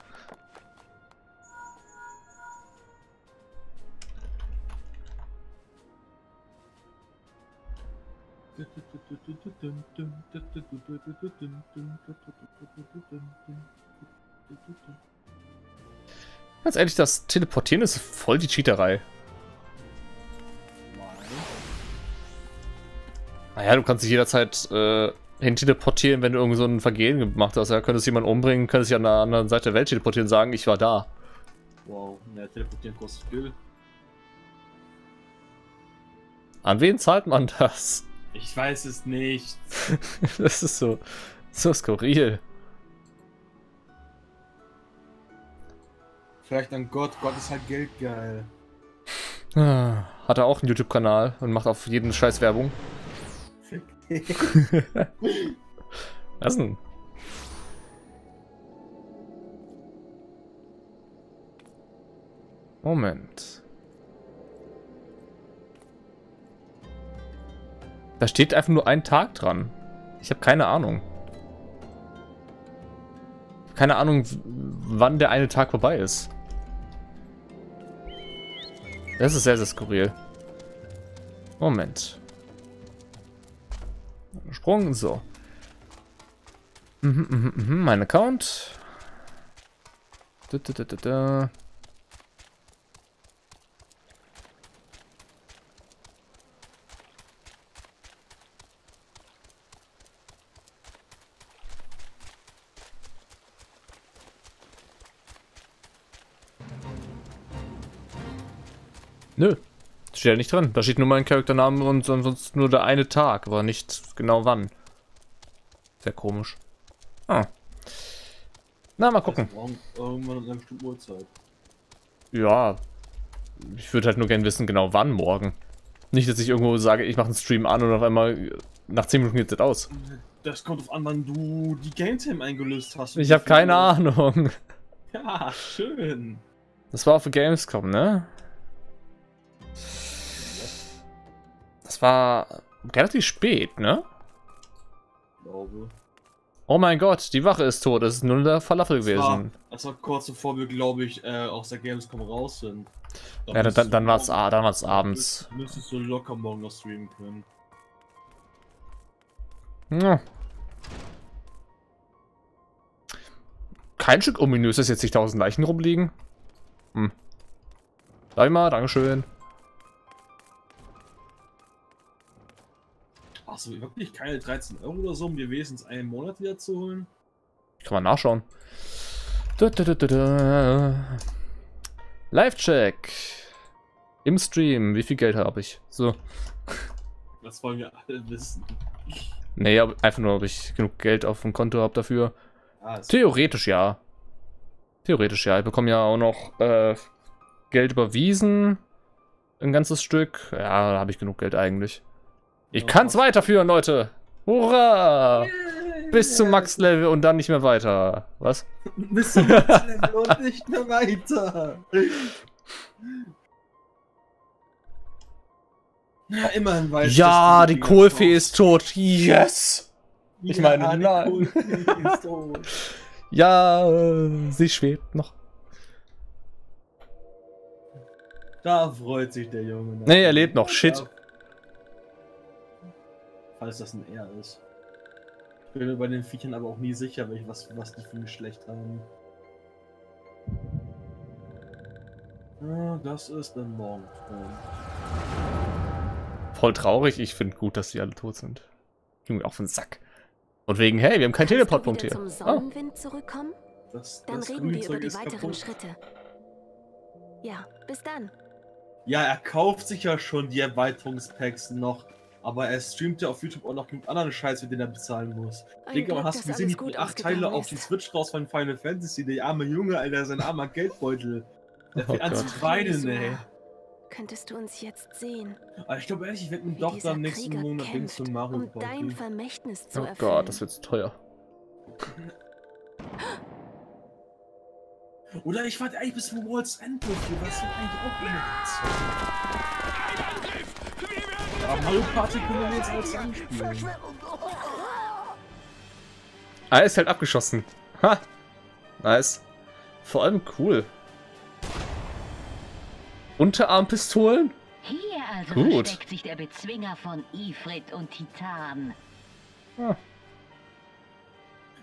Ganz ehrlich, das Teleportieren ist voll die Cheaterei. Naja, du kannst dich jederzeit äh, hin teleportieren, wenn du irgend so ein Vergehen gemacht hast. Ja, könntest jemanden umbringen, könntest dich an der anderen Seite der Welt teleportieren und sagen, ich war da. Wow, ne, teleportieren kostet viel. An wen zahlt man das? Ich weiß es nicht. das ist so, so skurril. Vielleicht an Gott. Gott ist halt geldgeil. Ah, Hat er auch einen YouTube-Kanal und macht auf jeden Scheiß Werbung. Was denn? Moment. Da steht einfach nur ein Tag dran. Ich habe keine Ahnung. Keine Ahnung, wann der eine Tag vorbei ist. Das ist sehr, sehr skurril. Moment. Sprung, so. Mhm, mhm, mhm, mein Account. Da, da, da, da, da. Nö, steht ja nicht drin. Da steht nur mein Charaktername und sonst nur der eine Tag, aber nicht genau wann. Sehr komisch. Ah. Na, mal gucken. Morgen Irgendwann um eine bestimmte Uhrzeit. Ja. Ich würde halt nur gerne wissen, genau wann morgen. Nicht, dass ich irgendwo sage, ich mache einen Stream an und auf einmal nach 10 Minuten geht es aus. Das kommt auf an, wann du die Game Time eingelöst hast. Ich habe keine Ahnung. Ja, schön. Das war auf der Gamescom, ne? Das war relativ spät, ne? Glaube. Oh mein Gott, die Wache ist tot. Das ist nur der Falafel Das war, gewesen. das war kurz bevor wir, glaube ich, äh, aus der Gamescom raus sind. Da Ja, dann, dann, morgen- ah, dann war's abends. Müsstest, du locker morgen noch streamen können. Ja. Kein Stück ominös, dass jetzt nicht tausend Leichen rumliegen. Hm. Darf ich mal? Dankeschön. Achso, wirklich keine 13 Euro oder so, um dir wenigstens einen Monat wieder zu holen? Kann man nachschauen. Live-Check. Im Stream. Wie viel Geld habe ich? So. Das wollen wir alle wissen. Nee, einfach nur, ob ich genug Geld auf dem Konto habe dafür. Ah, Theoretisch ja. Theoretisch ja. Ich bekomme ja auch noch äh, Geld überwiesen. Ein ganzes Stück. Ja, da habe ich genug Geld eigentlich. Ich Ja, kann's was- weiterführen, Leute. Hurra! Bis zum. Max-Level und dann nicht mehr weiter. Was? Bis zum Level und nicht mehr weiter. Ja, immerhin weiß ich, Ja, die Kohlfee ist tot. Yes! Ich Ja, meine, die nein. Kohlfee ist tot. Ja, äh, sie schwebt noch. Da freut sich der Junge. Nee, er lebt noch. Shit. Falls das ein R ist. Ich bin mir bei den Viechern aber auch nie sicher, welch- was, was die für ein Geschlecht haben. Ja, das ist ein Morgentraum. Voll traurig. Ich finde gut, dass sie alle tot sind. Junge, auf den Sack. Und wegen, hey, wir haben keinen Teleportpunkt hier. zum Ah, Sonnenwind zurückkommen? Das, Dann das reden wir über die ist weiteren kaputt. Schritte. Ja, bis dann. Ja, er kauft sich ja schon die Erweiterungspacks noch. Aber er streamt ja auf YouTube auch noch genug anderen Scheiß, für den er bezahlen muss. Ein Digga, Glück, man hast du gesehen, die gut acht Teile ausgegangen auf die ist. Switch raus von Final Fantasy. Der arme Junge, Alter, sein armer Geldbeutel. Der Oh fängt an Gott. zu weinen, ey. Könntest du uns jetzt sehen, Aber ich glaube ehrlich, ich werde mir doch dann nächsten Krieger Monat links kämpft, von Mario um dein Party. Vermächtnis zu Oh erfüllen? Gott, das wird zu teuer. Oder ich warte eigentlich bis zum World's End dafür, was sind eigentlich auch immer Ja, Mario Party können wir jetzt als anspielen. Ah, er ist halt abgeschossen. Ha! Nice. Vor allem cool. Unterarmpistolen? Hier also Gut. versteckt sich der Bezwinger von Ifrit und Titan.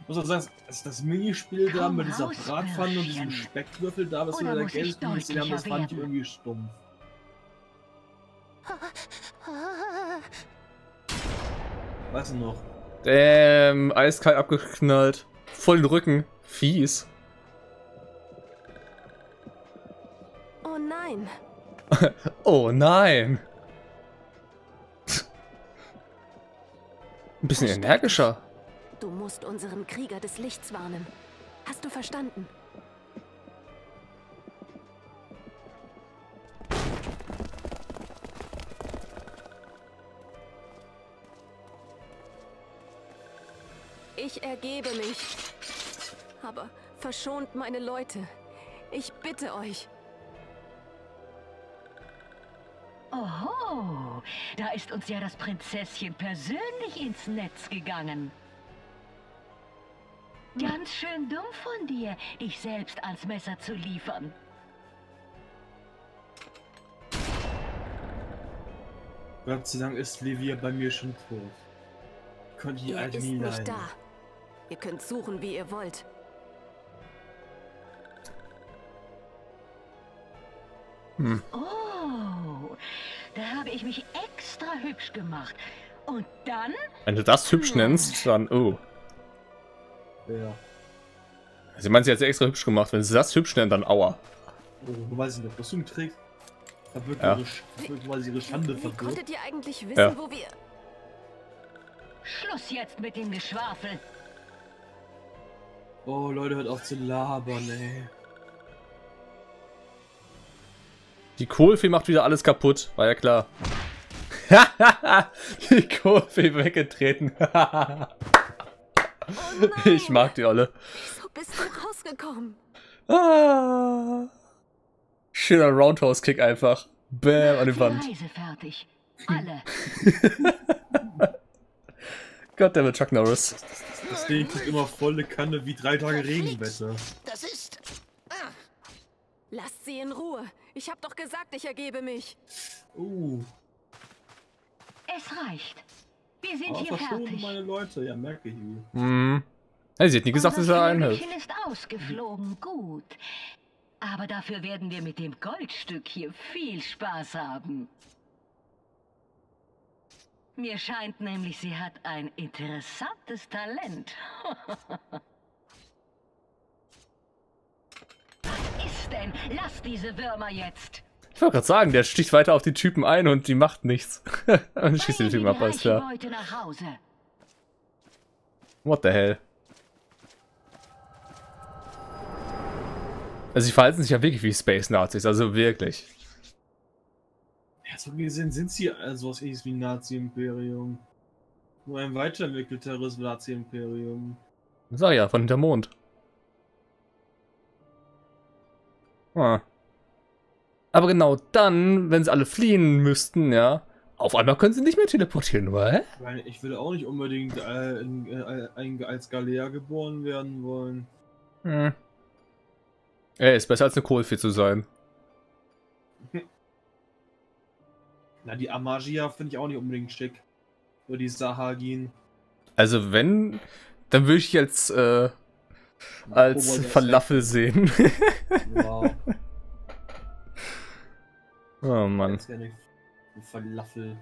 Muss auch sagen, das, das Minispiel da Komm mit dieser Bratpfanne und diesem. Speckwürfel da, was wir da ich Gamescom gesehen haben, das fand ich irgendwie stumpf. Weißt du noch? Damn, eiskalt abgeknallt. Voll den Rücken. Fies. Oh nein, Oh nein. Ein bisschen energischer. du musst unseren Krieger des Lichts warnen. Hast du verstanden? Ich ergebe mich. Aber verschont meine Leute. Ich bitte euch. Oho, da ist uns ja das Prinzesschen persönlich ins Netz gegangen. Ganz schön dumm von dir, dich selbst ans Messer zu liefern. Gott sei Dank ist Livia bei mir schon tot. Ich konnte die alte nie nicht leiden. da. Ihr könnt suchen, wie ihr wollt. Oh, da habe ich mich extra hübsch gemacht. Und dann Wenn du das hübsch nennst, dann oh. Ja. Sie meint, sie hat sie extra hübsch gemacht. Wenn sie das hübsch nennt, dann aua. Oh, du weißt nicht, ob das Kostüm trägt. Verbirgt Ja. ihre, Sch- verbirgt quasi ihre Schande Wie verbirgt. konntet ihr eigentlich wissen, Ja. wo wir... Schluss jetzt mit dem Geschwafel. Oh, Leute, hört auf zu labern, ey. Die Kohlfee macht wieder alles kaputt. War ja klar. die Kohlfee weggetreten. Oh ich mag die alle. Wieso bist du rausgekommen? Ah. Schöner Roundhouse-Kick einfach. Bam, an die Wand. Reise fertig. Alle. Goddammit, Chuck Norris. Das Ding kriegt immer volle Kanne wie drei Tage Regenwetter. Das ist. Lasst sie in Ruhe. Ich hab doch gesagt, ich ergebe mich. Uh, Es reicht. Wir sind aber hier fertig. meine Leute, ja, merke ich. Hm. Hey, sie hat nie gesagt, dass er einhält. Ist ausgeflogen. Gut. Aber dafür werden wir mit dem Goldstück hier viel Spaß haben. Mir scheint nämlich, sie hat ein interessantes Talent. Was ist denn? Lass diese Würmer jetzt. Ich wollte gerade sagen, der sticht weiter auf die Typen ein und die macht nichts. und schießt den Typen ab, alles klar. What the hell? Also, sie verhalten sich ja wirklich wie Space-Nazis, also wirklich. Ja, so gesehen sind sie also was ähnliches wie ein Nazi-Imperium. Nur ein weiterentwickelteres Nazi-Imperium. Sag ja, von hinterm Mond. Ah. Aber genau dann, wenn sie alle fliehen müssten, ja, auf einmal können sie nicht mehr teleportieren? Weil ich will auch nicht unbedingt äh, in, äh, als Galea geboren werden wollen. Hm. Ey, ist besser als eine Kohlfee zu sein. Na, die Amagia finde ich auch nicht unbedingt schick. Oder die Sahagin. Also wenn, dann würde ich als, äh, als Falafel sehen. Wow. oh Mann. Jetzt wär eine Falafel.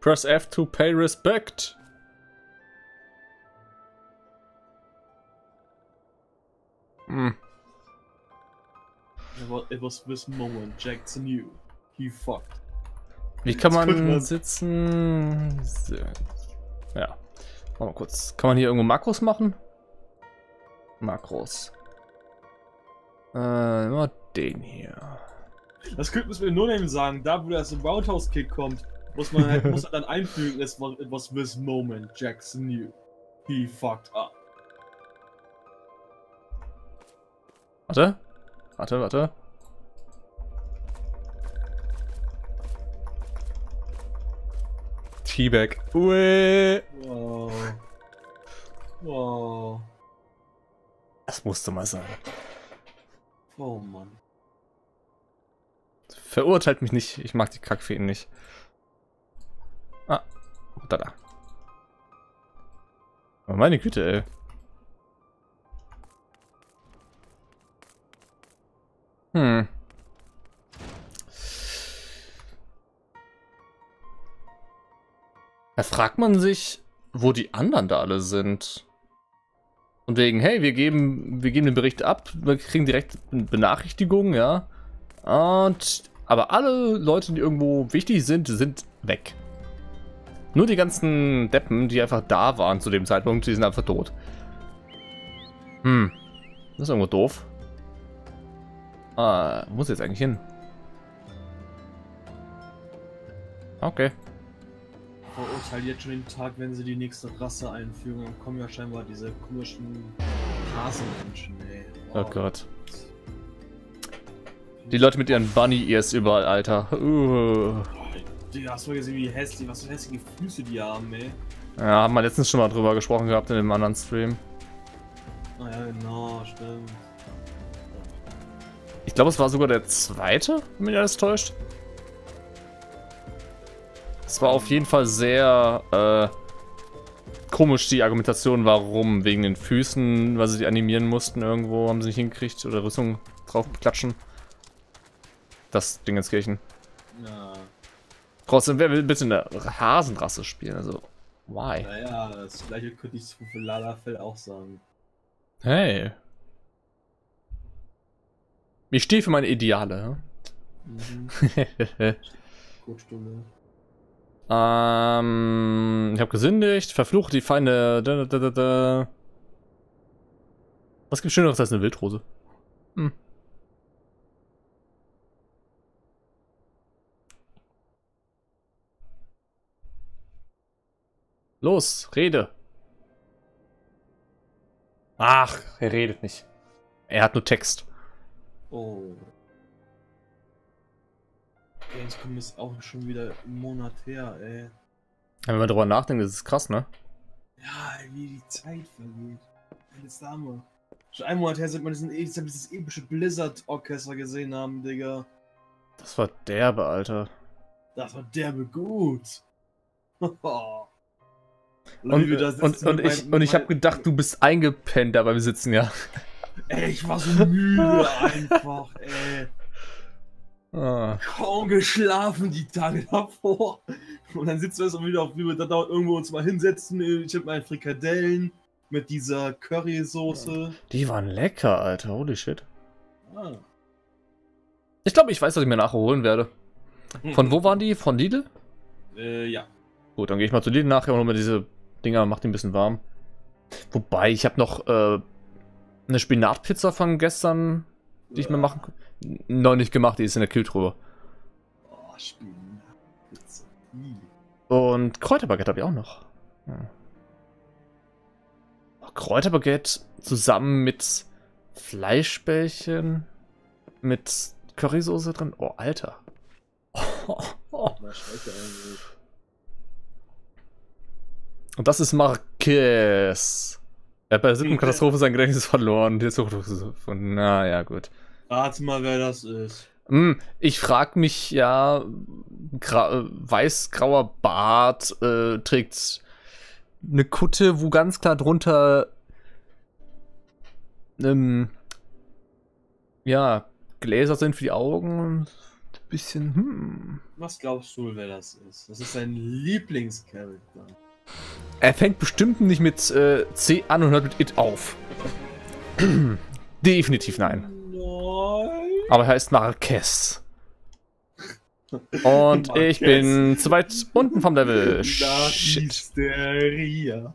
Press F to pay respect. Hm. It was, it was this moment Jackson knew. He fucked. Wie kann man sitzen? Ja. Mal kurz. Kann man hier irgendwo Makros machen? Makros. Äh, immer den hier. Das könnten wir nur eben sagen, da wo das Roundhouse-Kick kommt, muss man halt, muss er dann einfügen, es was, it was this moment Jackson knew. He fucked up. Warte. Warte, warte. Teabag. Ue. Wow. Wow. Das musste mal sein. Oh Mann. Verurteilt mich nicht. Ich mag die Kackfeen nicht. Ah. Da, da. Oh, meine Güte, ey. Hm. Da fragt man sich, wo die anderen da alle sind. Und wegen, hey, wir geben, wir geben den Bericht ab, wir kriegen direkt Benachrichtigungen, ja. Und, aber alle Leute, die irgendwo wichtig sind, sind weg. Nur die ganzen Deppen, die einfach da waren zu dem Zeitpunkt, die sind einfach tot. Hm. Das ist irgendwo doof. Ah, wo muss ich jetzt eigentlich hin? Okay. Verurteilt jetzt schon den Tag, wenn sie die nächste Rasse einfügen, dann kommen ja scheinbar diese komischen Hasenmenschen, ey. Oh Gott. Die Leute mit ihren Bunny-Ears überall, Alter. Uh. Digga, hast du mal gesehen, wie hässlich, was für hässliche Füße die haben, ey. Ja, haben wir letztens schon mal drüber gesprochen gehabt in dem anderen Stream. Ah ja, genau, stimmt. Ich glaube, es war sogar der zweite, wenn mich alles täuscht. Es war auf jeden Fall sehr äh, komisch, die Argumentation, warum. Wegen den Füßen, weil sie die animieren mussten irgendwo, haben sie nicht hingekriegt oder Rüstung drauf klatschen. Das Dingenskirchen. Ja, Trotzdem, wer will bitte eine Hasenrasse spielen? Also, why? naja, das gleiche könnte ich zu für Lalafell auch sagen. Hey. Ich stehe für meine Ideale. Mhm. ja? Ähm, ich habe gesündigt, verflucht die Feinde. Da, da, da. Was gibt Schöneres als eine Wildrose? Hm. Los, rede. Ach, er redet nicht. Er hat nur Text. Oh. Gamescom ist auch schon wieder einen Monat her, ey. Wenn man drüber nachdenkt, das ist krass, ne? Ja, wie die Zeit vergeht. Jetzt haben wir. Schon einen Monat her sind wir diesen, dieses epische Blizzard-Orchester gesehen haben, Digga. Das war derbe, Alter. Das war derbe gut. und, Und, und, und, ich, und ich habe gedacht, du bist eingepennt da beim Sitzen, ja. Ey, ich war so müde einfach, ey. Ah. Kaum geschlafen die Tage davor. Und dann sitzen wir so wieder auf, wie wir da irgendwo uns mal hinsetzen. Ich hab meine Frikadellen mit dieser Currysoße. Die waren lecker, Alter. Holy shit. Ah. Ich glaube, ich weiß, was ich mir nachher holen werde. Von wo waren die? Von Lidl? Äh, ja. Gut, dann gehe ich mal zu Lidl nachher und hol mir diese Dinger, mach die ein bisschen warm. Wobei, ich habe noch äh, eine Spinatpizza von gestern, die ich mir machen konnte. Noch nicht gemacht, die ist in der Kühltruhe. Oh. Ih. Und Kräuterbaguette habe ich auch noch. Hm. Oh, Kräuterbaguette zusammen mit Fleischbällchen, mit Currysoße drin. Oh, Alter. Oh, oh. Na, ja. Und das ist Marquez. Er hat bei der siebten Katastrophe sein Gedächtnis verloren. Die Sucht von. Naja, gut. Rate mal, wer das ist. Hm, ich frag mich ja, gra weiß-grauer Bart, äh, trägt eine Kutte, wo ganz klar drunter ähm, ja, Gläser sind für die Augen. Ein bisschen, hm. Was glaubst du, wer das ist? Das ist sein Lieblingscharakter. Er fängt bestimmt nicht mit äh, C an und hört mit It auf. Definitiv nein. Aber er heißt Marquez. Und ich Marquez. bin zu weit unten vom Level. Shit. ist der Ria.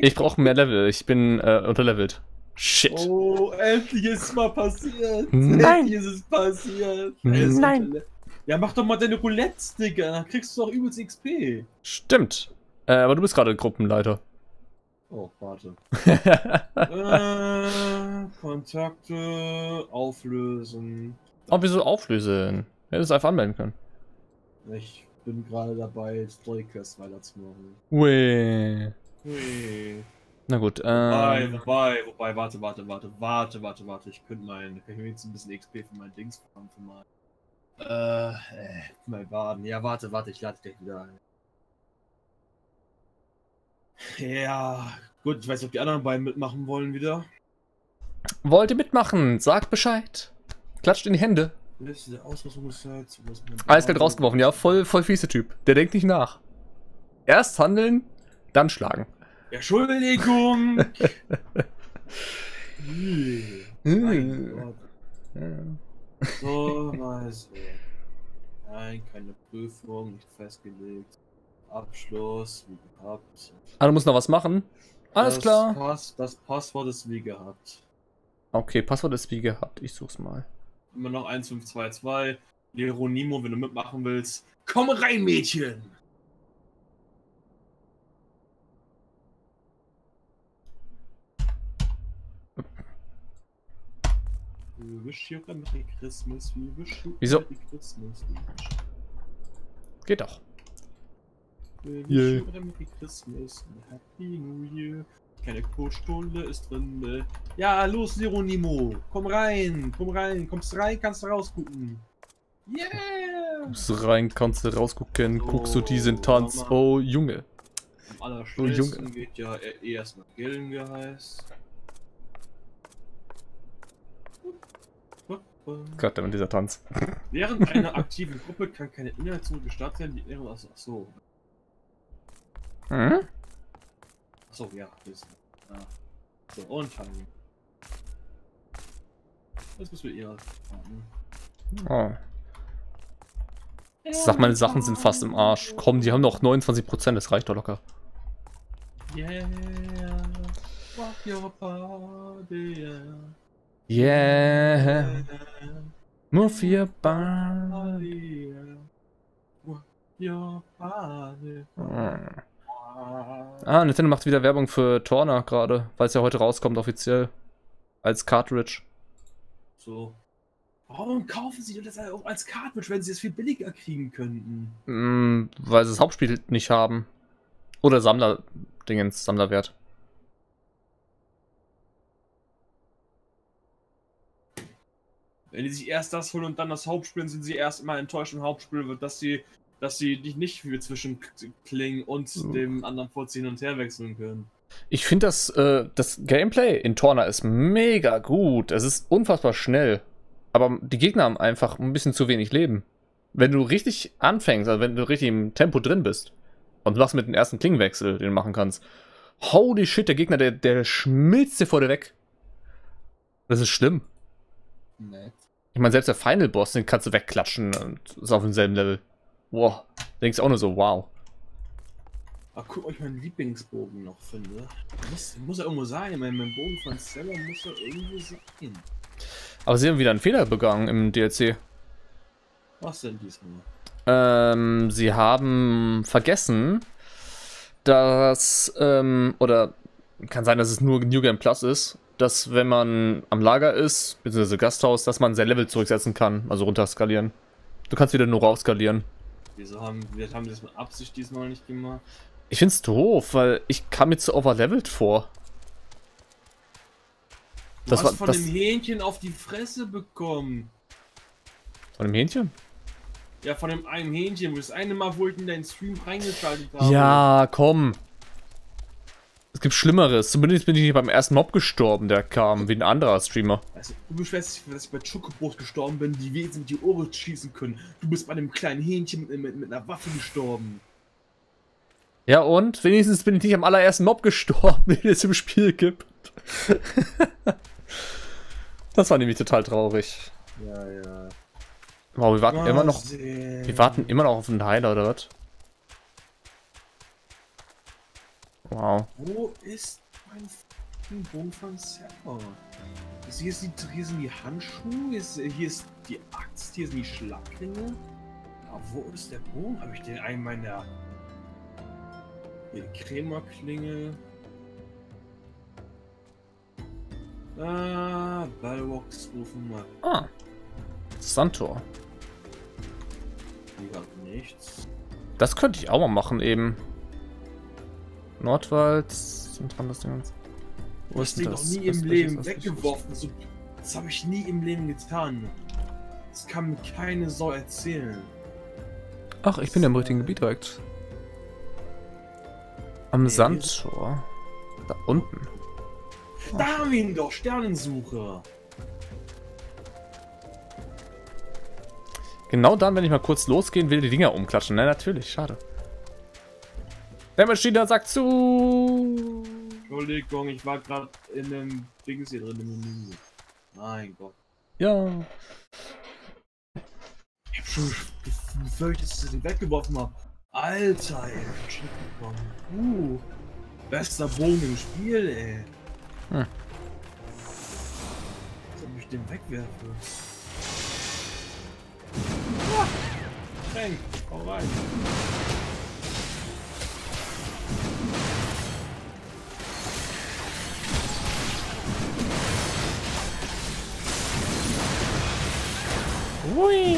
Ich brauche mehr Level. Ich bin äh, unterlevelt. Shit. Oh, endlich ist es mal passiert. Nein. Endlich ist es passiert. Nein. Ja, mach doch mal deine Roulette-Sticker, dann kriegst du auch übelst XP. Stimmt. Äh, aber du bist gerade Gruppenleiter. Oh, warte. äh, Kontakte, auflösen. Oh, wieso auflösen? Hättest es einfach anmelden können. Ich bin gerade dabei, Storyquest weiterzumachen. Ui. Hui. Na gut, Wobei, ähm. wobei, wobei, warte, warte, warte, warte, warte, warte. Ich könnte mein, kann ich mir jetzt ein bisschen XP für mein Dings bekommen, für mein. Äh, äh, mein Baden. Ja, warte, warte, ich lade dich wieder ein. Ja, gut, ich weiß nicht, ob die anderen beiden mitmachen wollen wieder. Wollt ihr mitmachen? Sagt Bescheid. Klatscht in die Hände. Eiskalt Baden? rausgeworfen, ja, voll, voll fiese Typ. Der denkt nicht nach. Erst handeln, dann schlagen. Entschuldigung! Ih, mein Gott. So, also. Nein, keine Prüfung, nicht festgelegt. Abschluss, wie gehabt. Ah, du musst noch was machen? Alles das klar. Pass, das Passwort ist wie gehabt. Okay, Passwort ist wie gehabt. Ich such's mal. Immer noch 1522. Leronimo, wenn du mitmachen willst. Komm rein, Mädchen! We wish you a Merry Christmas, we wish you a Wieso? Merry Christmas. wish- Geht doch. Yeah. Merry Christmas Happy New Year. Keine Codestunde ist drin. ne? Ja, los, Leronimo. Komm rein, komm rein. Kommst rein, kannst du rausgucken. Yeah! Kommst rein, kannst du rausgucken, So, guckst du diesen Tanz. Mama. Oh, Junge. Am allerschnellsten Junge. geht ja eh eh erstmal Gillengeheiß. Gott, damit dieser Tanz. Während einer aktiven Gruppe kann keine Inhaltssuche gestartet werden, die. Achso, achso. Hm? Achso, ja. Das ist, ja. So, und fangen. Jetzt müssen wir eher. Oh. Sag, meine Sachen sind fast im Arsch. Komm, die haben noch 29%, das reicht doch locker. Yeah. Rock your body, yeah. Yeah. Move your. Body. Rock your body. Ah, Nintendo macht wieder Werbung für Torna gerade, weil es ja heute rauskommt offiziell. Als Cartridge. So. Warum kaufen sie das auch als Cartridge, wenn sie es viel billiger kriegen könnten? Mm, weil sie das Hauptspiel nicht haben. Oder Sammler-Dingens, Sammlerwert. Wenn die sich erst das holen und dann das Hauptspiel, sind sie erst immer enttäuscht im Hauptspiel, wird, dass sie, dass sie nicht, nicht viel zwischen Kling und So. dem anderen Furz hin und her wechseln können. Ich finde das, äh, das Gameplay in Torna ist mega gut. Es ist unfassbar schnell. Aber die Gegner haben einfach ein bisschen zu wenig Leben. Wenn du richtig anfängst, also wenn du richtig im Tempo drin bist und machst mit dem ersten Klingenwechsel, den du machen kannst, holy shit, der Gegner, der, der schmilzt dir vor dir weg. Das ist schlimm. Nee. Ich meine, selbst der Final Boss, den kannst du wegklatschen und ist auf demselben Level. Wow. Denkst du auch nur so, wow. Ach, guck, ob ich meinen Lieblingsbogen noch finde. Muss, muss er irgendwo sein. Mein, mein Bogen von Stella muss er irgendwo sein. Aber sie haben wieder einen Fehler begangen im DLC. Was denn diesmal? Ähm, sie haben vergessen, dass, ähm, oder kann sein, dass es nur New Game Plus ist, dass wenn man am Lager ist, beziehungsweise Gasthaus, dass man sein Level zurücksetzen kann, also runterskalieren. Du kannst wieder nur raufskalieren. Wieso haben wir haben das mit Absicht diesmal nicht gemacht? Ich find's doof, weil ich kam mir zu overlevelt vor. Du Das hast war- von das- dem Hähnchen auf die Fresse bekommen. Von dem Hähnchen? Ja, von dem einen Hähnchen. Das eine Mal, wo ich in deinen Stream reingeschaltet habe. Ja, komm. Es gibt Schlimmeres. Zumindest bin ich nicht beim ersten Mob gestorben, der kam, wie ein anderer Streamer. Also, du beschwerst dich, dass ich bei Chocobos gestorben bin, die wesentlich die Ohren schießen können. Du bist bei einem kleinen Hähnchen mit, mit, mit einer Waffe gestorben. Ja, und? Wenigstens bin ich nicht am allerersten Mob gestorben, den es im Spiel gibt. das war nämlich total traurig. Ja, ja. Wow, wir warten immer noch. Wir Wir warten immer noch auf einen Heiler, oder was? Wow. Wo ist mein fucking Bogen von Server? Also hier, ist die, hier sind die Handschuhe, hier ist, hier ist die Axt, hier sind die Schlagringe. Aber wo ist der Bogen? Habe ich den einen meiner. Hier die Krämerklinge. Ah, Balrogs rufen mal. Ah. Santor. Die hat nichts. Das könnte ich auch mal machen eben. Nordwald, zentrales Ding. Du Wo ist den denn noch das? nie im Leben weggeworfen. So, das habe ich nie im Leben getan. Das kann mir keine Sau erzählen. Ach, ich bin ja im richtigen Gebiet direkt. Am Nee. Sandtor. Da unten. Da haben wir ihn doch, Sternensucher. Genau dann, wenn ich mal kurz losgehen will, die Dinger umklatschen. Ne, natürlich, schade. Der Maschiner sagt zu. Entschuldigung, ich war gerade in dem Dings hier drin im Menü. Mein Gott. Ja. Ich hab schon befürchtet, dass ich den weggeworfen habe. Alter, ey. Shit bekommen. Uh. Bester Bogen im Spiel, ey. Hm. Als ob ich den wegwerfe. Ah, Frank, hau rein. Hui.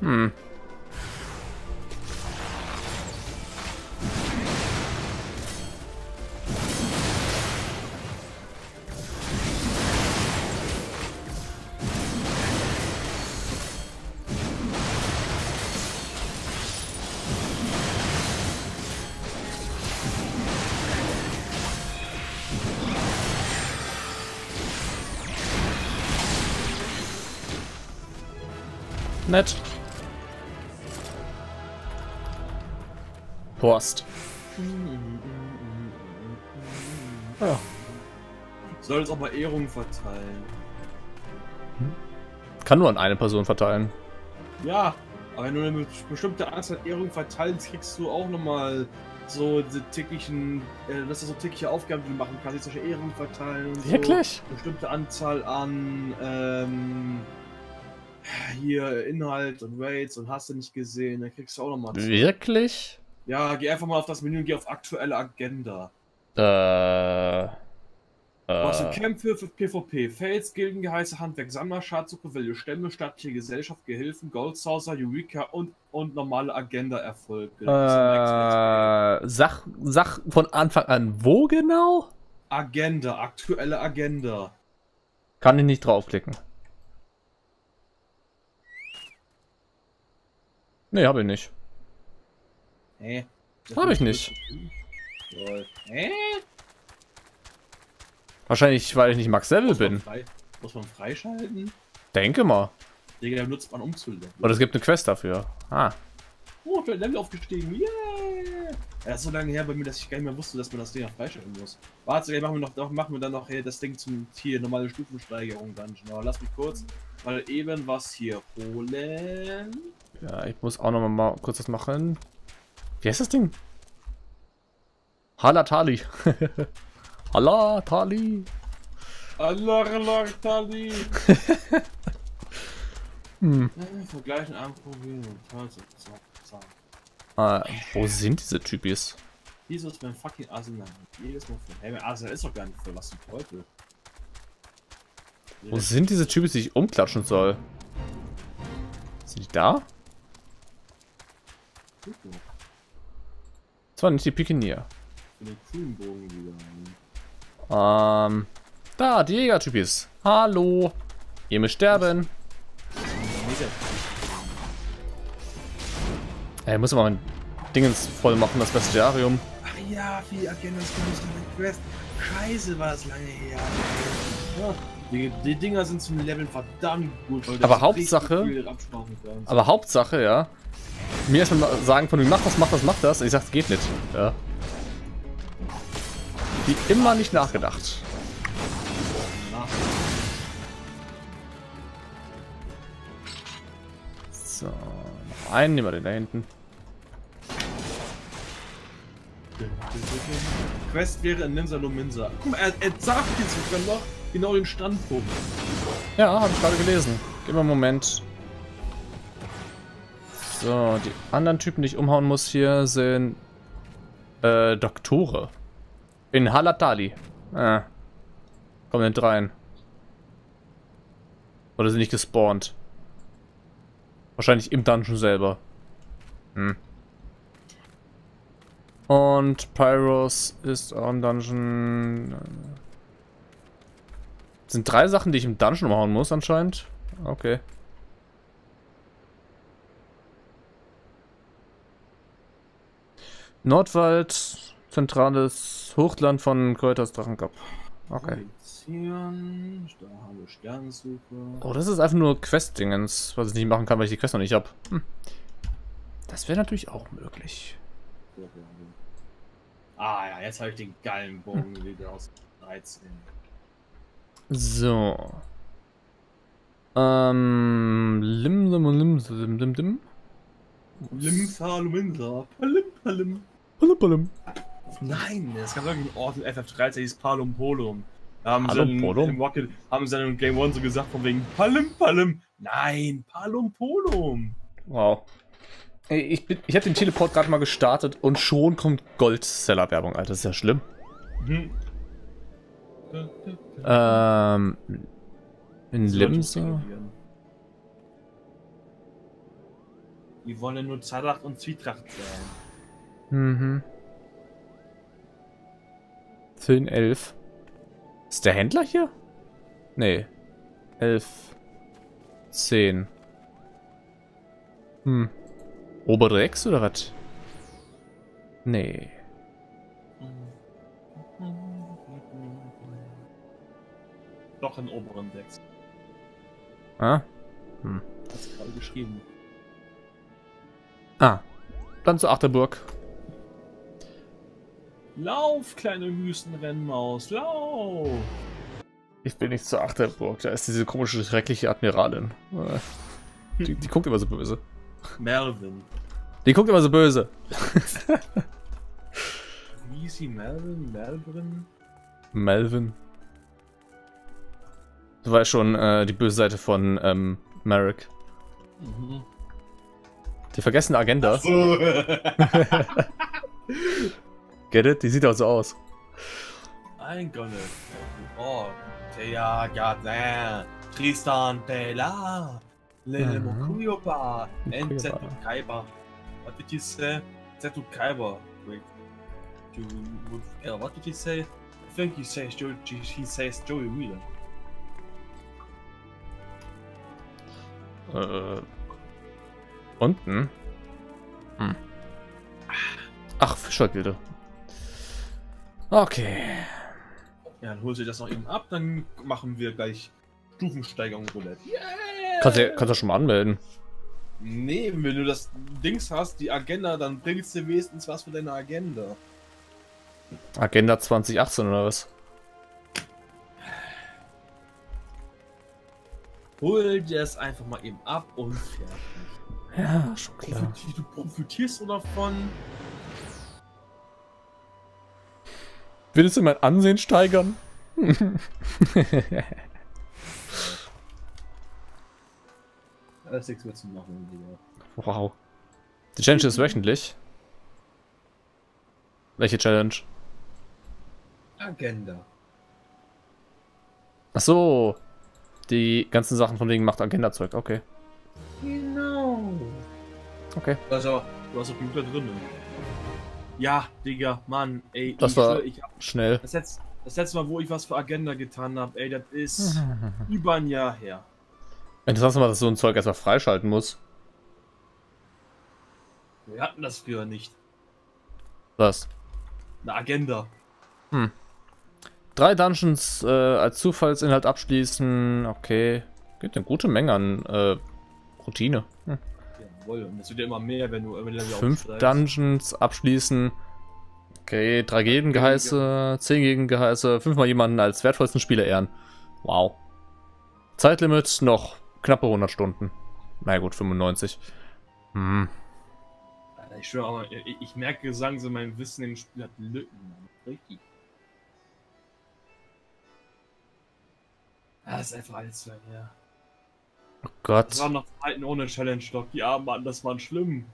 Hm. Nett. Horst. Ja. Soll es aber Ehrungen verteilen. Kann nur an eine Person verteilen. Ja, aber wenn du eine bestimmte Anzahl Ehrungen verteilst, kriegst du auch nochmal so diese täglichen, äh, das ist so tägliche Aufgaben, die du machen kannst, solche Ehrungen verteilen und Wirklich? so. Bestimmte Anzahl an, ähm, hier Inhalt und Raids und hast du nicht gesehen, dann kriegst du auch nochmal. Wirklich? Ja, geh einfach mal auf das Menü und geh auf aktuelle Agenda. Äh. Was sind Äh. Kämpfe für PvP? Fails, Gilden, Geheiße, Handwerk, Sammler, Schatzsuche, Welle, Stämme, stattliche Gesellschaft, Gehilfen, Goldsaucer, Eureka und, und normale Agenda-Erfolge. Äh, Sach, Sach von Anfang an wo genau? Agenda, aktuelle Agenda. Kann ich nicht draufklicken. Nee, habe ich nicht. Hä? Hab ich nicht. Hä? Wahrscheinlich, weil ich nicht Max Level bin. frei- Muss man freischalten? Denke mal. Digga, nutzt man um zu. Oder es gibt eine Quest dafür. Ah. Oh, ich bin Level aufgestiegen. Yeah! Ja, das ist so lange her bei mir, dass ich gar nicht mehr wusste, dass man das Ding noch freischalten muss. Warte, machen wir, noch, machen wir dann noch hey, das Ding zum hier, normale Stufensteigerung Dungeon. Aber lass mich kurz mal eben was hier holen. Ja, ich muss auch noch mal kurz was machen. Wie heißt das Ding? Halatali. Halatali. Allah, Allah, Tali! Hm. Vergleichen, anprobieren. Zack, zack. Ah, wo sind diese Typis? Wieso ist mein fucking Arsenal? Jedes Mal voll. Hey, mein Arsenal ist doch gar nicht voll. Was zum Teufel? Wo sind diese Typis, die ich umklatschen soll? Sind die da? Das war nicht die Pikinier. Für den coolen Bogen wieder. Ähm, da, die Jägertypis. Hallo. Ihr müsst sterben. Ey, muss mal mein Dingens voll machen, das Bestiarium. Ach ja, für die Agendas Quest. Scheiße, war das lange her. Ja, die, die Dinger sind zum Leveln verdammt gut. Weil Aber Hauptsache-. Aber Hauptsache, ja. Mir erstmal mal sagen von mach das, mach das, mach das. Und ich sag, geht nicht. Ja. Wie immer nicht nachgedacht. Nach- So, noch einen nehmen wir den da hinten. Quest wäre in Ninja Minsa. Guck mal, er, er sagt jetzt sogar noch genau den Standpunkt. Ja, habe ich gerade gelesen. Gib mal einen Moment. So, die anderen Typen, die ich umhauen muss hier, sind äh, Doktore. In Halatali. Ah. Kommen nicht rein. Oder sind nicht gespawnt? Wahrscheinlich im Dungeon selber. Hm. Und Pyros ist auch im Dungeon. Sind drei Sachen, die ich im Dungeon umhauen muss, anscheinend. Okay. Nordwald, zentrales Hochland von Kräuters Drachenkopf. Okay. Oh, das ist einfach nur Quest-Dingens, was ich nicht machen kann, weil ich die Quest noch nicht habe. Hm. Das wäre natürlich auch möglich. Ah ja, jetzt habe ich den geilen Bogen wieder aus 13. So. Ähm. Lim, lim, lim, lim, lim, lim. Limsa Luminsa. Palim, palim. Palim, palim. Nein, es gab wirklich einen Ort in FF13, der hieß Palum Polum. Da haben sie dann Polum? im Rocket, haben sie dann im Game One so gesagt von wegen Palim Palim. Nein, Palum Polum. Wow. Ey, ich bin, ich habe den Teleport gerade mal gestartet und schon kommt Goldseller-Werbung, Alter. Das ist ja schlimm. Hm. Ähm. In Limsa. Die wollen nur Zadracht und Zwietracht sein. Mhm. 10, 11. Ist der Händler hier? Nee. 11. 10. Hm. Obere Ex oder was? Nee. Doch in oberen Decks. Ah? Hat's gerade geschrieben. Ah. Dann zur Achterburg. Lauf, kleine Wüstenrennmaus, lauf! Ich will nicht zur Achterburg. Da ist diese komische, schreckliche Admiralin. Äh, Die, die guckt immer so böse. Melvin. Die guckt immer so böse. Wie hieß sie? Melvin? Melvin? Melvin. Das war schon äh, die böse Seite von ähm, Merrick. Mhm. Die vergessene Agenda. So. Get it? Die sieht auch so aus. Ein Gönne. Oh, Thea, Gardin, Tristan, Bella, Mhm. Mokuyoba, Mokuyoba. Enzetu Kaiba. What did you say? Zetu Kaiba. Wait. You what did he say? I think he says Joey, he says Joey Wheeler. Äh, unten? Hm. Ach, Fischergilde. Okay. Ja, dann holst du das noch eben ab, dann machen wir gleich Stufensteigerung Roulette. Kannst du kannst du schon mal anmelden. Nee, wenn du das Dings hast, die Agenda, dann bringst du wenigstens was für deine Agenda. Agenda 2018 oder was? Hol dir es einfach mal eben ab und fertig. Ja, schon klar. Du profitierst so davon. Willst du mein Ansehen steigern? Alles nichts mehr zu machen, Digga. Wow. Die Challenge ist wöchentlich. Welche Challenge? Agenda. Ach so. Die ganzen Sachen von wegen macht Agenda-Zeug. Okay. Genau. Okay. Also, du hast doch Computer drin. Ja, Digga, Mann, ey. Das ich, war- ich hab Schnell. das, letzte, das letzte Mal, wo ich was für Agenda getan habe, ey, das ist über ein Jahr her. Interessant mal, dass so ein Zeug erstmal freischalten muss. Wir hatten das früher nicht. Was? Eine Agenda. Drei Dungeons äh, als Zufallsinhalt abschließen. Okay. Gibt eine gute Menge an äh, Routine. Hm. Jawohl, und es wird ja immer mehr, wenn du Level Fünf. Dungeons abschließen. Okay, drei Gegengeheiße, zehn Gegengeheiße, fünfmal jemanden als wertvollsten Spieler ehren. Wow. Zeitlimit noch knappe 100 Stunden. Na gut, 95. Hm. Ich schwöre, aber ich, ich merke langsam, mein Wissen im Spiel hat Lücken. Richtig. Ja, das ist einfach alles zu lange her. Oh Das Gott. waren noch Zeiten ohne Challenge-Stock. Die armen Mann, das waren schlimm.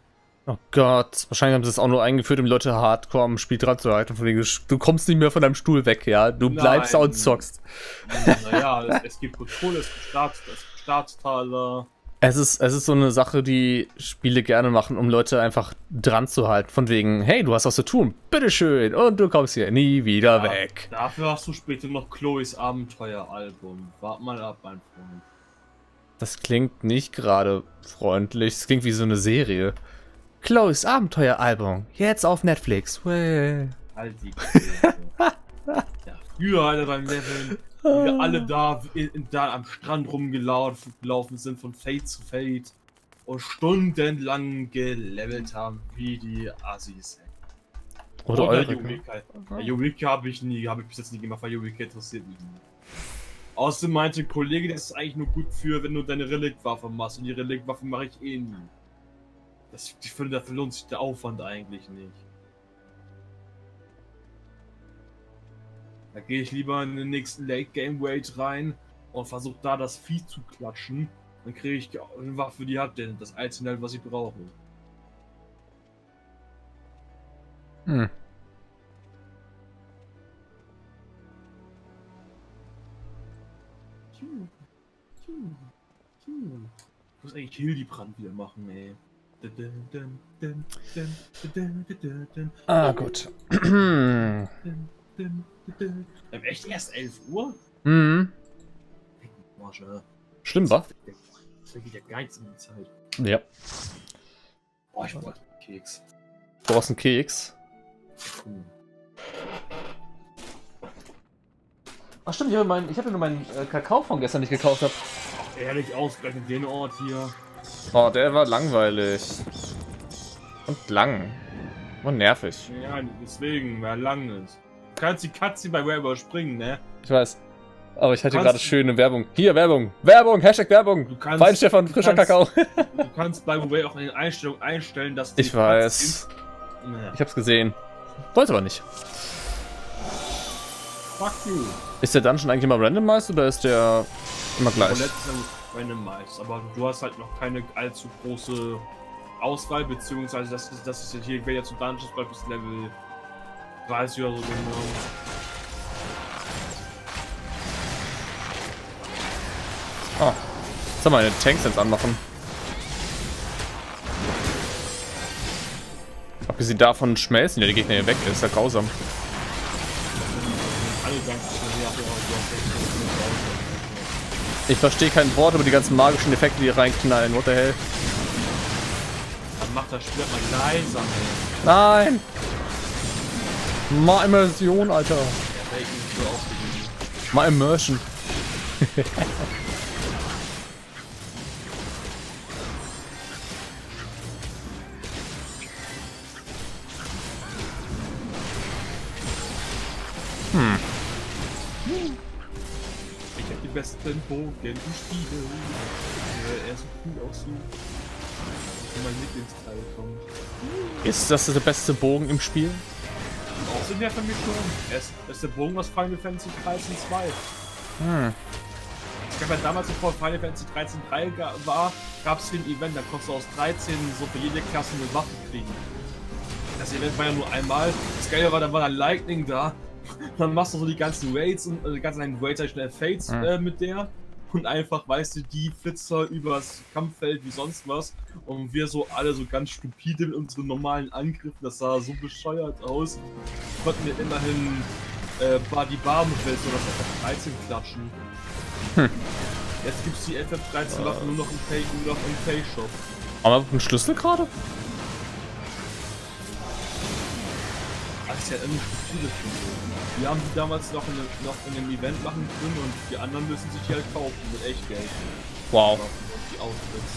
Oh Gott. Wahrscheinlich haben sie es auch nur eingeführt, um Leute hardcore am Spiel dran zu halten. Von wegen, du kommst nicht mehr von deinem Stuhl weg, ja. Du bleibst da und zockst. Naja, es, es gibt Kohle, es gibt Staats, es gibt Staatstaler. Es ist, es ist so eine Sache, die Spiele gerne machen, um Leute einfach dran zu halten. Von wegen, hey, du hast was zu tun, bitteschön, und du kommst hier nie wieder Ja, weg. Dafür hast du später noch Chloes Abenteueralbum. Wart mal ab, mein Freund. Das klingt nicht gerade freundlich. Das klingt wie so eine Serie. Chloe's Abenteueralbum. Jetzt auf Netflix. Wäh. Halt die früher, beim Leveln, wie wir alle da, in, da am Strand rumgelaufen gelaufen sind, von Fate zu Fate und stundenlang gelevelt haben, wie die Assis. Oder Oder eure. Eureka. Eureka habe ich nie, habe ich bis jetzt nie gemacht, weil Eureka interessiert mich nie. Außerdem meinte ein Kollege, das ist eigentlich nur gut für, wenn du deine Reliktwaffe machst. Und die Reliktwaffe mache ich eh nie. Das, ich finde, dafür lohnt sich der Aufwand eigentlich nicht. Da gehe ich lieber in den nächsten Late Game Wait rein und versuche da das Vieh zu klatschen. Dann kriege ich eine Waffe, die hat denn das Einzelne, was ich brauche. Hm. Ich muss eigentlich Hildebrand wieder machen, ey. Ah, gut. Ähm, echt erst 11 Uhr? hm. Marsche. Schlimm, wa? Das ja gar nichts in die Zeit. Ja. Boah, ich brauch einen Keks. Du brauchst einen Keks. Puh. Ach stimmt, ich habe mein, hab ja nur meinen äh, Kakao von gestern nicht gekauft. Hab. Ehrlich ausgerechnet den Ort hier. Oh, der war langweilig. Und lang. Und nervig. Ja, deswegen, weil er lang ist. Du kannst die Katze bei Web überspringen, ne? Ich weiß. Aber ich hatte gerade schöne Werbung. Hier, Werbung. Werbung, Hashtag Werbung. Du kannst- Fein Stefan, frischer kannst- Kakao. Du kannst bei Way auch in den Einstellungen einstellen, dass die Ich weiß. Ne. Ich hab's gesehen. Wollte aber nicht. Fuck you. Ist der Dungeon eigentlich immer randomized oder ist der immer gleich? Roulette ist dann randomized, aber du hast halt noch keine allzu große Auswahl, beziehungsweise das ist, das ist jetzt hier, wer jetzt zu Dungeons bleibt, bis Level 30 oder so genau. Oh. Soll mal meine Tanks jetzt anmachen. Abgesehen davon schmelzen ja die Gegner hier weg. Das ist ja grausam. Ja, ja, Ich verstehe kein Wort über die ganzen magischen Effekte, die reinknallen. What the hell? Dann macht das Spiel mal leiser, ey. Nein! Mal Immersion, Alter. Mal Immersion. Ich hab die besten Bogen im Spiel. Er so cool aussieht. Und mein Lieblingsteil kommt. Ist das der beste Bogen im Spiel? Auch sind ja für mich schon. Er ist, er der Bogen aus Final Fantasy 13 2. Hm. Ich habe ja damals, bevor Final Fantasy 13 3 ga- war, gab es ein Event, da konntest du aus 13 so für jede Klasse eine Waffe kriegen. Das Event war ja nur einmal. Das Geile war, da war dann Lightning da. Dann machst du so die ganzen Raids und also die ganzen Raids, schnell Fates Mhm. äh, mit der. Und einfach, weißt du, die Flitzer übers Kampffeld wie sonst was. Und wir so alle so ganz stupide mit unseren normalen Angriffen. Das sah so bescheuert aus. Konnten wir immerhin äh, Badi Barmfeld so das FF13 klatschen. Jetzt gibt's die FF13 Waffen nur noch im Pay, nur noch im Pay Shop. Aber einen Schlüssel gerade? Das ist ja irgendwie stupide. Wir haben die damals noch in, einem- noch in einem Event machen können und die anderen müssen sich die halt kaufen mit Echtgeld. Wow. Waffen und die Outfits.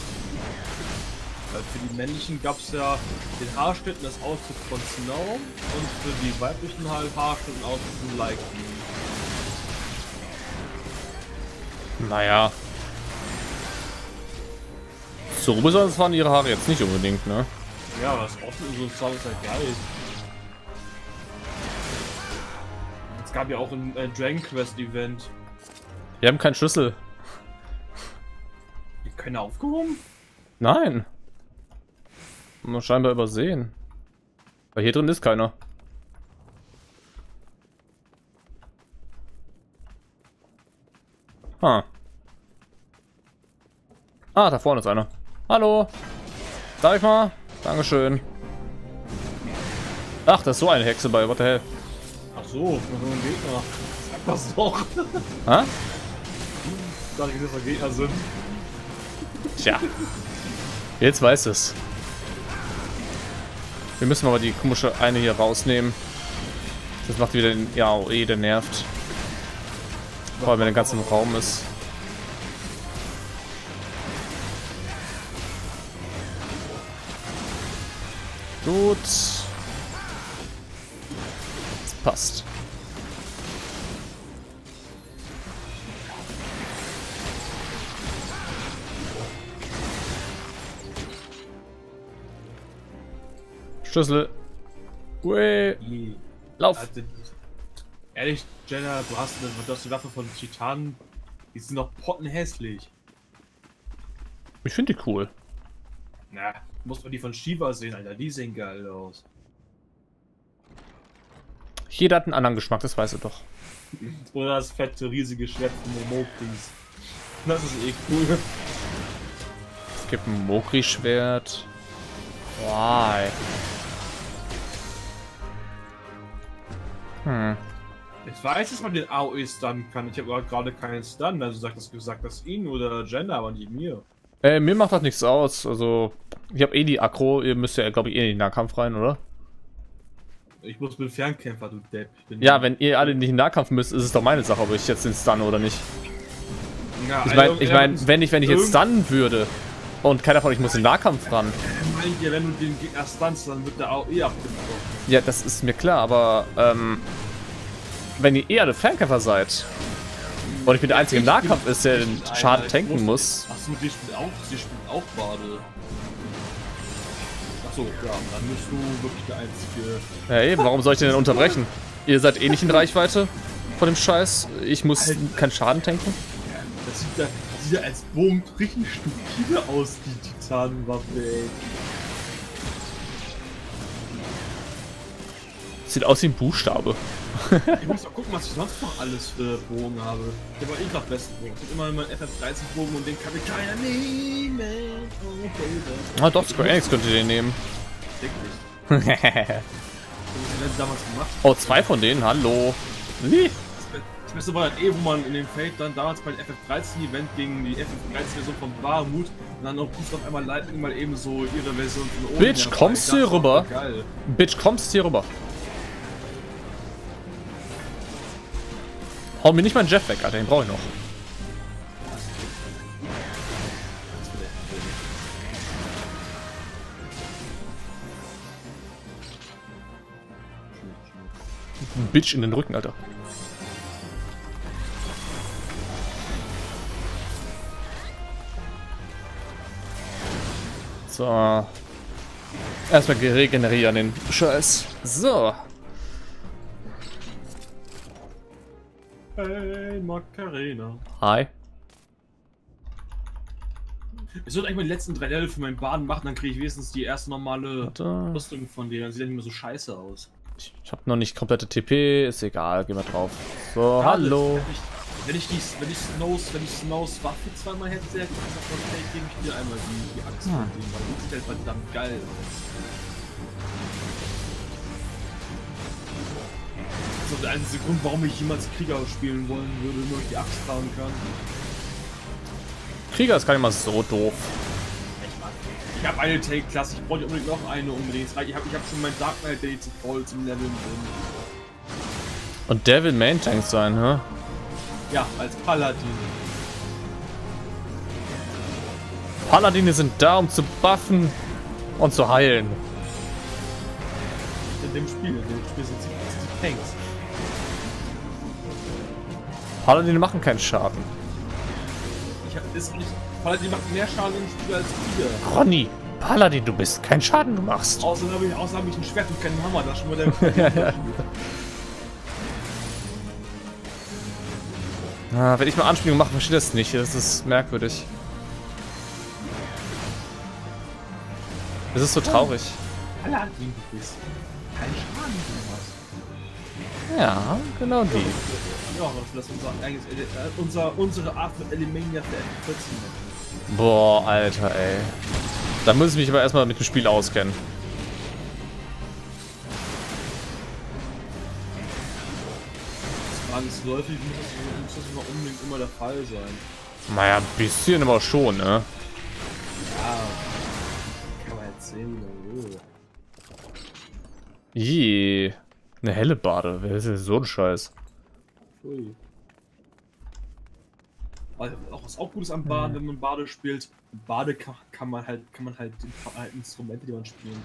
Weil für die männlichen gab es ja den Haarschnitt und das Outfit von Snow und für die weiblichen halt Haarschnitt und Outfit von Lightning. Naja. So besonders waren ihre Haare jetzt nicht unbedingt, ne? Ja, das offen so sah das halt geil. Es gab ja auch ein äh, Dragon Quest Event. Wir haben keinen Schlüssel. Die können aufgehoben? Nein. Haben wir scheinbar übersehen. Weil hier drin ist keiner. Ah. Ah, da vorne ist einer. Hallo. Darf ich mal? Dankeschön. Ach, da ist so eine Hexe bei. What the hell? So, noch ein Gegner. Sag das doch. Hä? Ich dachte, dass das Gegner sind. Tja. Jetzt weiß es. Wir müssen aber die komische eine hier rausnehmen. Das macht wieder den. Ja, oh, eh, der nervt. Vor allem, wenn der ganze Raum ist. Gut. Passt. Schlüssel. Ue. Lauf. Also, ehrlich, Jenna, du hast, eine, du hast die Waffe von Titanen. Die sind doch pottenhässlich. Ich finde die cool. Na, muss man die von Shiva sehen, Alter. Die sehen geil aus. Jeder hat einen anderen Geschmack, das weißt du doch. Oder das fette, riesige Schwert von Momokris. Das ist eh cool. Es gibt ein Mokri-Schwert. Why? Hm. Ich weiß, dass man den AOE stunnen kann. Ich habe aber gerade keinen Stun. Also sagt das gesagt, dass ihn oder Jenna, aber nicht mir. Äh, mir macht das nichts aus. Also, ich habe eh die Aggro. Ihr müsst ja, glaube ich, eh in den Nahkampf rein, oder? Ich muss mit Fernkämpfer, du Depp. Ja, wenn ihr alle nicht in den Nahkampf müsst, ist es doch meine Sache, ob ich jetzt den stun oder nicht. Ja, Ich meine, also, ich äh, mein, wenn ich, wenn ich jetzt stunnen würde und keiner von euch muss in den Nahkampf ran. Meint ihr, wenn du den Gegner stunst, dann wird der AOE abgebrochen. Ja, das ist mir klar, aber ähm, wenn ihr eh alle Fernkämpfer seid und ich bin der einzige im Nahkampf ist, der den Schaden tanken muss, Achso, die spielt auch, die spielt auch Bade. Achso, ja, dann bist du wirklich der Einzige. Ja, eben, warum soll ich den denn unterbrechen? Ihr seid eh nicht in Reichweite von dem Scheiß. Ich muss Alter. keinen Schaden tanken. Das sieht ja, das sieht ja als Bogen richtig stupide aus, die Titanenwaffe, ey. Sieht aus wie ein Buchstabe. Ich muss mal gucken, was ich sonst noch alles für Bogen habe. Ich habe eh gerade besten Bogen. Ich habe immer meinen FF13-Bogen und den kann mir keiner nehmen. Oh, Baby. Ah, doch, Square Enix könnt ihr den nehmen. Denk nicht. Oh, zwei von denen, hallo. Wie? Das Beste war halt eh, wo man in dem Feld dann damals beim FF13-Event gegen die FF13-Version von Bahamut und dann noch ruft auf einmal Lightning mal eben so ihre Version von oben. Bitch, kommst du hier rüber? Bitch, kommst hier rüber. Hau mir nicht meinen Jeff weg, Alter, den brauche ich noch. Bitch in den Rücken, Alter. So. Erstmal regenerieren den Scheiß. So. Hey, Macarena. Hi. Ich sollte eigentlich mal die letzten drei Level für meinen Baden machen, dann kriege ich wenigstens die erste normale Warte. Rüstung von dir. Dann sieht er nicht mehr so scheiße aus. Ich, ich habe noch nicht komplette TP, ist egal, gehen wir drauf. So, Ja, hallo. das- Wenn ich, wenn ich, die, wenn ich Snows, wenn ich Snows Waffe zweimal hätte, ich gebe ich dir einmal die, die Axt Hm. die sieht halt verdammt geil aus. Ist auch der einzige Grund, warum ich jemals Krieger spielen wollen würde, nur ich die Axt tragen kann. Krieger ist gar nicht mal so doof. Ich habe eine Take-Klasse, ich brauche unbedingt noch eine unbedingt. Ich habe ich hab schon meinen Dark Knight, der jetzt voll zum Leveln drin. Und der will Main Tank sein, hä? Ja, als Paladin. Paladine sind da, um zu buffen und zu heilen. In dem Spiel, in dem Spiel sind sie die Tanks. Paladine machen keinen Schaden. Ich hab, ist nicht, Paladin macht mehr Schaden dem Spiel als Krieger. Ronny, Paladin, du bist kein Schaden, du machst. Außerdem habe ich, hab ich ein Schwert und keinen Hammer, das schon mal der Unterschied. Ah, wenn ich mal Anspielung mache, verstehe das nicht. Das ist merkwürdig. Es ist so traurig. Paladin, du bist. Kein Schaden, du. Ja, genau die. Ja, aber das ist unser, eigenes äh, unser, unsere Art von Elemania für F14. Boah, Alter, ey. Da muss ich mich aber erstmal mit dem Spiel auskennen. Zwangsläufig muss das, muss das immer unbedingt immer der Fall sein. Naja, ein bisschen aber schon, ne? Ja, kann man jetzt sehen, wie will. Je. Eine helle Bade. Wer ist denn so ein Scheiß? Ui. Auch was auch gut ist am Baden, wenn man Bade spielt. Bade kann, kann man halt kann man halt, Instrumente, die man spielen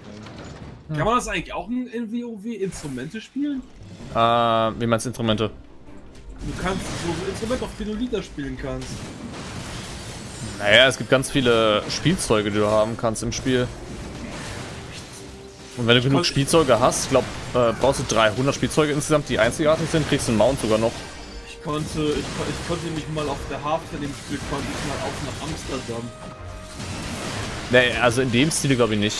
kann. Kann man das eigentlich auch in, in WoW Instrumente spielen? Äh, wie meinst du Instrumente? Du kannst so Instrumente, auf denen du Lieder spielen kannst. Naja, es gibt ganz viele Spielzeuge, die du haben kannst im Spiel. Und wenn du genug Spielzeuge hast, ich glaube, äh, brauchst du 300 Spielzeuge insgesamt, die einzigartig sind, kriegst du einen Mount sogar noch. Ich konnte, ich, ich konnte mich mal auf der Hafen in dem Spiel konnte ich mal auf nach Amsterdam. Nee, also in dem Stil glaube ich nicht.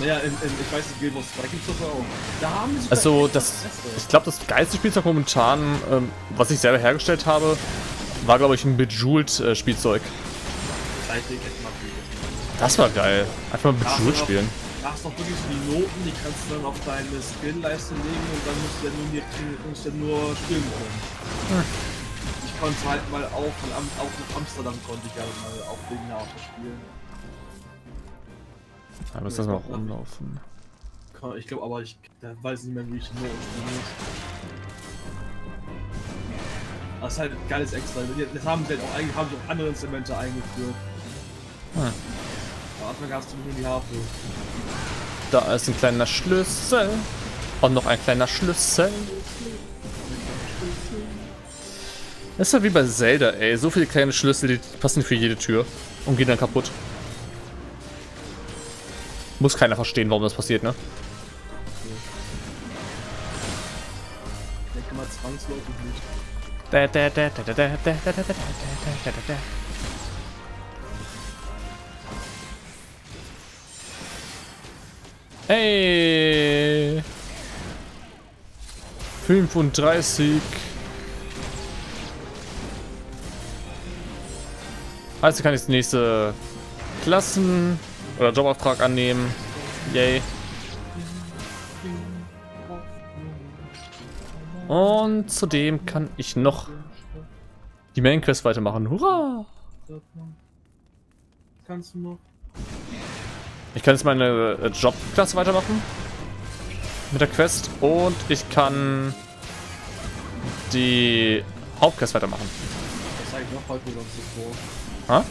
Naja, in, in, ich weiß nicht, Guild Wars 2 gibt's das auch. Da haben sie Also das, ich glaube, das geilste Spielzeug momentan, ähm, was ich selber hergestellt habe, war glaube ich ein Bejeweled äh. Das war geil. Einfach mal Bejeweled spielen. Da hast du noch wirklich so die Noten, die kannst du dann auf deine Skillleiste legen und dann musst du ja nur, die, musst du ja nur spielen können. Hm. Ich konnte halt mal auch, von Am auch nach Amsterdam konnte ich ja mal auch wegen der Auto spielen. Da wir mal rumlaufen. Kann- Ich glaube aber, ich weiß ich nicht mehr, wie ich die Noten spielen muss. Das ist halt ein geiles Extra. Das haben sie halt auch, haben sie auch andere Instrumente eingeführt. Hm. Anfang hast du nur die Harfe. Da ist ein kleiner Schlüssel. Und noch ein kleiner Schlüssel. Das ist ja wie bei Zelda, ey. So viele kleine Schlüssel, die passen für jede Tür. Und gehen dann kaputt. Muss keiner verstehen, warum das passiert, ne? Ich denke mal zwangsläufig nicht. Da, da, da, da, da, da, da, da, da, da, da, da, da, da. Hey! 35. Also kann ich das nächste Klassen- oder Jobauftrag annehmen. Yay. Und zudem kann ich noch die Main Quest weitermachen. Hurra! Kannst du noch? Ich kann jetzt meine äh, Jobklasse weitermachen. Mit der Quest. Und ich kann die Hauptquest weitermachen. Was war ich noch heute sonst so vor? Ha?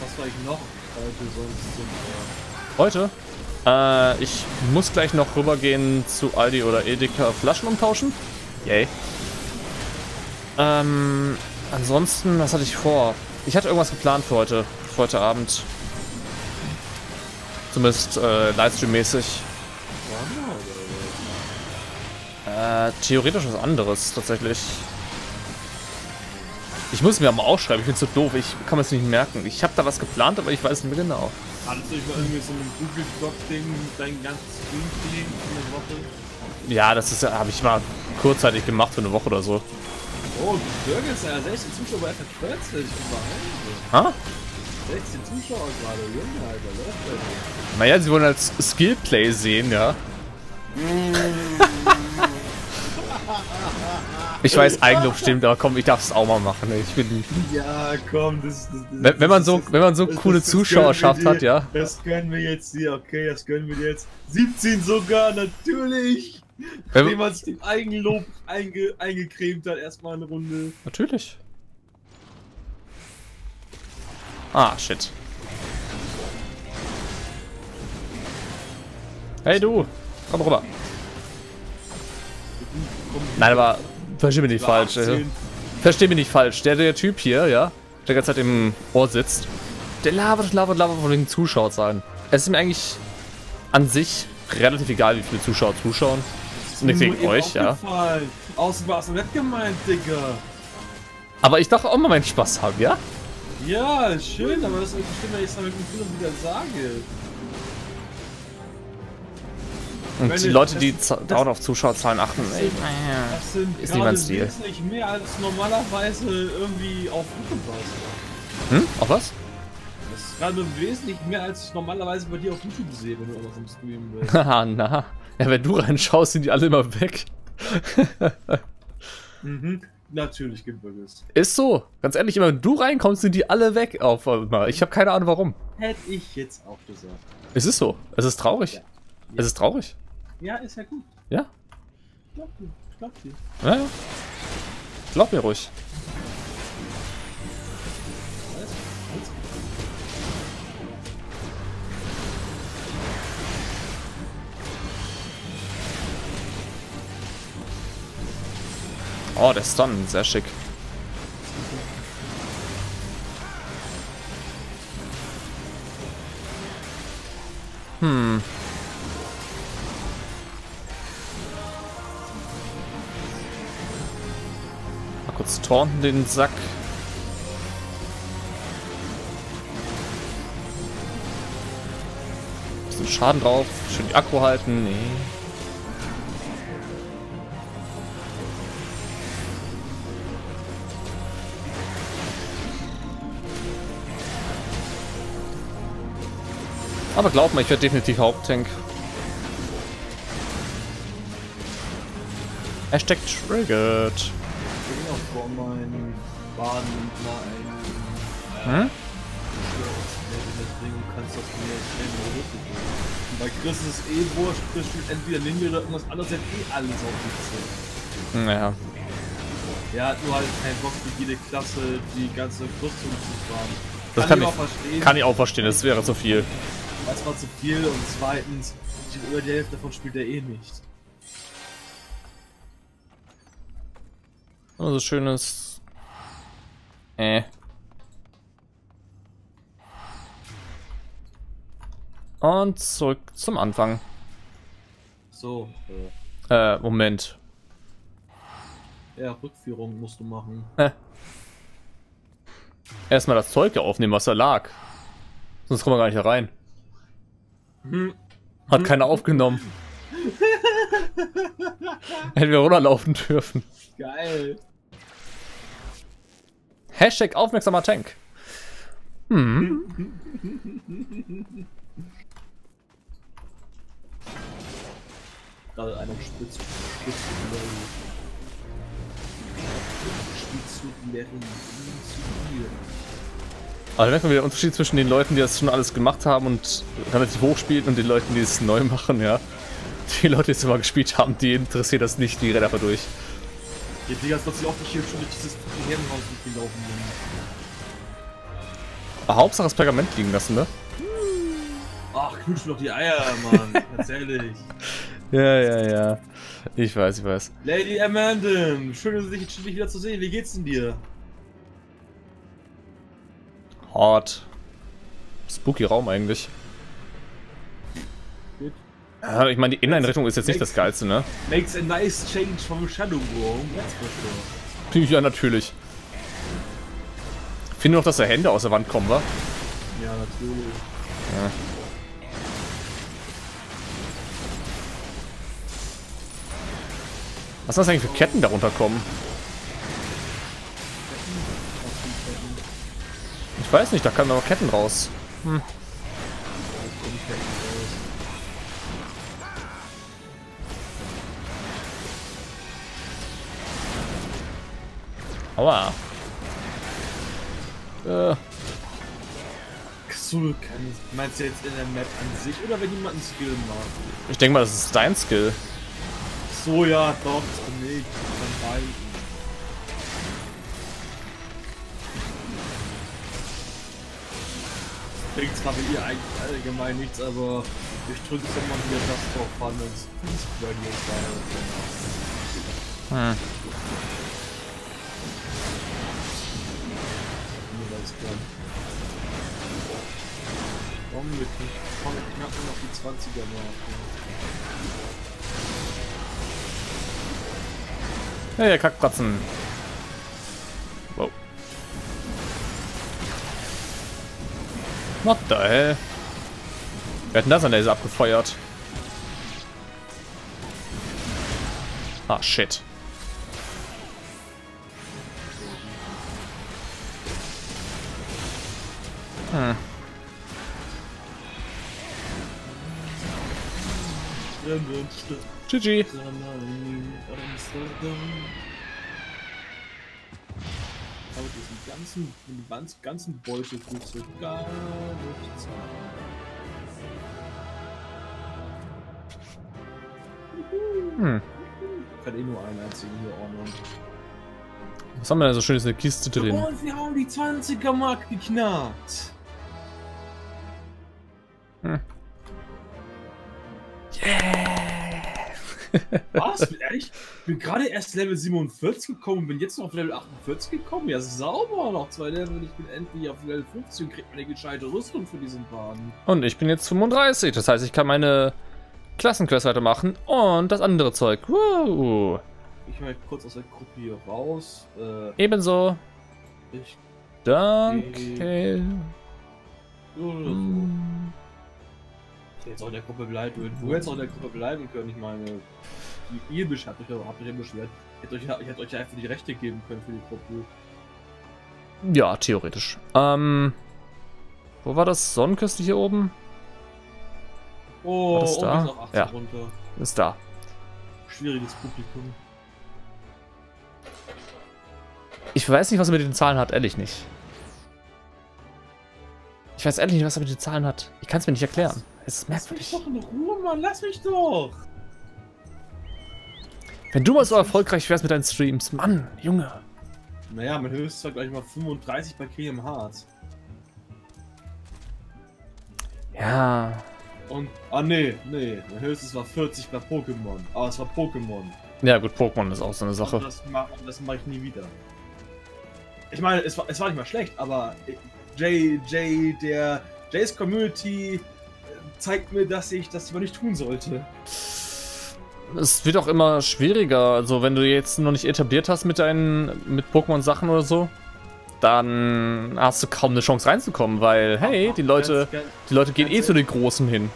Was war ich noch heute sonst so vor? Heute? Äh, ich muss gleich noch rübergehen zu Aldi oder Edeka Flaschen umtauschen. Yay. Ähm, ansonsten, was hatte ich vor? Ich hatte irgendwas geplant für heute, für heute Abend. Zumindest äh, Livestream-mäßig. Äh, theoretisch was anderes, tatsächlich. Ich muss mir mal aufschreiben, ich bin so doof, ich kann mir es nicht merken. Ich habe da was geplant, aber ich weiß nicht mehr genau. Hattest du nicht mal irgendwie so ein Google Doc-Ding dein ganzes Stream gelegen für eine Woche? Ja, das ist ja, habe ich mal kurzzeitig gemacht für eine Woche oder so. Oh, die Burgers, ja, 16 Zuschauer bei FF40, überall. Ha? 16 Zuschauer gerade, Junge, Alter, läuft bei dir. Naja, sie wollen als Skillplay sehen, ja. Ich weiß, Eigenlob stimmt, aber komm, ich darf es auch mal machen. Ich bin, Ja, komm, das, das, das wenn, wenn man so, wenn man so das- coole Zuschauerschaft hat, ja. Das gönnen wir jetzt dir, okay, das gönnen wir jetzt. 17 sogar, natürlich! Wenn- man sich dem Eigenlob einge, eingecremt hat, erstmal eine Runde. Natürlich. Ah, shit. Hey du, komm rüber. Nein, aber versteh mich nicht falsch. äh. 18. Versteh mich nicht falsch. Der, der Typ hier, ja, der ganze Zeit im Ohr sitzt, der labert, labert, labert von den Zuschauerzahlen. Es ist mir eigentlich an sich relativ egal, wie viele Zuschauer zuschauen. Nichts gegen euch, ja. Außen war es nett gemeint, Digga. Aber ich darf auch mal meinen Spaß haben, ja? Ja, schön, aber das ist nicht schlimm, wenn ich es damit und wieder sage. Und Wenn die Leute, die das- das- dauernd auf Zuschauerzahlen achten, ey, Das sind Ist nicht mein Stil. wesentlich mehr als normalerweise irgendwie auf YouTube was. hm? Auf was? Das ist gerade wesentlich mehr als ich normalerweise bei dir auf YouTube sehe, wenn du irgendwas im Stream bist. Haha, na. Ja, wenn du reinschaust, sind die alle immer weg. mhm. Natürlich gibt es. Ist so. Ganz ehrlich, immer wenn du reinkommst, sind die alle weg auf einmal. Ich habe keine Ahnung warum. Hätte ich jetzt auch gesagt. Es ist so. Es ist traurig. Ja. Es ist traurig. Ja, ist ja gut. Ja. Glaub dir. Glaub dir. Ja, ja. Glaub mir ruhig. Oh, der Stun, sehr schick. Hm. Mal kurz taunten den Sack. Bisschen Schaden drauf. Schön die Akku halten. Nee. Aber glaub mir, ich werde definitiv Haupttank. Hashtag triggered. Hm? Bei Chris ist es eh wurscht, Chris spielt entweder Ninja oder irgendwas anderes, er hat eh alles auf die Zähne. Naja. Er hat nur halt keinen Bock für jede Klasse die ganze Rüstung zu fahren. Das kann ich ich- auch verstehen. Kann ich auch verstehen, das wäre zu viel. Das war zu viel und zweitens, über die Hälfte davon spielt er eh nicht. Also schönes. Äh. Und zurück zum Anfang. So, äh, Äh, Moment. ja, Rückführung musst du machen. Erstmal das Zeug hier aufnehmen, was da lag. Sonst kommen wir gar nicht herein. Hm. Hat keiner aufgenommen. Hätten wir runterlaufen dürfen. Geil. Hashtag aufmerksamer Tank. Hm. Gerade einer spitzt, du Larry zu dir? Aber da merkt man wieder den Unterschied zwischen den Leuten, die das schon alles gemacht haben und relativ hoch spielen und den Leuten, die es neu machen, ja. Die Leute, die es immer gespielt haben, die interessiert das nicht, die rennen einfach durch. Ja, Digga, ist plötzlich auch nicht hier schon durch dieses Herrenhaus durchgelaufen bin. Aber Hauptsache das Pergament liegen lassen, ne? Ach, knutsch mir doch die Eier, Mann. Ganz ehrlich. Ja, ja, ja. Ich weiß, ich weiß. Lady Amanda, schön, dich wieder zu sehen. Wie geht's denn dir? Hart. Spooky Raum eigentlich. Ja, ich meine, die Inneneinrichtung ist jetzt nicht das Geilste, ne? Makes a nice change from Shadow Room, that's for sure. Ja, natürlich. Ich finde noch, dass da Hände aus der Wand kommen, wa? Ja, natürlich. Ja. Was sind das eigentlich für Ketten darunter kommen? Weiß nicht, da kamen aber Ketten raus. Hm. Aua. Äh, Xul kann Meinst du jetzt in der Map an sich oder wenn jemand einen Skill macht? ich denke mal, das ist dein Skill. So, ja, doch, das bin ich. Bringt zwar bei ihr eigentlich allgemein nichts, aber ich drücke es immer wieder das drauf an, wenn es bei dir ist. Hm. Komm, wir komm, wir knacken noch die 20er Marke. Ja, ja, Kackpratzen. What the hell? Wer hat denn das an Laser abgefeuert? Ah, shit. Hm. GG. Ganzen, den ganzen, ganzen Bullshit tust du gar nichts. Hm. Ich kann eh nur einen einzigen hier ordnen. Was haben wir denn so schönes in der Kiste drin? Und wir haben die 20er Mark geknackt. Hm. Was? Ehrlich? Ich bin gerade erst Level 47 gekommen und bin jetzt noch auf Level 48 gekommen. Ja, sauber. Noch zwei Level und ich bin endlich auf Level 50 und krieg eine gescheite Rüstung für diesen Baden. Und ich bin jetzt 35. Das heißt, ich kann meine Klassenquest weitermachen und das andere Zeug. Woo. Ich mal kurz aus der Gruppe hier raus. Äh, Ebenso. ich. Danke. Ich hätte jetzt auch in der Gruppe bleiben Du hättest auch in der Gruppe bleiben können. Ich meine, ihr habt euch, ja- habt euch beschwert. Ich hätte euch, ich hätte euch ja einfach die Rechte geben können für die Gruppe. Ja, theoretisch. Ähm. Wo war das Sonnenküste hier oben? Oh, War das und da? auf 18 Ja. runter. Ist da. Schwieriges Publikum. Ich weiß nicht, was er mit den Zahlen hat, ehrlich nicht. Ich weiß ehrlich nicht, was er mit den Zahlen hat. Ich kann es mir nicht erklären. Es ist Lass mich merkwürdig. doch in Ruhe, Mann. Lass mich doch. Wenn du mal so erfolgreich wärst mit deinen Streams, Mann, Junge. Naja, mein höchstes war gleich mal 35 bei Kingdom Hearts. Ja. Und, ah nee, nee, mein höchstes war 40 bei Pokémon. Aber es war Pokémon. Ja, gut, Pokémon ist auch so eine Und Sache. das mache das mach ich nie wieder. Ich meine, es war, es war nicht mal schlecht, aber Jay, Jay, der Jays Community zeigt mir, dass ich das lieber nicht tun sollte. Es wird auch immer schwieriger. Also, wenn du jetzt noch nicht etabliert hast mit deinen mit Pokémon-Sachen oder so, dann hast du kaum eine Chance reinzukommen, weil, hey, die Leute, die Leute gehen eh zu den Großen hin.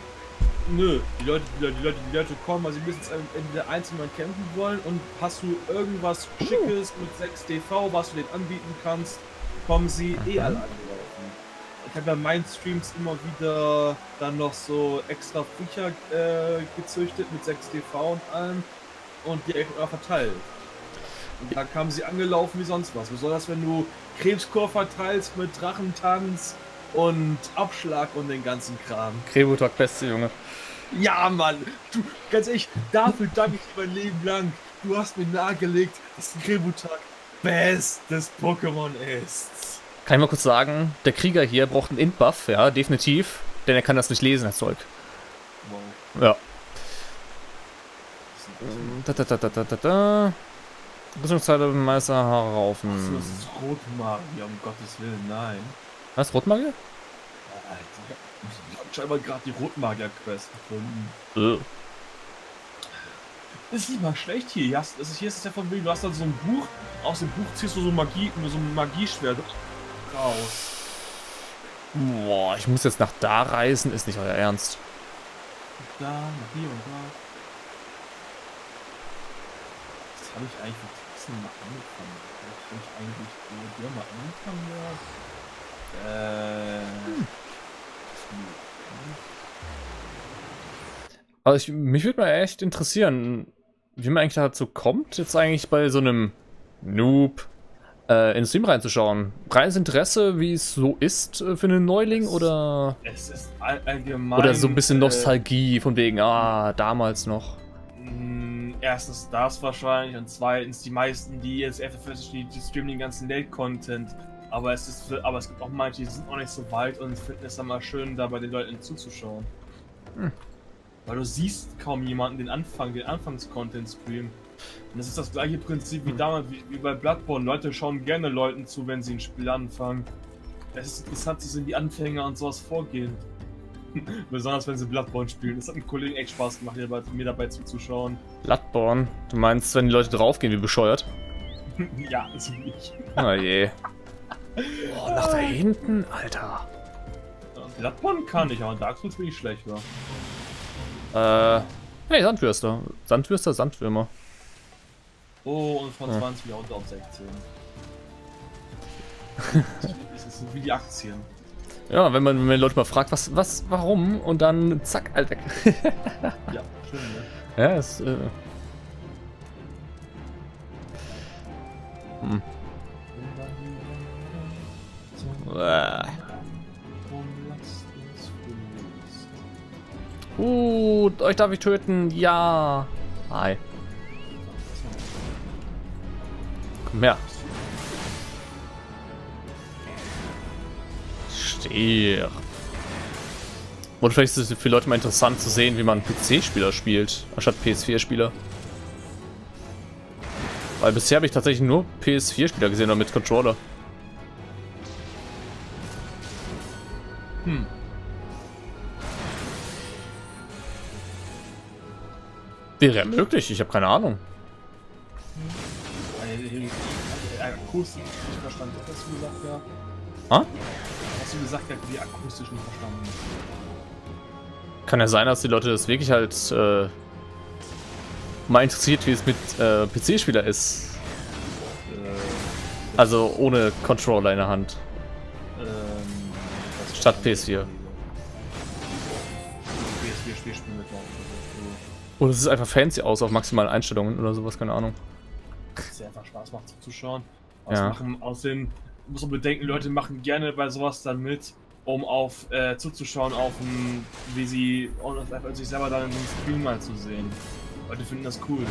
Nö, die Leute, die Leute, die Leute, die Leute kommen, also sie müssen jetzt entweder einzeln mal campen wollen und hast du irgendwas Schickes mit 6 TV, was du denen anbieten kannst, kommen sie eh alle angelaufen. Ich habe bei meinen Streams immer wieder dann noch so extra Viecher äh, gezüchtet mit 6 TV und allem und die einfach verteilt. Und da kamen sie angelaufen wie sonst was. Besonders wenn du Krebskur verteilst mit Drachentanz und Abschlag und den ganzen Kram. Krebotak, beste Junge. Ja, Mann. Du, ganz ehrlich, dafür danke ich dir mein Leben lang. Du hast mir nahegelegt, dass Krebutag bestes Pokémon ist. Kann ich mal kurz sagen, der Krieger hier braucht einen Int-Buff, ja, definitiv. Denn er kann das nicht lesen, das Zeug. Wow. Ja. Da, da, da, da, da, da, da. Rüstungszeit Meister Ach so, Haaraufen. das ist Rotmagier, um Gottes Willen, nein. Was, Rotmagier? Alter, ich hab scheinbar gerade die Rotmagier-Quest gefunden. Äh. Das ist nicht mal schlecht hier. Hier, ist, hier ist es ja von wegen, du hast dann so ein Buch, aus dem Buch ziehst du so Magie, so ein Magieschwert raus. Boah, ich muss jetzt nach da reisen, ist nicht euer Ernst. Da, nach hier und da. Das habe ich eigentlich vergessen mal angefangen. Ich habe eigentlich wo der mal angefangen ja. Äh. Aber ich, mich würde mal echt interessieren, wie man eigentlich dazu kommt, jetzt eigentlich bei so einem Noob äh, in den Stream reinzuschauen. Reines Interesse, wie es so ist äh, für einen Neuling oder, Es ist all allgemein. oder so ein bisschen äh, Nostalgie von wegen, ah, damals noch. mh, Erstens das wahrscheinlich und zweitens die meisten, die jetzt FFS die, die streamen den ganzen Late-Content. Aber es ist aber es gibt auch manche, die sind noch nicht so weit und finden es dann mal schön, da bei den Leuten zuzuschauen. Hm. Weil du siehst kaum jemanden den Anfang, den Anfangs-Content streamen. Und das ist das gleiche Prinzip wie Hm. damals, wie, wie bei Bloodborne. Leute schauen gerne Leuten zu, wenn sie ein Spiel anfangen. Es ist interessant zu sehen, wie Anfänger und sowas vorgehen. Besonders wenn sie Bloodborne spielen. Das hat einem Kollegen echt Spaß gemacht, mir dabei, mir dabei zuzuschauen. Bloodborne, du meinst, wenn die Leute draufgehen, wie bescheuert? ja, ist nicht. Oh je. Boah, nach da hinten, Alter. Bloodborne kann ich, aber Dark Souls bin ich schlechter. Äh, hey, Sandwürster. Sandwürster, Sandwürmer. Oh, und von Ja. 20 wieder runter auf 16. das ist wie die Aktien. Ja, wenn man, wenn Leute mal fragt, was, was, warum, und dann zack, Alter. Ja, schön, ne? ja, ist, äh, hm. Äh. Uh, euch darf ich töten? Ja. Hi. Komm her. Stirb. Und vielleicht ist es für Leute mal interessant zu sehen, wie man PC-Spieler spielt, anstatt PS4-Spieler. Weil bisher habe ich tatsächlich nur PS4-Spieler gesehen, oder mit Controller. Hm. Wäre möglich, ich habe keine Ahnung. Akustisch nicht verstanden. Hast du gesagt, ja? Ah? Hast du gesagt, ja, die akustisch nicht verstanden. Kann ja sein, dass die Leute das wirklich halt äh, mal interessiert, wie es mit äh, PC-Spieler ist. Äh, Also ohne Controller in der Hand. ähm, Statt PS4. Oder es ist einfach fancy aus auf maximalen Einstellungen oder sowas, keine Ahnung. es einfach Spaß macht zuzuschauen. Was Ja. machen außerdem muss man bedenken, Leute machen gerne bei sowas dann mit, um auf äh, zuzuschauen, auf ein, wie sie und einfach sich selber dann in so einem Stream mal zu sehen. Leute finden das cool.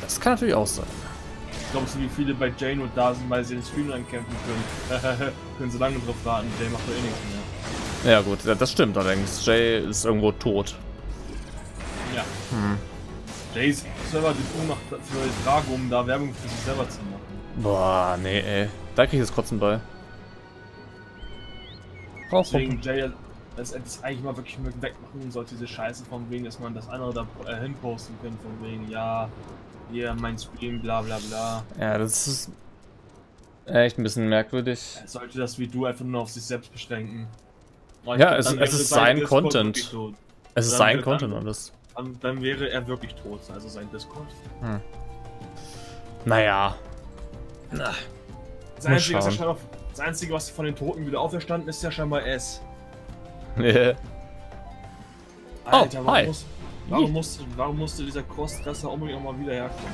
Das kann natürlich auch sein. Glaubst du, wie viele bei Jane nur da sind, weil sie den Stream dann kämpfen können? können sie lange drauf warten, Jay macht doch eh nichts mehr. Ja gut, das stimmt allerdings. Jay ist irgendwo tot. Ja. Hm. Jays Server die macht für Drago, um da Werbung für sich selber zu machen. Boah, nee, ey. Da krieg ich das Kotzen bei. Deswegen Jay das, das eigentlich mal wirklich wegmachen sollte, diese Scheiße von wegen, dass man das andere da äh, hinposten könnte, von wegen, ja, hier mein Stream, bla bla bla. Ja, das ist echt ein bisschen merkwürdig. Er sollte das wie du einfach nur auf sich selbst beschränken. Ja, es- es ist sein Content. Es ist sein Content und das. Dann, dann wäre er wirklich tot, also sein Discord. Naja. Das Mal Einzige, was scheinbar, das Einzige, was von den Toten wieder auferstanden ist, ja scheinbar S. Nee. Alter, Oh, warum, hi. muss, warum, musste, warum musste dieser Crossdresser unbedingt auch mal wieder herkommen?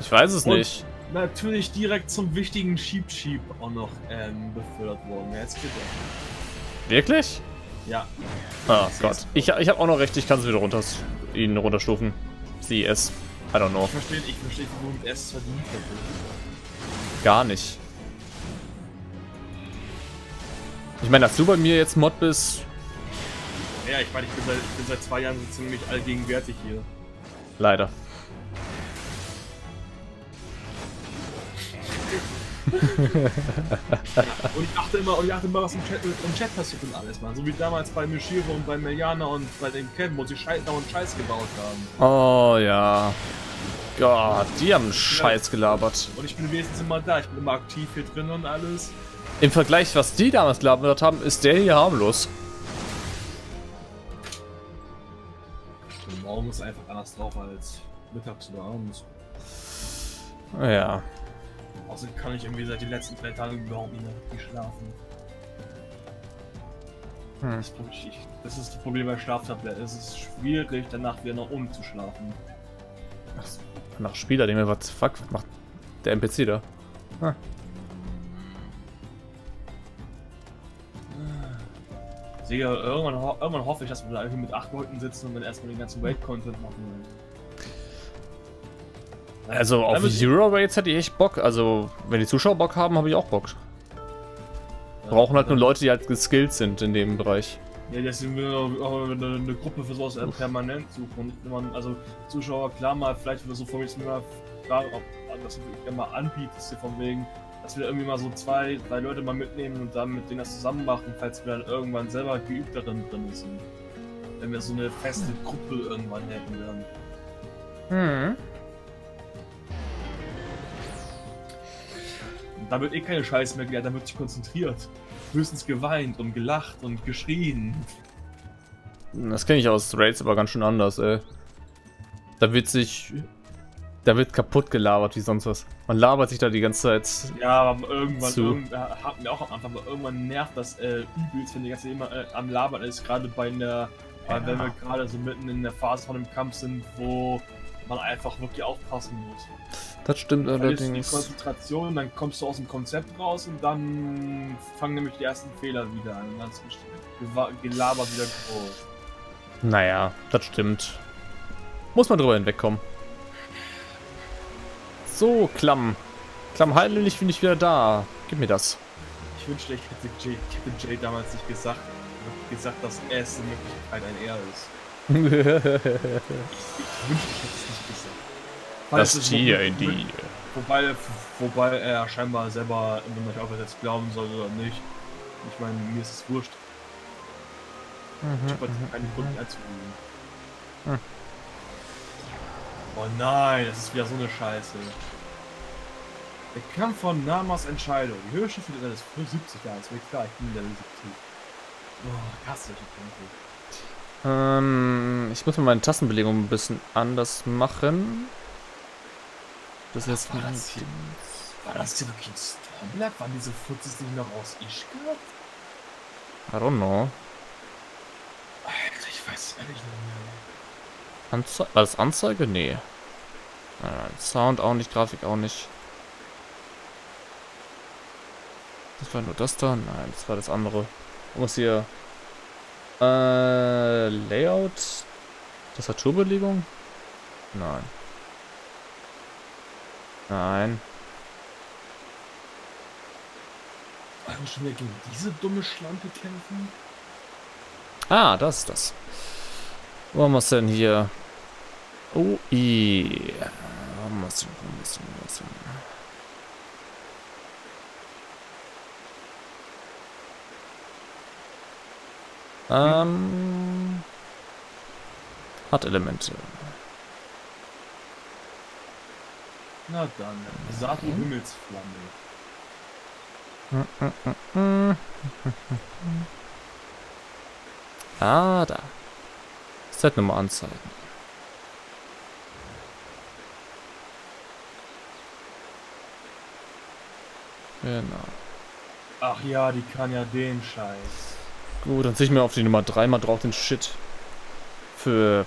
Ich weiß es Und- nicht. natürlich direkt zum wichtigen Sheep Sheep auch noch ähm, befördert worden. Jetzt bitte. Wirklich? Ja. Ah Gott. Ich, ich habe auch noch recht, ich kann es wieder runter, ihn runterstufen. CS. I don't know. Ich verstehe, ich verstehe, warum es verdient hat. Gar nicht. Ich meine, dass du bei mir jetzt Mod bist, Ja, ich meine, ich bin seit, ich bin seit zwei Jahren so ziemlich allgegenwärtig hier. leider. Und ich achte immer, und ich achte immer, was im Chat, im Chat passiert und alles, man. So wie damals bei Mishiro und bei Meliana und bei den Camp, wo sie Scheiß, dauernd Scheiß gebaut haben. Oh ja. Gott, die haben Scheiß gelabert. Und ich bin wenigstens immer da, ich bin immer aktiv hier drin und alles. Im Vergleich, was die damals gelabert haben, ist der hier harmlos. Und morgen ist einfach anders drauf als mittags oder abends. Ja. Außerdem kann ich irgendwie seit den letzten drei Tagen überhaupt nicht mehr richtig schlafen. Hm. Das, das ist das Problem bei Schlaftabletten. Es ist schwierig, danach wieder noch umzuschlafen. Nach Spieler, den mir was fuck was macht der NPC da. Ah. Digga, irgendwann, ho irgendwann hoffe ich, dass wir da irgendwie mit acht Leuten sitzen und dann erstmal den ganzen Raid-Content machen. Also auf Zero Raids hätte ich echt Bock. Also, wenn die Zuschauer Bock haben, habe ich auch Bock. Brauchen halt nur Leute, die halt geskillt sind in dem Bereich. Ja, deswegen will wir auch eine, eine Gruppe für sowas äh, permanent suchen. Und nicht immer, also Zuschauer, klar mal, vielleicht wir so von mir mal fragen, ob das mal anbietest, hier von wegen, dass wir irgendwie mal so zwei, drei Leute mal mitnehmen und dann mit denen das zusammen machen, falls wir dann irgendwann selber geübt darin drin sind. Wenn wir so eine feste Gruppe irgendwann hätten dann. Hm. Da wird eh keine Scheiße mehr gelernt, da wird sich konzentriert. Höchstens geweint und gelacht und geschrien. Das kenne ich aus Raids aber ganz schön anders, ey. Da wird sich. Da wird kaputt gelabert wie sonst was. Man labert sich da die ganze Zeit. Ja, aber irgendwann, Zu. irgend, äh, hatten wir auch am Anfang, aber irgendwann nervt das äh, übelst, wenn die ganze Zeit immer äh, am Labern ist, gerade bei einer, weil wenn wir gerade so mitten in der Phase von dem Kampf sind, wo man einfach wirklich aufpassen muss. Das stimmt Verlierst du die allerdings. Konzentration, dann kommst du aus dem Konzept raus und dann fangen nämlich die ersten Fehler wieder an. Und dann ist Gewa- Gelaber wieder groß. Naja, das stimmt. Muss man drüber hinwegkommen. So, Klamm. Klamm heimlich bin ich wieder da. Gib mir das. Ich wünschte, ich hätte Jay, ich hätte Jay damals nicht gesagt, gesagt, dass es in Wirklichkeit ein Er ist. Ich Das es Tier in dir. Wobei, wobei er scheinbar selber immer noch, ob er jetzt glauben soll oder nicht. Ich meine, mir ist es wurscht. Ich habe halt keinen Grund mehr anzugeben. Hm. Oh nein, das ist wieder so eine Scheiße. Der Kampf von Namas Entscheidung. Die höchste Stufe seines 70 Jahre. Ist mir klar, ich bin Level 70. Oh, ich hasse solche Kämpfe. Ähm, ich muss mir meine Tastenbelegung ein bisschen anders machen. Das ist jetzt war das hier? War das hier wirklich ein Stormblack? Waren diese Futzes nicht noch aus Ishgard? I don't know. Alter, ich weiß ehrlich nicht mehr. Anze war das Anzeige? Nee. Nein, nein, Sound auch nicht, Grafik auch nicht. Das war nur das da? Nein, das war das andere. Muss hier. Äh, Layout. Tastaturbelegung? Nein. Nein. Wollen wir schon wieder gegen diese dumme Schlampe kämpfen? Ah, das ist das. Wo haben wir es denn hier? Oh, yeah. Wo haben wir es denn? Wo haben wir es denn? Wo haben wir es denn? Ähm, hat Elemente. Na dann, Sato Himmelsflamme. Ah, da. Setnummer anzeigen. Genau. Ach ja, die kann ja den Scheiß. Gut, dann zieh ich mir auf die Nummer 3 mal drauf den Shit. Für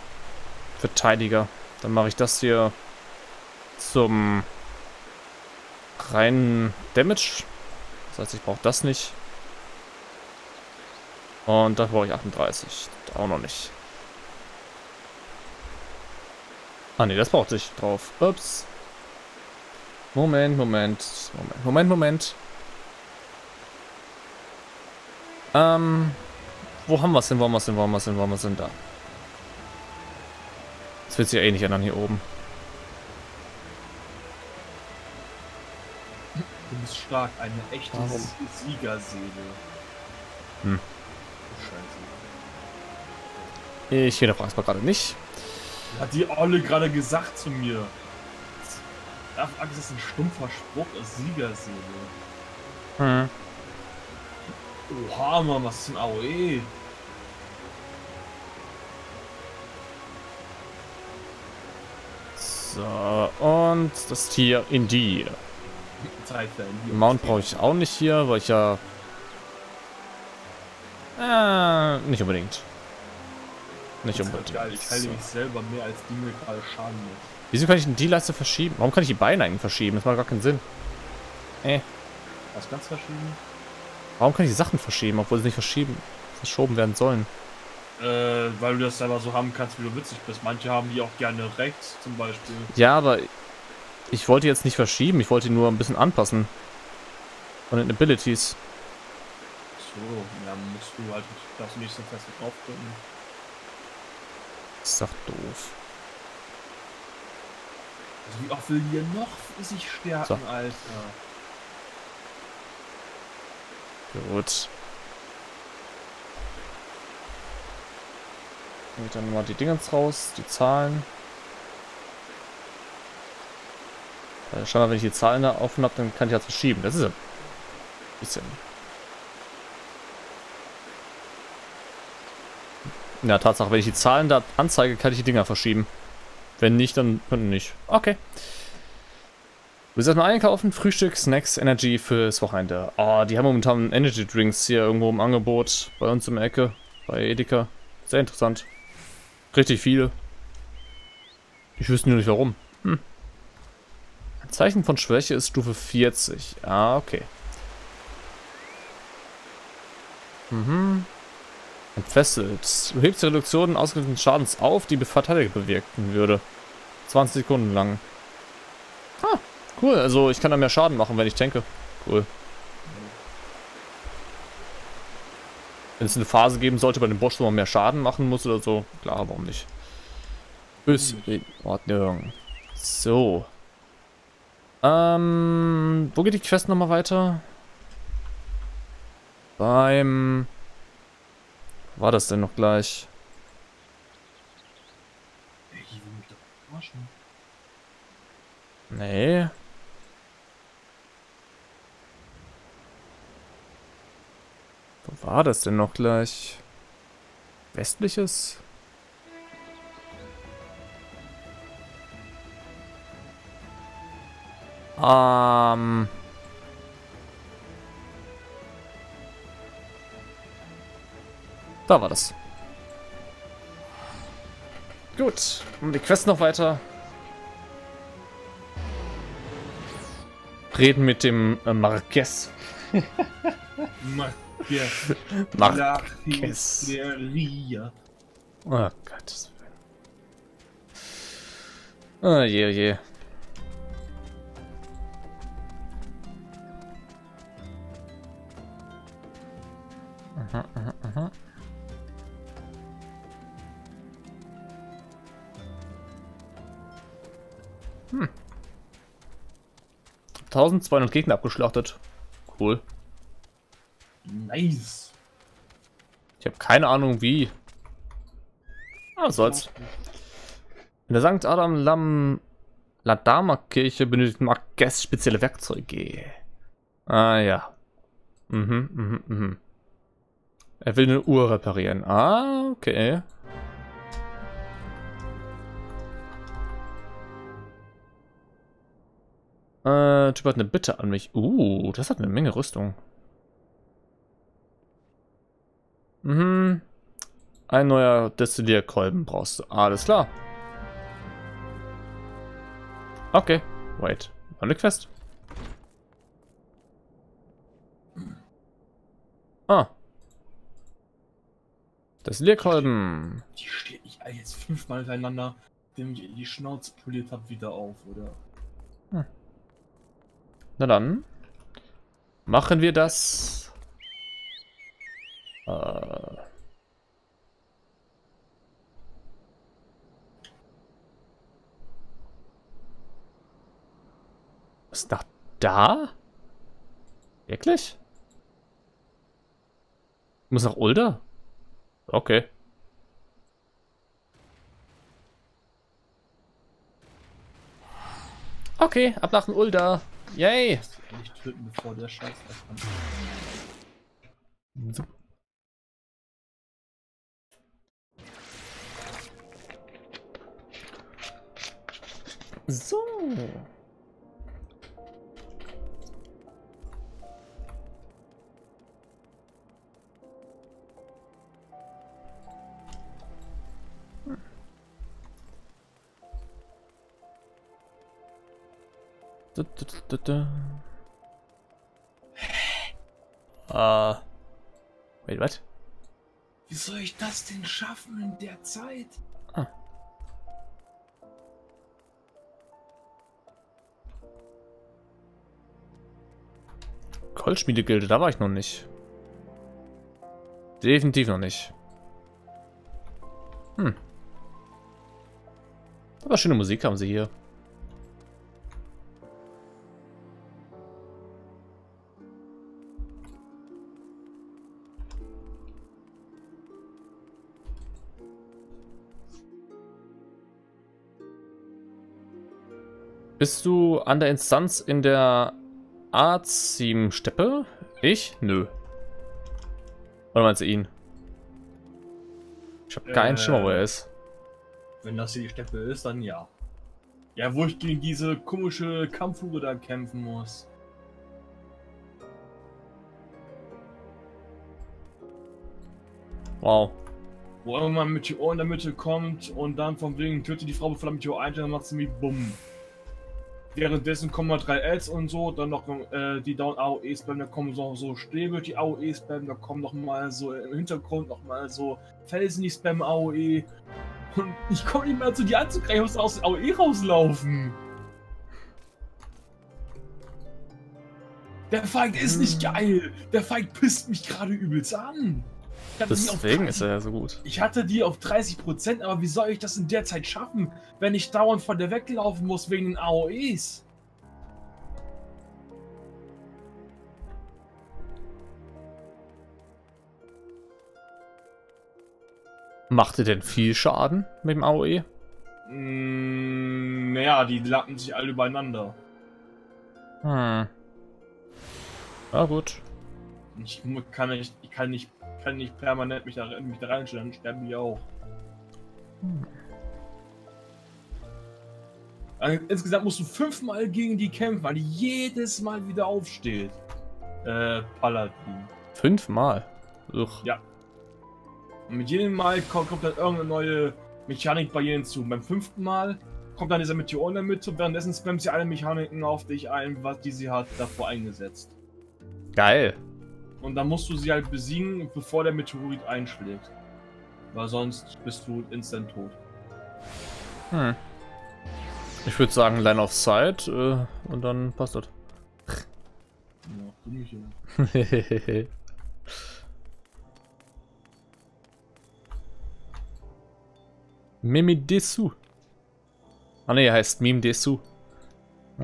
Verteidiger. Dann mache ich das hier zum rein Damage. Das heißt, ich brauche das nicht. Und da brauche ich 38. Auch noch nicht. Ah ne, das braucht sich drauf. Ups. Moment, Moment, Moment, Moment, Moment. Ähm, wo haben wir es denn, wo haben wir es denn, wo haben wir es denn, wo haben wir es denn da? Das wird sich ja eh nicht ändern hier oben. Du bist stark, eine echte Warum? Siegerseele. Hm. Scheiße. Ich hinterfrage es mal gerade nicht. Hat die Olle gerade gesagt zu mir. Darf Angst ist ein stumpfer Spruch aus Siegerseele. Hm. Oha, Mann, was ist denn AOE? So, und das Tier in die. Mount brauche ich auch nicht hier, weil ich ja... Äh, nicht unbedingt. Nicht unbedingt. Geil, ich heile So. mich selber mehr als die mir gerade schaden muss. Wieso kann ich denn die Leiste verschieben? Warum kann ich die Beine eigentlich verschieben? Das macht gar keinen Sinn. Äh, Was ganz verschieden? Warum kann ich die Sachen verschieben, obwohl sie nicht verschieben, verschoben werden sollen? Äh, weil du das selber so haben kannst, wie du witzig bist. Manche haben die auch gerne rechts, zum Beispiel. Ja, aber ich wollte jetzt nicht verschieben, ich wollte nur ein bisschen anpassen. Von den Abilities. So, ja, musst du halt, darfst du nicht so fest draufdrücken. Ist doch doof. Also wie oft will hier noch sich stärken, So. Alter? Gut. Nehme ich dann mal die Dingens raus, die Zahlen. Äh, scheinbar, wenn ich die Zahlen da offen habe, dann kann ich das verschieben. Das ist ein bisschen. Ja, Tatsache, wenn ich die Zahlen da anzeige, kann ich die Dinger verschieben. Wenn nicht, dann, dann nicht. Okay. Du willst erstmal einkaufen, Frühstück, Snacks, Energy fürs Wochenende. Oh, die haben momentan Energy Drinks hier irgendwo im Angebot. Bei uns im Ecke. Bei Edeka. Sehr interessant. Richtig viele. Ich wüsste nur nicht warum. Hm. Ein Zeichen von Schwäche ist Stufe 40. Ah, okay. Mhm. Entfesselt. Du hebst die Reduktion ausgedehnten Schadens auf, die Verteidiger bewirken würde. 20 Sekunden lang. Cool. Also ich kann da mehr Schaden machen, wenn ich tanke. Cool. Wenn es eine Phase geben sollte, bei dem Boss, wo man mehr Schaden machen muss oder so, klar, warum nicht? Ist in Ordnung. So. Ähm, wo geht die Quest nochmal weiter? Beim... War das denn noch gleich? Nee. War das denn noch gleich? Westliches? Ähm. Da war das. Gut. Und die Quest noch weiter. Reden mit dem äh, Marquez. Marquez. Marquez. Lachisteria. Oh Gottes Willen. Oh je, oh je. Aha, aha, aha. Hm. 1200 Gegner abgeschlachtet. Cool. Nice. Ich habe keine Ahnung wie. Ah, was soll's. In der St. Adam Lam Ladama Kirche benötigt Marquez spezielle Werkzeuge. Ah ja. Mhm, mhm, mhm. Er will eine Uhr reparieren. Ah, okay. Äh, Typ hat eine Bitte an mich. Uh, das hat eine Menge Rüstung. Mhm. Ein neuer Destillierkolben brauchst du. Alles klar. Okay. Wait. Alle Quest. Ah. Destillierkolben. Die steht nicht jetzt fünfmal hintereinander, dem ich die Schnauze poliert habe, wieder auf, oder? Hm. Na dann. Machen wir das. Äh. Ist nach da? Wirklich? Muss nach Ulda? Okay. Okay, ab nach Ulda. Yay. Endlich töten, bevor der Scheiß ankommt. So. Da, da, da, da. Äh. Wait, what? Wie soll ich das denn schaffen in der Zeit? Ah. Goldschmiedegilde, da war ich noch nicht. Definitiv noch nicht. Hm. Aber schöne Musik haben sie hier. Bist du an der Instanz in der Azim-Steppe? Ich? Nö. Oder meinst du ihn? Ich habe keinen Äh. Schimmer, wo er ist. Wenn das hier die Steppe ist, dann ja. Ja, wo ich gegen diese komische Kampfhure da kämpfen muss. Wow. Wo irgendwann ein Meteor in der Mitte kommt und dann von wegen tötet die Frau, bevor der Meteor eintritt, dann macht sie mich bumm. Währenddessen kommen mal drei Ls und so, dann noch äh, die Down AOEs bleiben, da kommen so, so Stäbe, die AOEs bleiben, da kommen noch mal so im Hintergrund noch mal so Felsen, die spammen AOE. Und ich komme nicht mehr zu dir anzugreifen, ich muss aus der AOE rauslaufen. Der Feind ist nicht geil. Der Feind pisst mich gerade übelst an. Deswegen 30 ist er ja so gut. ich hatte die auf 30%, aber wie soll ich das in der Zeit schaffen, wenn ich dauernd von der weglaufen muss wegen den AOEs? Macht er denn viel Schaden mit dem? AOE? Mm, naja, die lappen sich alle übereinander. Hm. Ja, gut. Ich kann nicht, ich kann nicht, kann nicht permanent mich da, mich da reinstellen, dann sterben die auch. Also, insgesamt musst du fünfmal gegen die kämpfen, weil die jedes Mal wieder aufsteht. Äh, Paladin. Fünfmal. Uch. Ja. Und mit jedem Mal kommt, kommt dann irgendeine neue Mechanik bei ihnen zu. Beim fünften Mal kommt dann dieser Meteor in der Mitte und währenddessen spammt sie alle Mechaniken auf dich ein, was die sie hat davor eingesetzt. Geil. Und dann musst du sie halt besiegen, bevor der Meteorit einschlägt. Weil sonst bist du instant tot. Hm. Ich würde sagen, Line of Sight äh, und dann passt das. Ja, mich ja. Mimi Dessous. Ah ne, er heißt Mime Dessous. Ich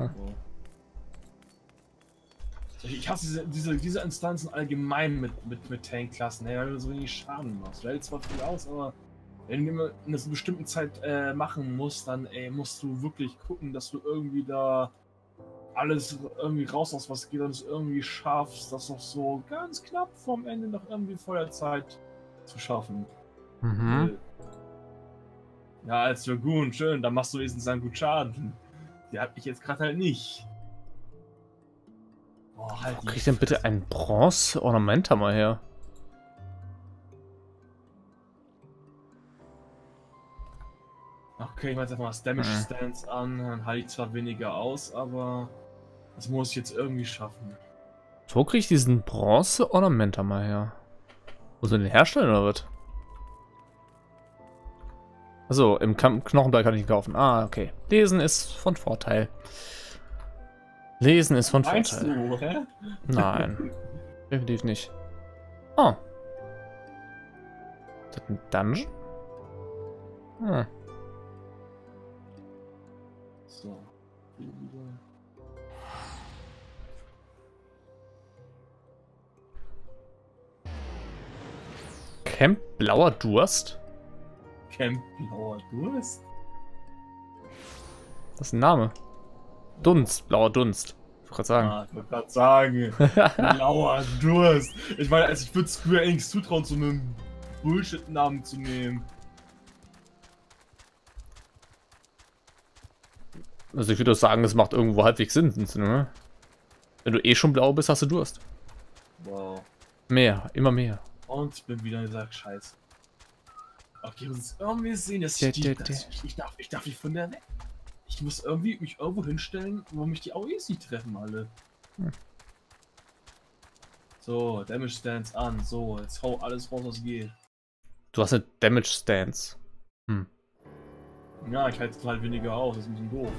ich hasse diese, diese, diese Instanzen allgemein mit, mit, mit Tankklassen, weil du so wenig Schaden machst. Du hältst zwar viel aus, aber wenn du immer in einer bestimmten Zeit äh, machen musst, dann ey, musst du wirklich gucken, dass du irgendwie da alles irgendwie raus aus was geht und es irgendwie schaffst, das noch so ganz knapp vom Ende noch irgendwie vor der Zeit zu schaffen. Mhm. Ja, als Dragoon, schön, da machst du wenigstens dann gut Schaden. Die hab ich jetzt gerade halt nicht. Boah, halt Wo krieg ich denn bitte ein Bronze-Ornament mal her? Okay, ich mach jetzt einfach mal das Damage Mhm. Stance an, dann halte ich zwar weniger aus, aber das muss ich jetzt irgendwie schaffen. Wo kriege ich diesen Bronze-Ornamenter mal her? Wo sind den herstellen oder was? Also im Knochenball kann ich ihn kaufen. Ah, okay. Lesen ist von Vorteil. Lesen ist von Meinst Vorteil. du, hä? Nein. Definitiv nicht. Oh. Ist das ein Dungeon? Hm. So. Camp Blauer Durst? Camp Blauer Durst? Das ist ein Name. Dunst, blauer Dunst. Ich wollte gerade sagen. Ah, ich wollte gerade sagen. Blauer Durst. Ich meine, also ich würde Square Enix zutrauen, so einen Bullshit-Namen zu nehmen. Also ich würde sagen, es macht irgendwo halbwegs Sinn. Ne? Wenn du eh schon blau bist, hast du Durst. Wow. Mehr, immer mehr. Und ich bin wieder in dieser Scheiß. Okay, wir müssen irgendwie sehen, dass ich die, dass ich darf, ich darf nicht von der weg. Ich muss irgendwie mich irgendwo hinstellen, wo mich die AOEs nicht treffen alle. Hm. So, Damage Stance an. So, jetzt hau alles raus, was geht. Du hast eine Damage Stance. Hm. Ja, ich halte halt weniger aus, das ist ein bisschen doof.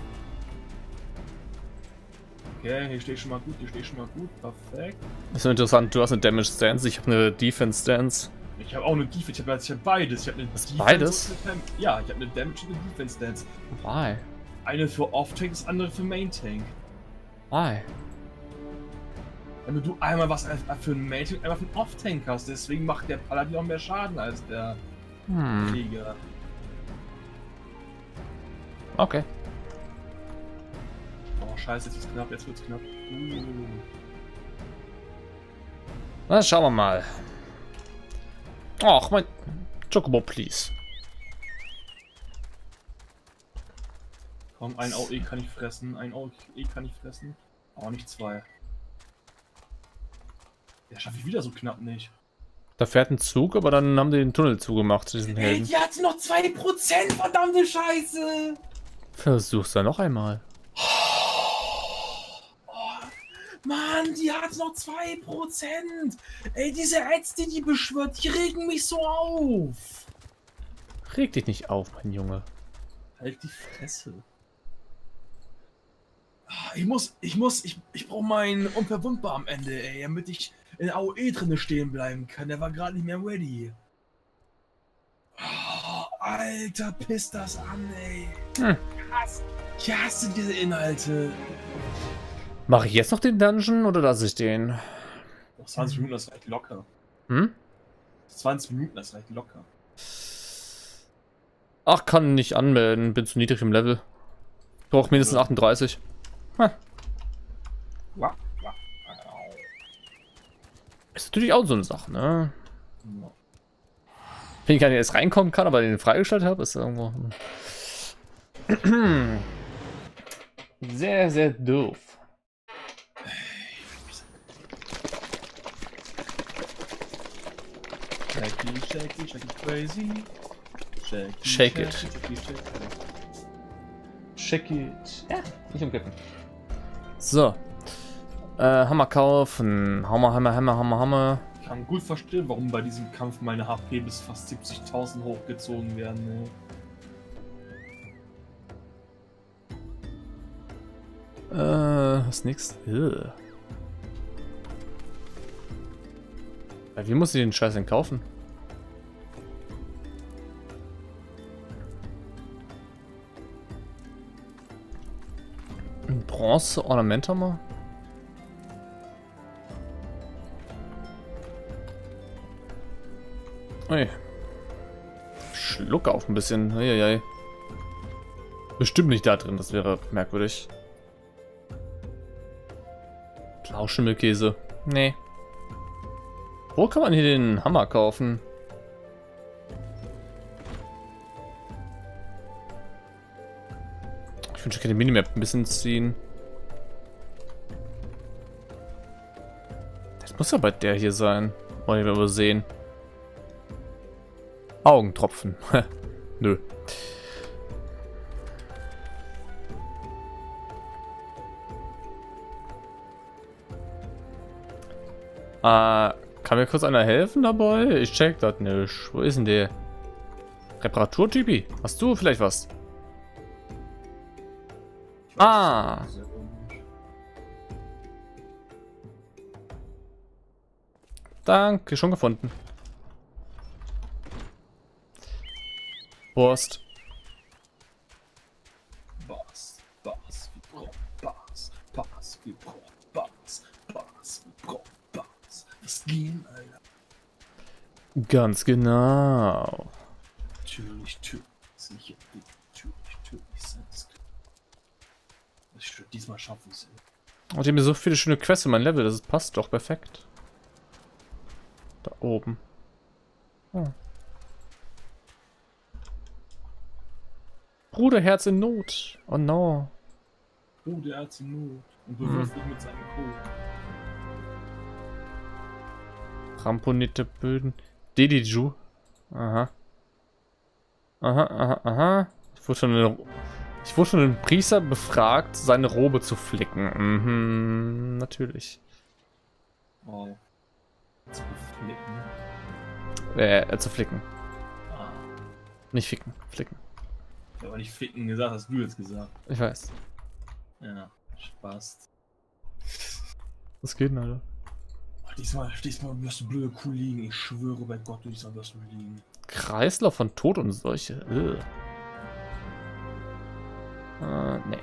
Okay, hier stehe ich schon mal gut, hier stehe ich schon mal gut, perfekt. Das ist interessant, du hast eine Damage Stance, ich habe eine Defense Stance. Ich habe auch eine Defense, ich habe ich hab beides. Ich habe eine Was, Defense beides? und eine Tam- Ja, ich habe eine Damage und eine Defense Stance. Why? Eine für Off-Tank, das andere für Main-Tank. Why? Damit du einmal was als- für einen Main-Tank einmal für einen Off-Tank hast. Deswegen macht der Paladin auch mehr Schaden als der Hm. Krieger. Okay. Oh, scheiße, jetzt wird's knapp, jetzt wird's knapp. Uh. Na, schauen wir mal. Ach, mein Chocobo, please. Komm, ein AOE kann ich fressen, ein AOE kann ich fressen, aber nicht zwei. Der schaffe ich wieder so knapp nicht. Da fährt ein Zug, aber dann haben die den Tunnel zugemacht, diesen Ey, Helden. die hat noch 2%, verdammte Scheiße! Versuch's dann noch einmal. Mann, die hat noch 2%! Ey, diese Ads, die die beschwört, die regen mich so auf! Reg dich nicht auf, mein Junge. Halt die Fresse. Ah, Ich muss, ich muss, ich, ich brauche meinen Unverwundbar am Ende, ey, damit ich in AOE drinne stehen bleiben kann. Der war gerade nicht mehr ready. Oh, Alter, piss das an, ey. Hm. Ich, hasse, diese Inhalte. Mache ich jetzt noch den Dungeon oder lasse ich den? Oh, 20 Minuten, das reicht locker. Hm? 20 Minuten, das reicht locker. Ach, kann nicht anmelden, bin zu niedrig im Level. Brauch mindestens 38. Ha. Wow. Ist natürlich auch so eine Sache, ne? Ja. Wenn ich gar nicht erst reinkommen kann, aber den freigestellt habe, ist irgendwo. Sehr, sehr doof. Shaky, shaky, shaky, crazy. Shaky, Shake it. shaky, shaky. Check it. Ja, nicht umkippen. So. Äh, Hammer kaufen. Hammer, Hammer, Hammer, Hammer, Hammer. Ich kann gut verstehen, warum bei diesem Kampf meine HP bis fast 70.000 hochgezogen werden. Ne? Äh, was nix? Ugh. Bei wie muss ich den Scheiß denn kaufen? Ein Bronze-Ornamenthammer? Ui. Schluck auf ein bisschen. Eieiei. Bestimmt nicht da drin, das wäre merkwürdig. Blauschimmelkäse. Nee. Wo kann man hier den Hammer kaufen? Ich wünsche, ich könnte Minimap ein bisschen ziehen. Muss ja bei der hier sein. Wollen wir übersehen. Augentropfen. Nö. Äh, kann mir kurz einer helfen dabei? Ich check das nicht. Wo ist denn der? Reparaturtypi? Hast du vielleicht was? Ah. Danke, schon gefunden. Wurst. Bass, Bass, brauchen Bass, Bass, brauchen Bass, Bass, brauchen Bass. Was gehen, Alter? Ganz genau. Natürlich, natürlich, sicher, natürlich, natürlich. Das stimmt, diesmal schaffen es. Und ich habe mir so viele schöne Quests in mein Level, das passt doch perfekt. Oben. Oh. Bruderherz in Not. Oh no. Der hat sie Not und bewirft dich mit seinem Code. Ramponierte Böden. Dediju. Aha. Aha, aha, aha. Ich wurde schon in, ich wurde von einem Priester befragt, seine Robe zu flicken. Mhm, natürlich. Wow. Zu beflicken. Äh, äh, zu flicken. Ah, Nicht ficken, flicken. ich habe aber nicht ficken gesagt, hast du jetzt gesagt. Ich weiß. Ja, Spaß. Was geht denn, Alter? Oh, diesmal, diesmal wirst du blöde Kuh liegen. Ich schwöre bei Gott, diesmal wirst du liegen. Kreislauf von Tod und. Ugh. Äh, nee.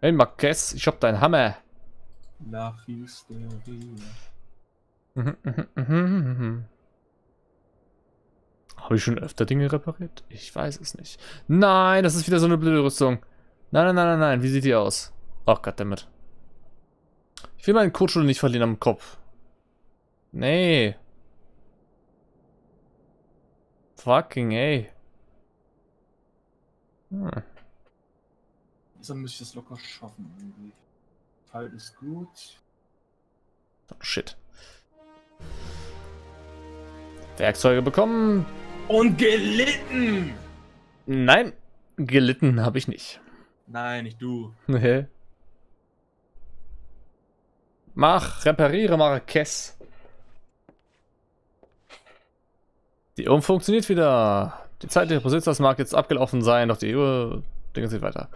Hey, Marquez, ich hab deinen Hammer. La Hysteria. Mhm, mhm, mhm, mhm. Habe ich schon öfter Dinge repariert? Ich weiß es nicht. Nein, das ist wieder so eine blöde Rüstung. Nein, nein, nein, nein, nein. Wie sieht die aus? Ach, goddammit. Ich will meinen Kotschule nicht verlieren am Kopf. Nee. Fucking ey. Hm. Dann müsste ich das locker schaffen irgendwie. Teil ist gut. Oh, shit. Werkzeuge bekommen. Und gelitten! Nein, gelitten habe ich nicht. Nein, nicht du. Nee. Mach, repariere Marquez. Die Uhr funktioniert wieder. Die Zeit des Besitzers mag jetzt abgelaufen sein, doch die Uhr Dinge geht weiter.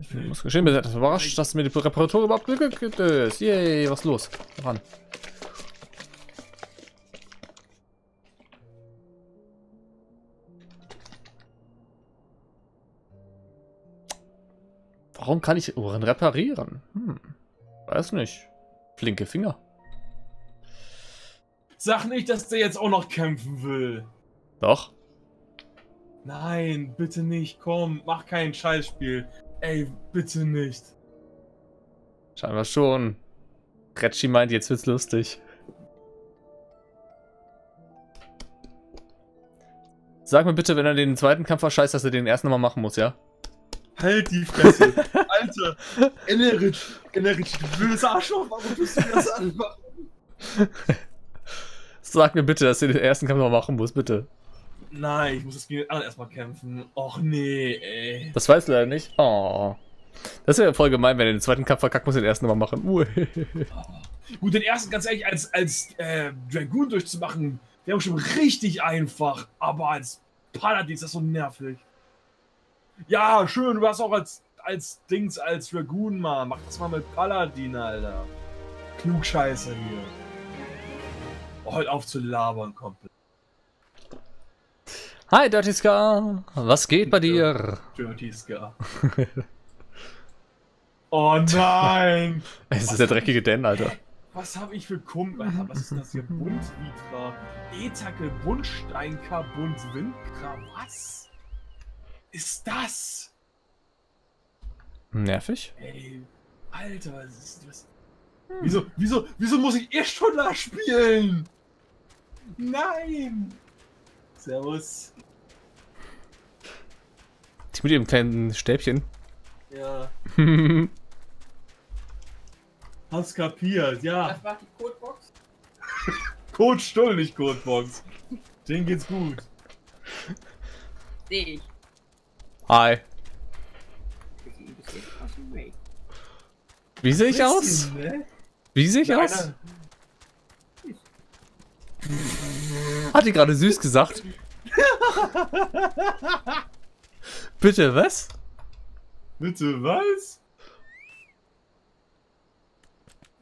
Ich muss geschehen, bin etwas überrascht, dass mir die Reparatur überhaupt glücklich ist. Yay, was ist los? Ran. Warum kann ich Uhren reparieren? Hm. Weiß nicht. Flinke Finger. Sag nicht, dass der jetzt auch noch kämpfen will. Doch. Nein, bitte nicht. Komm, mach kein Scheißspiel. Ey, bitte nicht. Scheinbar schon. Retschi meint, jetzt wird's lustig. Sag mir bitte, wenn er den zweiten Kampf verscheißt, dass er den ersten nochmal machen muss, ja? Halt die Fresse. Alter. Eneritsch. Eneritsch, du blödes Arschloch. Warum tust du mir das anmachen? Sag mir bitte, dass er den ersten Kampf nochmal machen muss, bitte. Nein, ich muss das gegen den anderen erstmal kämpfen. Och nee, ey. Das weiß leider nicht. Oh. Das wäre voll gemein, wenn er den zweiten Kampf verkackt, muss er den ersten nochmal machen. Ui. Gut, den ersten, ganz ehrlich, als, als äh, Dragoon durchzumachen, wäre schon richtig einfach. Aber als Paladin ist das so nervig. Ja, schön, du hast auch als, als Dings, als Dragoon mal. Mach das mal mit Paladin, Alter. Klugscheiße hier. Oh, Heute auf zu labern, komplett. Hi, Dirty Scar. Was geht bei dir? Dirty Scar. oh nein! Es ist der dreckige Dan, Alter. Was habe ich für Kumpel? Alter, Was ist das hier? Buntvitra, Etakel, Buntsteinker, Buntwindkra. Was ist das? Nervig? Ey, Alter, was ist das? Wieso, wieso, wieso muss ich Irrstunder spielen? Nein! Servus. Die mit ihrem kleinen Stäbchen. Ja, hast kapiert, ja. Das war die Codebox. Code Stull, nicht Codebox. Den geht's gut. Sehe ich. Hi. Wie sehe ich aus? Wie sehe ich aus? Hat die gerade süß gesagt? Bitte, was? Bitte, was?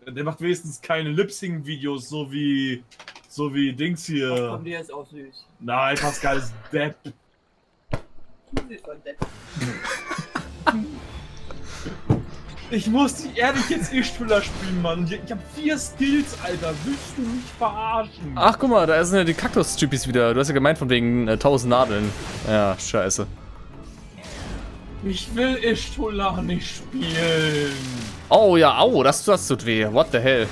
Der macht wenigstens keine Lip-Sync-Videos, so wie. So wie Dings Ach hier. komm, der ist auch süß. Nein, Pascal ist Depp. Ich muss die ehrlich jetzt Ichtfüller spielen, Mann. Ich, ich hab vier Skills, Alter. Willst du mich verarschen? Ach, guck mal, da sind ja die Kaktus-Typis wieder. Du hast ja gemeint von wegen äh, 1000 Nadeln. Ja, scheiße. Ich will Ichtula nicht spielen. Oh ja, au, das, das tut weh. What the hell?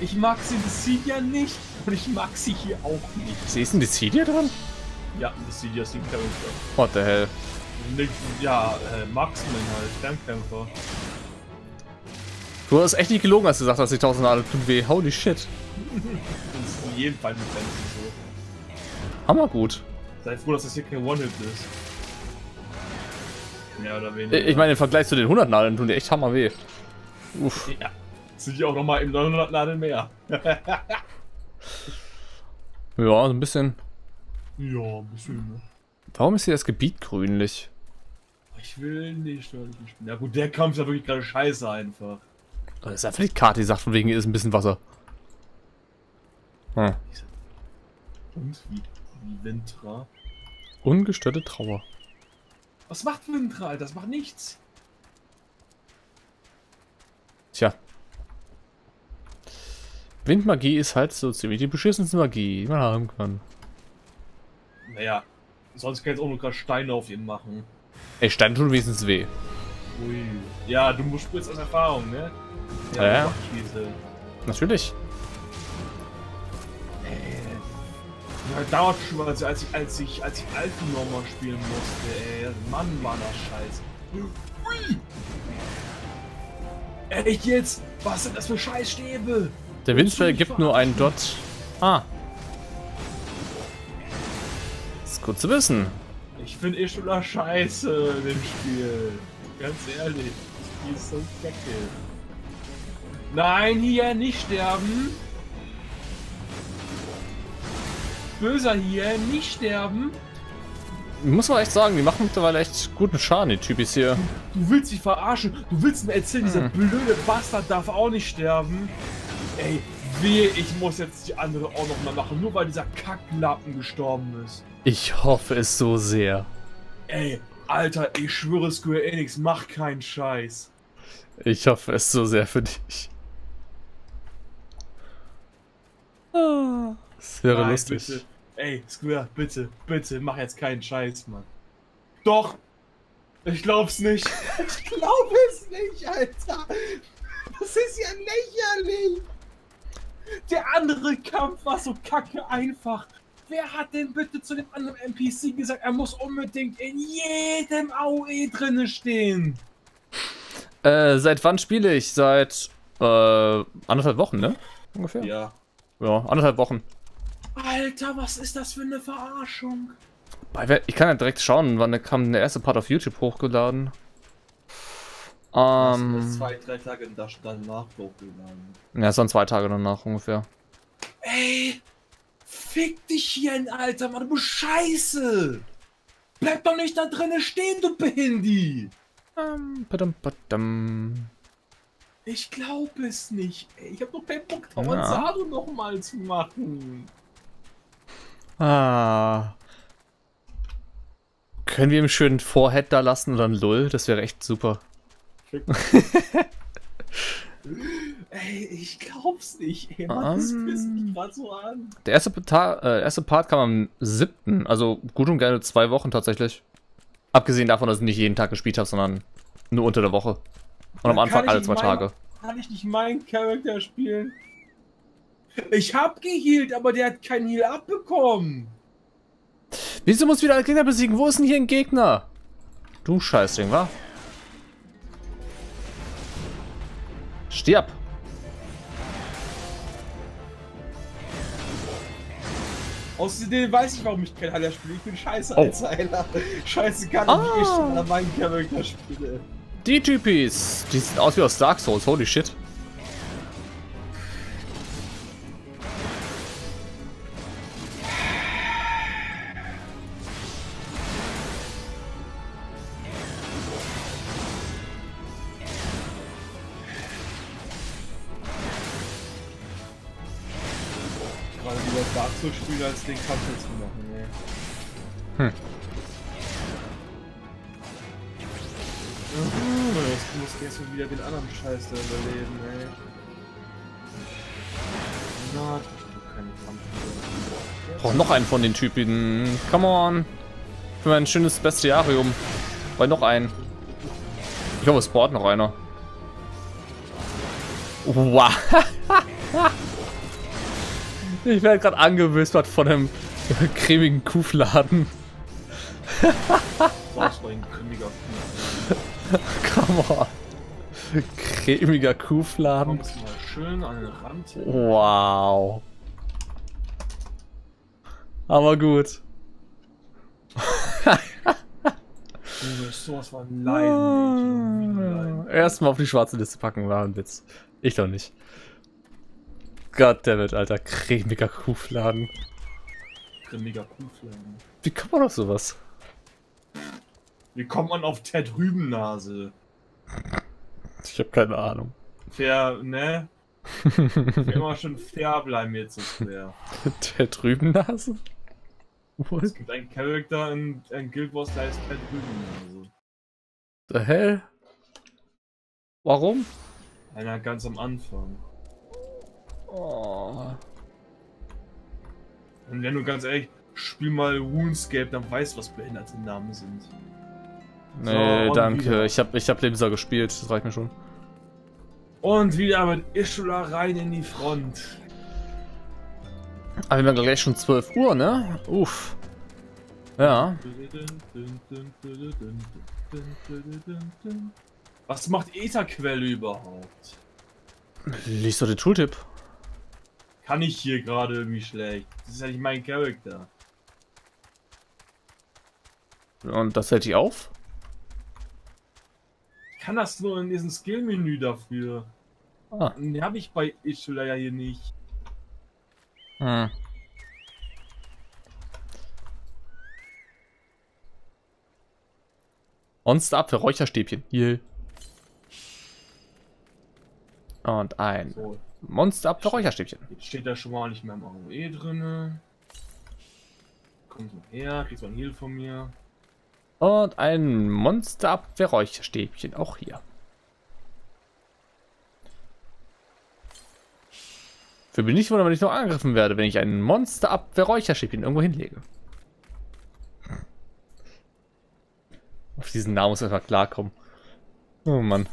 Ich mag sie Dissidia nicht und ich mag sie hier auch nicht. Sie ist ein Dissidia dran? Ja, Dissidia ist ein Charakter. What the hell? Ja, äh, Marksman halt, Fernkämpfer. Du hast echt nicht gelogen, als du gesagt hast, die 1000 Nadeln tun weh. Holy shit. Das ist in jedem Fall mit Fantasy so. Hammer gut. Sei froh, dass das hier kein One-Hit ist. Mehr oder weniger. Ich meine, im Vergleich zu den 100 Nadeln tun die echt hammer weh. Uff. Ja. Sind ja auch nochmal im 900 Nadeln mehr. Ja, so ein bisschen. Ja, ein bisschen. Ne? Warum ist hier das Gebiet grünlich? Ich will nicht störlich spielen. Ja gut, der Kampf ist ja wirklich gerade scheiße einfach. Das ist einfach die Karte, die sagt von wegen, hier ist ein bisschen Wasser. Hm. Und wie, wie Vintra. Ungestörte Trauer. Was macht Vintra, Alter? Das macht nichts. Tja. Windmagie ist halt so ziemlich die beschissenste Magie, die man haben kann. Naja, sonst kann ich jetzt auch nur gerade Steine auf ihn machen. Ey, Steine tun wenigstens weh. Ui. Ja, du musst sprichst aus Erfahrung, ne? Ja, ja. Schieße. Natürlich. Ja, dauert schon mal, als als ich, als ich, als ich Alphen nochmal spielen musste, ey. Mann, war das scheiße. Ui. Echt jetzt? Was sind das für Scheißstäbe? Der Windspell gibt nur einen Dot. Ah. Gut zu wissen. Ich finde eh schon scheiße in dem Spiel. Ganz ehrlich. Die ist so kacke. Nein, hier nicht sterben. Böser hier, nicht sterben. Muss man echt sagen, die machen mittlerweile echt guten Schaden, die Typis hier. Du willst mich verarschen. Du willst mir erzählen, dieser blöde Bastard darf auch nicht sterben. Ey, wehe, ich muss jetzt die andere auch noch mal machen, nur weil dieser Kacklappen gestorben ist. Ich hoffe es so sehr. Ey, Alter, ich schwöre Square Enix, mach keinen Scheiß. Ich hoffe es so sehr für dich. Ah, Das wäre Nein, lustig. Bitte. Ey, Square, bitte, bitte, mach jetzt keinen Scheiß, Mann. Doch! Ich glaub's nicht. Ich glaub es nicht, Alter. Das ist ja lächerlich. Der andere Kampf war so kacke einfach. Wer hat denn bitte zu dem anderen NPC gesagt, er muss unbedingt in jedem AOE drinne stehen? Äh, seit wann spiele ich? Seit äh, anderthalb Wochen, ne? Ungefähr. Ja. Ja, anderthalb Wochen. Alter, was ist das für eine Verarschung? Bei- Ich kann ja direkt schauen, wann kam der erste Part auf YouTube hochgeladen. Ähm, zwei, drei Tage danach hochgeladen. ja, es waren zwei Tage danach ungefähr. Ey, fick dich hier, Alter, Mann, du bist scheiße. Bleib doch nicht da drinnen stehen, du Behindi. Ähm, padam, padam. Ich glaube es nicht, ey. Ich hab doch keinen Bock, Ja. Tawazado noch mal zu machen. Ah. Können wir ihm schön Vorhead da lassen oder ein Lull? Das wäre echt super. Ey, ich glaub's nicht, ey. Mann, das Ähm. pisst mich grad so an. Der erste, Pata äh, erste Part kam am 7. Also gut und gerne zwei Wochen tatsächlich. Abgesehen davon, dass ich nicht jeden Tag gespielt habe, sondern nur unter der Woche. Und am Dann Anfang kann ich alle zwei mein- Tage. Kann ich nicht meinen Charakter spielen? Ich hab gehealt, aber der hat keinen Heal abbekommen. Wieso muss wieder alle Gegner besiegen? Wo ist denn hier ein Gegner? Du Scheißding, wa? Stirb! Außerdem weiß ich, warum ich kein Heiler spiele. Ich bin scheiße Oh. als Heiler. Scheiße kann Ah. ich nicht, weil meinen Charakter spiele. Die Typis! Die sehen aus wie aus Dark Souls, holy shit. Anderen Scheiß da überleben, ey. Na, noch einen von den Typen. Come on. Für mein schönes Bestiarium. Weil noch einen. Ich hoffe, es spawnt noch einer. Wow. ich werde gerade angewispert von einem cremigen Kuhfladen. Was war ein Königer Come on. Cremiger Kuhfladen. Schön an den Rand. Wow. Aber gut. Du bist sowas von Leiden. Erstmal auf die schwarze Liste packen, war ein Witz. Ich doch nicht. Goddammit, alter, cremiger Kuhfladen. Grimmiger Kuhfladen. Wie kommt man auf sowas? Wie kommt man auf Ted Rübennase? Ich habe keine Ahnung. Fair, ne? Immer schon fair bleiben jetzt so schwer. Der Trübennase? What Es gibt einen Charakter in, in Guild Wars, der heißt Ted Rübennase. the hell? Warum? Einer ganz am Anfang. Oh. Und wenn du ganz ehrlich, spiel mal RuneScape, dann weißt du, was behinderte Namen sind. Nee, und danke. wieder. Ich hab, ich hab Lebensjahr gespielt, das reicht mir schon. Und wieder mit Ishula rein in die Front. Aber wir haben gleich schon 12 Uhr, ne? Uff. Ja. Was macht Etherquelle überhaupt? Lies doch den Tooltip. Kann ich hier gerade irgendwie schlecht. Das ist ja nicht mein Charakter. Und das hält die auf? Kann das nur in diesem Skill-Menü dafür. Ah. Den habe ich bei Ishula ja hier nicht. Hm. Monster ab für Räucherstäbchen. Hier. Und ein So, Monster ab für Räucherstäbchen. jetzt steht da schon mal nicht mehr im AOE drinne. Kommt mal her, kriegst mal ein Heal von mir. Und ein Monster ab für Räucherstäbchen. Auch hier. Für bin ich wundern, wenn ich noch angegriffen werde, wenn ich ein Monster ab für Räucherstäbchen irgendwo hinlege. Auf diesen Namen muss einfach klarkommen. Oh Mann.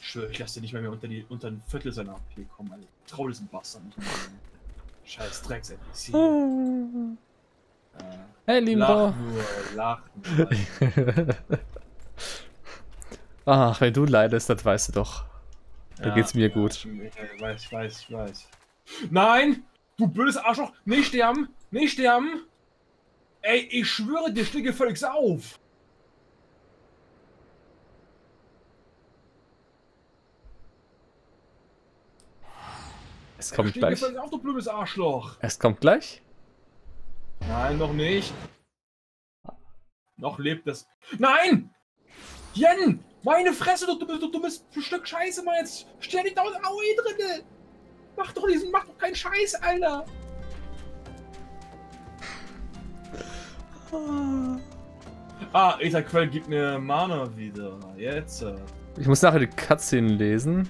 Ich schwöre, ich lasse den nicht mehr, mehr unter, die, unter ein Viertel seiner AP kommen, Alter. Trau diesen Bastard nicht mehr. Scheiß Drecks-NPC. Hey, Limbo. lach nur, lach nur. Ach, wenn du leidest, das weißt du doch. Da geht's mir gut. Ich weiß, ich weiß, ich weiß. Nein! Du blödes Arschloch! Nicht sterben! Nicht sterben! Ey, ich schwöre dir, stehe völlig auf! Es kommt gleich. völlig auf, du blödes Arschloch! Es kommt gleich. Nein, noch nicht. Noch lebt es. Nein! Jen! Meine Fresse, du, du, du dummes Stück Scheiße, Mann! Jetzt stell dich da aus AOE drinne! Mach doch diesen, mach doch keinen Scheiß, Alter! Ah, Etherquell gibt mir Mana wieder. Jetzt. äh. Ich muss nachher die Cutscene lesen.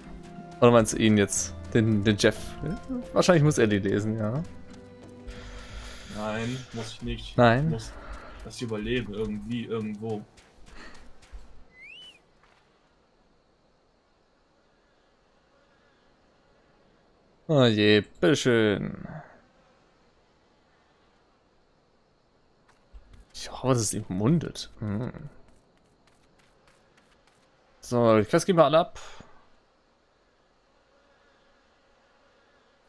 Oder meinst du ihn jetzt? Den, den Jeff? Wahrscheinlich muss er die lesen, ja. Nein, muss ich nicht. Nein? Ich muss das überleben, irgendwie, irgendwo. Oh je, bitteschön. Ich hoffe, dass es ihm mundet. Hm. So, die Quest gehen wir alle ab.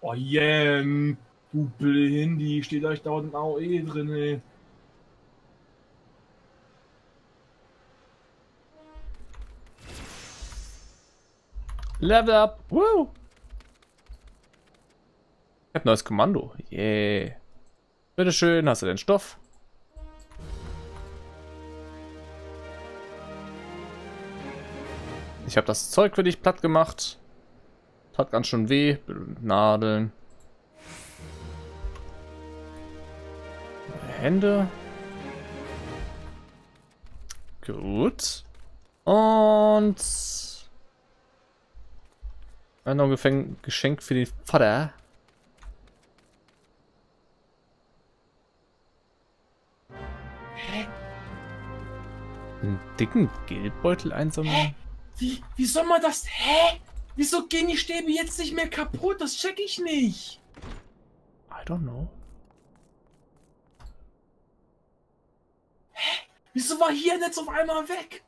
Oh, Jen! Du Blindi, steht euch da unten AOE drin, ey. Level up. Woo! Ich hab neues Kommando. Yeah. Bitteschön, hast du den Stoff? Ich habe das Zeug für dich platt gemacht. Tat ganz schön weh. Nadeln. Hände. Gut. Und... Ein noch Gefäng Geschenk für den Vater. Einen dicken Geldbeutel einsammeln? Wie, wie soll man das? Hä? Wieso gehen die Stäbe jetzt nicht mehr kaputt? Das check ich nicht. I don't know. Wieso war hier jetzt auf einmal weg?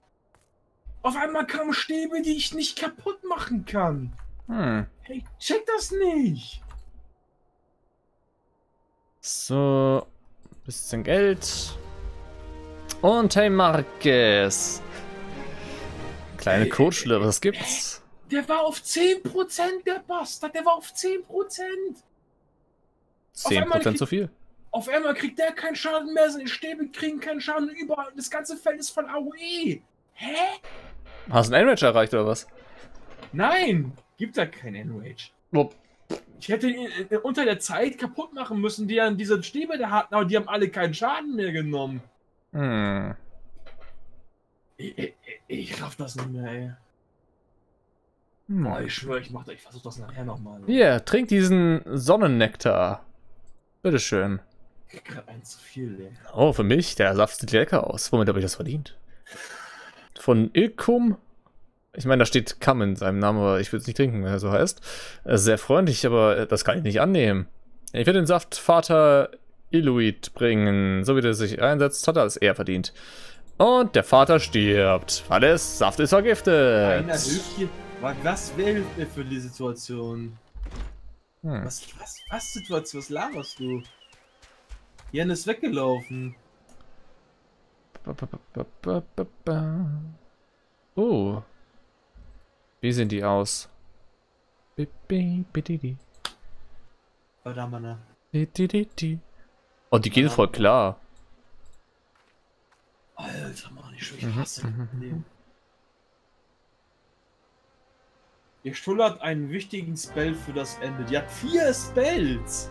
Auf einmal kamen Stäbe, die ich nicht kaputt machen kann. Hm. Hey, check das nicht. So. Bisschen Geld. Und hey Marquez. Kleine Hey, Coachschlüpper, was gibt's? Der war auf 10%, der Bastard. Der war auf 10%. 10% zu viel. Auf einmal kriegt der keinen Schaden mehr, seine Stäbe kriegen keinen Schaden überall. Das ganze Feld ist von AOE. Hä? Hast du einen Enrage erreicht oder was? Nein, gibt da kein Enrage. Oh, Ich hätte ihn äh, unter der Zeit kaputt machen müssen, die an diese Stäbe da hatten, aber die haben alle keinen Schaden mehr genommen. Hm. Ich, ich, ich raff das nicht mehr, ey. Hm. Boah, ich schwöre, ich mach das, ich versuch das nachher nochmal. Hier, trink diesen Sonnennektar. Bitteschön. Grad ein zu viel, ey. Oh, für mich, der Saft sieht lecker aus. Womit habe ich das verdient? Von Ilkum. Ich meine, da steht Kam in seinem Namen, aber ich würde es nicht trinken, wenn er so heißt. Äh, Sehr freundlich, aber das kann ich nicht annehmen. Ich werde den Saft Vater Iluit bringen. So wie der sich einsetzt, hat er es eher verdient. Und der Vater stirbt. Alles, Saft ist vergiftet. Einer hilft dir. Was, mir für die Situation? Hm. Was, was, was Situation? Was laberst du? Jan ist weggelaufen. Oh. Wie sehen die aus? Verdammt. Oh, die gehen voll klar. Alter, Mann, ich, ich hasse das Leben. Ihr Stulle hat einen wichtigen Spell für das Ende. Die hat vier Spells.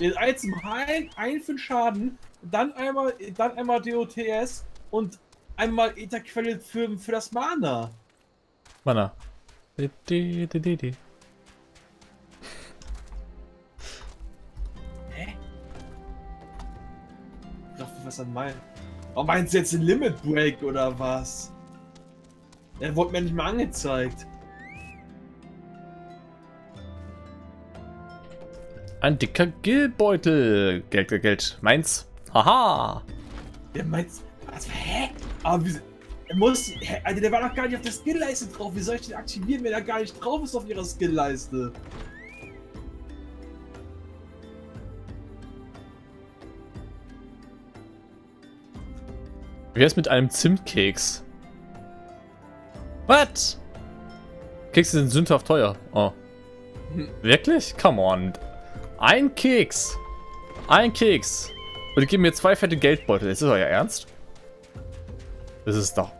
Den zum Heilen, einen für den Schaden, dann einmal, dann einmal DOTS und einmal Etherquelle für, für das Mana. Mana. Di, di, di, di, di. Hä? Ich dachte, was an meinen. Oh, meinst du jetzt ein Limit Break oder was? Der wurde mir nicht mal angezeigt. Ein dicker Geldbeutel. Geld, Geld, Geld. Meins. Haha. Der meint. Was? Hä? Aber wie. Er muss. Hä? Alter, der war doch gar nicht auf der Skillleiste drauf. Wie soll ich den aktivieren, wenn er gar nicht drauf ist auf ihrer Skillleiste? Wie wär's mit einem Zimtkeks? What? Kekse sind sündhaft teuer. Oh. Wirklich? Come on. Ein Keks. Ein Keks. Und die geben mir zwei fette Geldbeutel. Ist das euer Ernst? Das ist doch...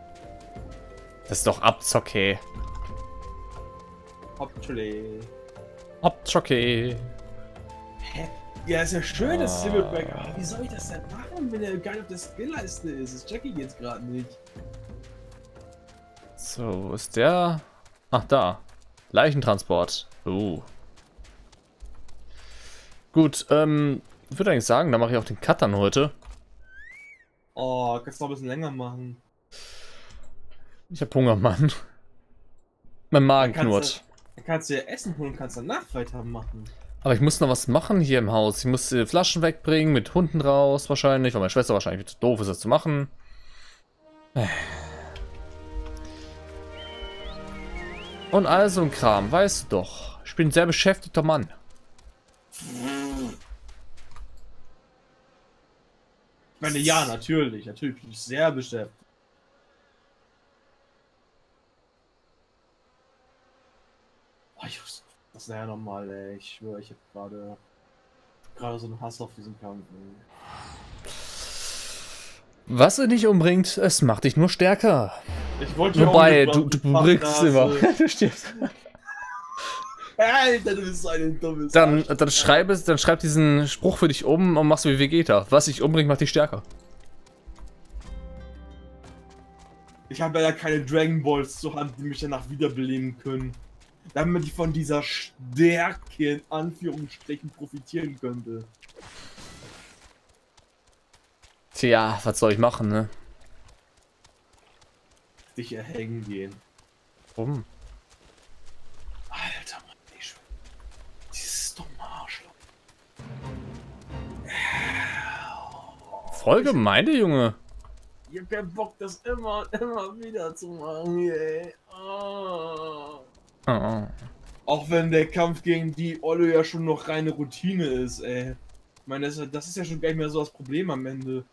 Das ist doch Abzocke. Hopptschle. Abzocke. Hä? Ja, ist ja schön, das Ah. Break. Aber wie soll ich das denn machen, wenn er gar nicht auf der Skillleiste ist? Das check ich jetzt gerade nicht. So, wo ist der? Ach, da. Leichentransport. Uh. Gut, ähm, ich würde eigentlich sagen, da mache ich auch den Cut dann heute. Oh, kannst du noch ein bisschen länger machen. Ich hab Hunger, Mann. Mein Magen Kannst knurrt. Dann kannst du ja Essen holen und kannst danach weitermachen. Aber ich muss noch was machen hier im Haus. Ich muss äh, Flaschen wegbringen, mit Hunden raus wahrscheinlich, weil meine Schwester wahrscheinlich zu doof ist, das zu machen. Und all so ein Kram, weißt du doch. Ich bin ein sehr beschäftigter Mann. Ich meine, ja, natürlich. Natürlich bin ich sehr beschäftigt. Oh, ich muss das nachher nochmal, ey. Ich schwöre, ich habe gerade gerade so einen Hass auf diesen Kampf. Ey. Was er nicht umbringt, es macht dich nur stärker. Ich wollte Wobei, du, du Fachnase- brichst immer. du stirbst. Alter, du bist so ein dummes Dann, dann, schreib es, dann schreib diesen Spruch für dich um und machst wie Vegeta. Was dich umbringt, macht dich stärker. Ich habe leider keine Dragon Balls zur Hand, die mich danach wiederbeleben können. Damit ich von dieser Stärke in Anführungsstrichen profitieren könnte. Tja, was soll ich machen, ne? Dich erhängen gehen. Warum? Alter, Voll gemein, der Junge. Ich hab keinen Bock, das immer und immer wieder zu machen, ey. Oh. Oh, oh. Auch wenn der Kampf gegen die Olle ja schon noch reine Routine ist, ey. Ich meine, das, ist- das ist ja schon gar nicht mehr so das Problem am Ende.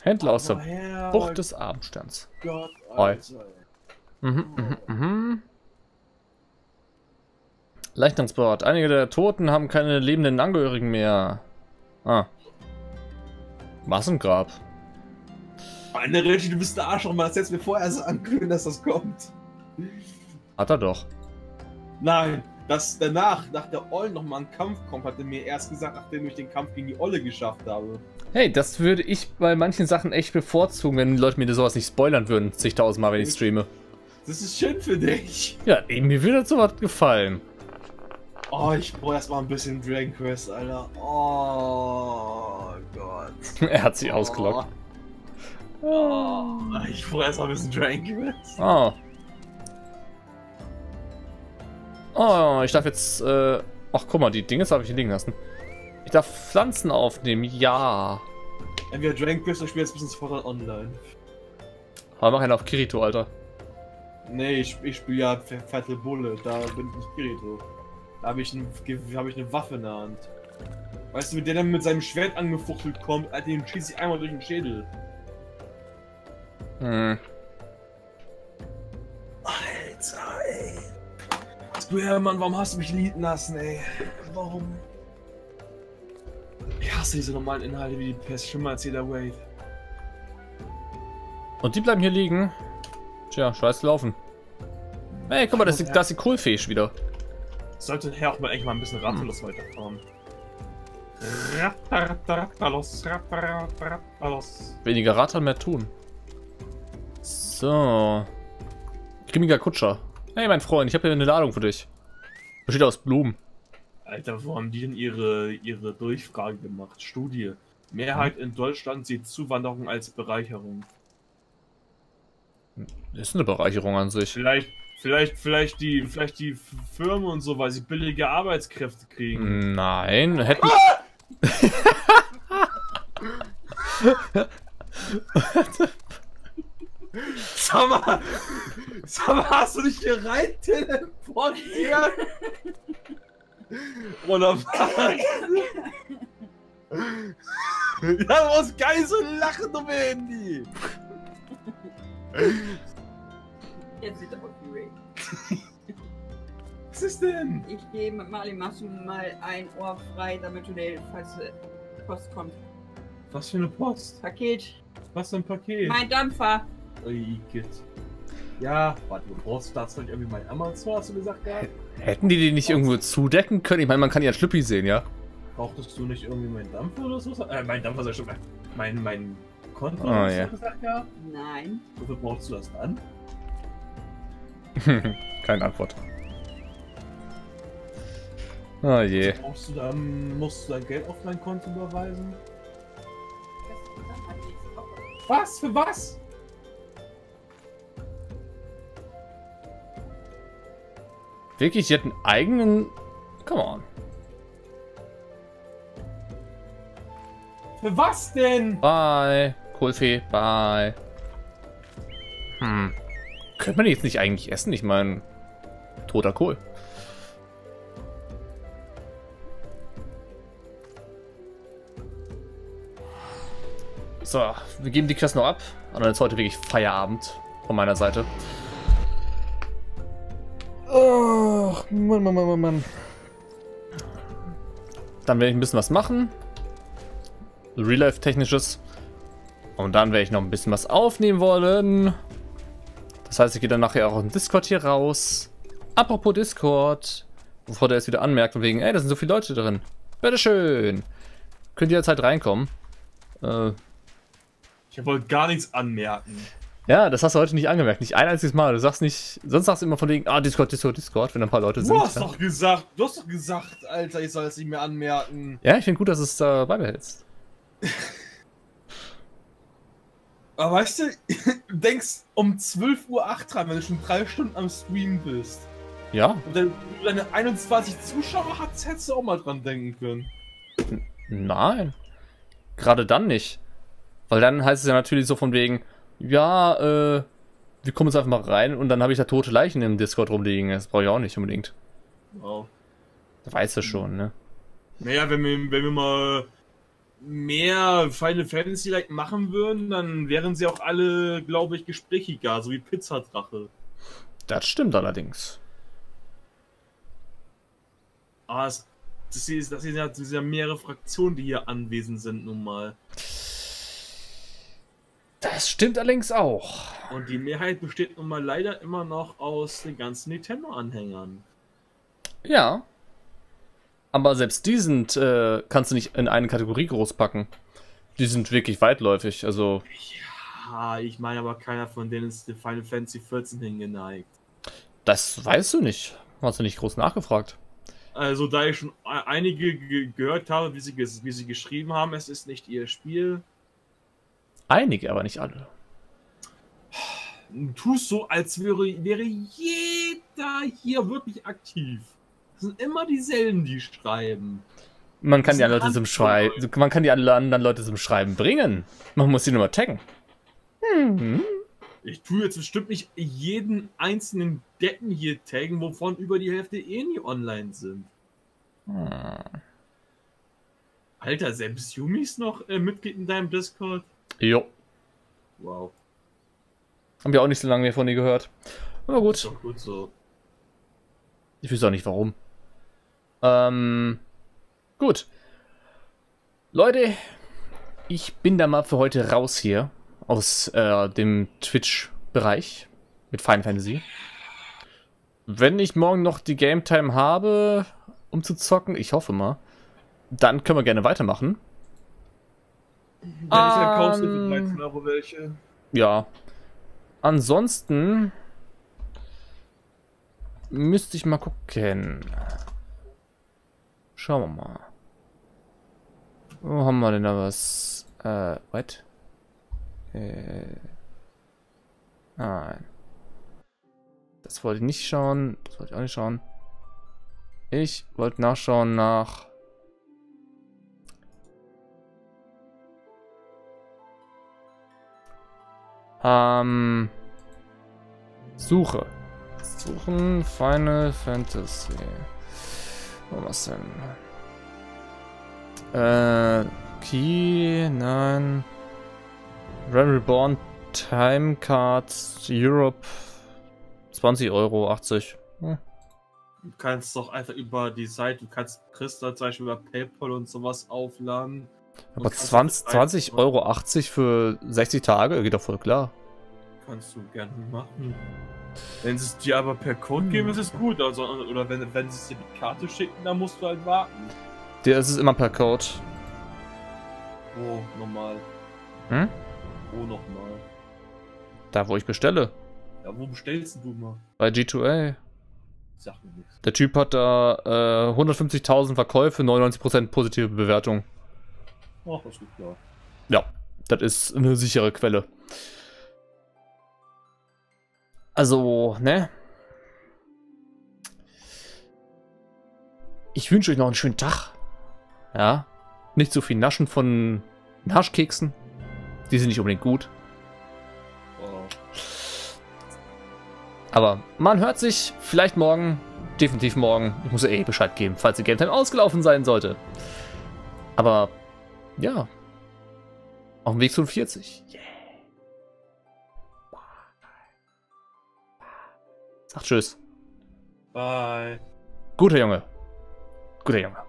Händler aus der Bucht des Abendsterns. Alter, ey. Mhm, mhm, mhm. Leichtransport. Einige der Toten haben keine lebenden Angehörigen mehr. Ah. Massengrab. Meine Reggie, du bist der Arschloch, man hättest mir vorher sagen können, dass das kommt. Hat er doch. Nein, dass danach, nach der Olle nochmal ein Kampf kommt, hat er mir erst gesagt, nachdem ich den Kampf gegen die Olle geschafft habe. Hey, das würde ich bei manchen Sachen echt bevorzugen, wenn die Leute mir sowas nicht spoilern würden, zigtausendmal, wenn ich streame. Das ist schön für dich. Ja, mir würde sowas gefallen. Oh, ich brauche erstmal ein bisschen Dragon Quest, Alter. Oh Gott. er hat sich ausgelockt. Oh, ich brauche erstmal ein bisschen Dragon Quest. Oh. Oh, ich darf jetzt, äh... Ach, guck mal, die Dinge habe ich hier liegen lassen. Ich darf Pflanzen aufnehmen, ja. Entweder Dragon Quest oder spiele jetzt ein bisschen Sword Art Online. Aber mach einen auf Kirito, Alter. Nee, ich, ich spiele ja Fatal Bulle, da bin ich nicht Kirito. Da habe ich, ein, hab ich eine Waffe in der Hand. Weißt du, mit der dann mit seinem Schwert angefuchtelt kommt, Alter, den schießt ich einmal durch den Schädel. Hm. Alter, ey. Square, Mann, warum hast du mich lieben lassen, ey? Warum? Ich hasse diese normalen Inhalte wie die Pest, schlimmer als jeder Wave. Und die bleiben hier liegen. Tja, scheiß laufen. Hey, guck mal, das ist, das ist die Kohlfisch wieder. Sollte Herr auch mal eigentlich mal ein bisschen ratterlos weiterfahren. Ratterlos, ratterlos. Weniger rattern, mehr tun. So. Grimmiger Kutscher. Hey, mein Freund, ich habe hier eine Ladung für dich. Besteht aus Blumen. Alter, wo haben die denn ihre, ihre Durchfrage gemacht? Studie. Mehrheit in Deutschland sieht Zuwanderung als Bereicherung. Ist eine Bereicherung an sich. Vielleicht, vielleicht, vielleicht die, vielleicht die Firmen und so, weil sie billige Arbeitskräfte kriegen. Nein, hätten. Sag mal, sag mal, hast du dich hier rein teleportiert? Oder was? Ja, du musst geil so lachen, du Handy. Jetzt sieht er. Was ist denn? Ich gebe Mali, machst du mal ein Ohr frei, damit du dir, falls Post kommt. Was für eine Post? Paket. Was für ein Paket? Mein Dampfer. Igitt. Ja, warte, du brauchst dazu nicht irgendwie mein Amazon, hast du gesagt gehabt? Hätten die den nicht irgendwo zudecken können? Ich meine, man kann ja Schlüppi sehen, ja? Brauchtest du nicht irgendwie meinen Dampfer oder so? Äh, mein Dampfer sei schon mein, mein, mein Konto, Oh, hast ja. du gesagt gehabt? Nein. Wofür brauchst du das dann? Keine Antwort. Oh je. Brauchst du dann, musst du dein Geld auf mein Konto überweisen? Was? Für was? Wirklich, die hatten eigenen. Come on. Für was denn? Bye. Kohlfee, bye. Könnte man die jetzt nicht eigentlich essen? Ich meine, toter Kohl. So, wir geben die Quest noch ab. Und dann ist heute wirklich Feierabend von meiner Seite. Ach, Mann, Mann, Mann, Mann, Mann. Dann werde ich ein bisschen was machen. Real-Life-technisches. Und dann werde ich noch ein bisschen was aufnehmen wollen. Das heißt, ich gehe dann nachher auch im Discord hier raus. Apropos Discord, bevor der es wieder anmerkt, von wegen, ey, da sind so viele Leute drin. Bitteschön. Könnt ihr jederzeit reinkommen. Äh, Ich wollte gar nichts anmerken. ja, das hast du heute nicht angemerkt. Nicht ein einziges Mal. Du sagst nicht, sonst sagst du immer von wegen, ah, Discord, Discord, Discord, wenn ein paar Leute sind. Du hast ja. doch gesagt, du hast doch gesagt, Alter, ich soll es nicht mehr anmerken. ja, ich finde gut, dass du es da beibehältst. Aber weißt du, du denkst um 12.08 Uhr dran, wenn du schon drei Stunden am Stream bist. Ja, Und dann du deine 21 Zuschauer hast, hättest du auch mal dran denken können. Nein. Gerade dann nicht. Weil dann heißt es ja natürlich so von wegen, ja, äh, wir kommen jetzt einfach mal rein und dann habe ich da tote Leichen im Discord rumliegen. Das brauche ich auch nicht unbedingt. Wow. Das weißt du schon, ne? Naja, wenn wir, wenn wir mal mehr Final Fantasy like machen würden, dann wären sie auch alle, glaube ich, gesprächiger, so wie Pizzadrache. Das stimmt allerdings. Aber es, das, ist, das sind ja, das sind ja mehrere Fraktionen, die hier anwesend sind nun mal. Das stimmt allerdings auch. Und die Mehrheit besteht nun mal leider immer noch aus den ganzen Nintendo-Anhängern. Ja. Aber selbst die sind, äh, kannst du nicht in eine Kategorie groß packen. Die sind wirklich weitläufig, also. Ja, ich meine aber keiner von denen ist der Final Fantasy 14 hingeneigt. Das weißt du nicht. Hast du nicht groß nachgefragt. Also da ich schon e- einige ge gehört habe, wie sie, wie sie geschrieben haben, es ist nicht ihr Spiel. Einige, aber nicht alle. Du tust so, als wäre, wäre jeder hier wirklich aktiv. Es sind immer dieselben, die schreiben. Man kann Das die anderen Leute zum andere Schreiben, Leute. man kann die anderen Leute zum Schreiben bringen. Man muss sie nur mal taggen. Hm. Ich tue jetzt bestimmt nicht jeden einzelnen Deppen hier taggen, wovon über die Hälfte eh nie online sind. Hm. Alter, selbst Yumi ist noch äh, Mitglied in deinem Discord? Jo. Wow. Haben wir auch nicht so lange mehr von ihr gehört. Aber Ist gut. doch gut so. Ich weiß auch nicht warum. Ähm. Gut. Leute, ich bin da mal für heute raus hier. Aus äh, dem Twitch-Bereich. Mit Final Fantasy. Wenn ich morgen noch die Game Time habe, um zu zocken, ich hoffe mal, dann können wir gerne weitermachen. Dann kaufst du für Ähm. 13 Euro welche. Ja. Ansonsten müsste ich mal gucken. Schauen wir mal. Wo haben wir denn da was? Äh, what? Äh. Nein. Das wollte ich nicht schauen. Das wollte ich auch nicht schauen. Ich wollte nachschauen nach. Ähm. Suche. Suchen Final Fantasy. Wo was denn? Äh. Key, nein. Realm Reborn Time Cards Europe 20 Euro, 80. Hm. Du kannst doch einfach über die Seite, du kannst Christa zum Beispiel über PayPal und sowas aufladen. Aber kannst 20, das 20 einfach- Euro 80 für 60 Tage geht doch voll klar. Kannst du gerne machen. Wenn sie es dir aber per Code geben, ist es gut. Also, oder wenn, wenn sie es dir die Karte schicken, dann musst du halt warten. Der ist es immer per Code. Oh, normal. Hm? Oh, nochmal. Da, wo ich bestelle. Ja, wo bestellst du mal? Bei G2A. Sag mir nichts. Der Typ hat da äh, 150.000 Verkäufe, 99% positive Bewertung. Ach, das ist gut klar. Ja, das ist eine sichere Quelle. Also, ne? Ich wünsche euch noch einen schönen Tag. Ja. Nicht so viel Naschen von Naschkeksen. Die sind nicht unbedingt gut. Aber man hört sich vielleicht morgen. Definitiv morgen. Ich muss ja eh Bescheid geben, falls die Game Time ausgelaufen sein sollte. Aber ja. Auf dem Weg zu 40. Yeah. Sagt Tschüss. Bye. Guter Junge. Guter Junge.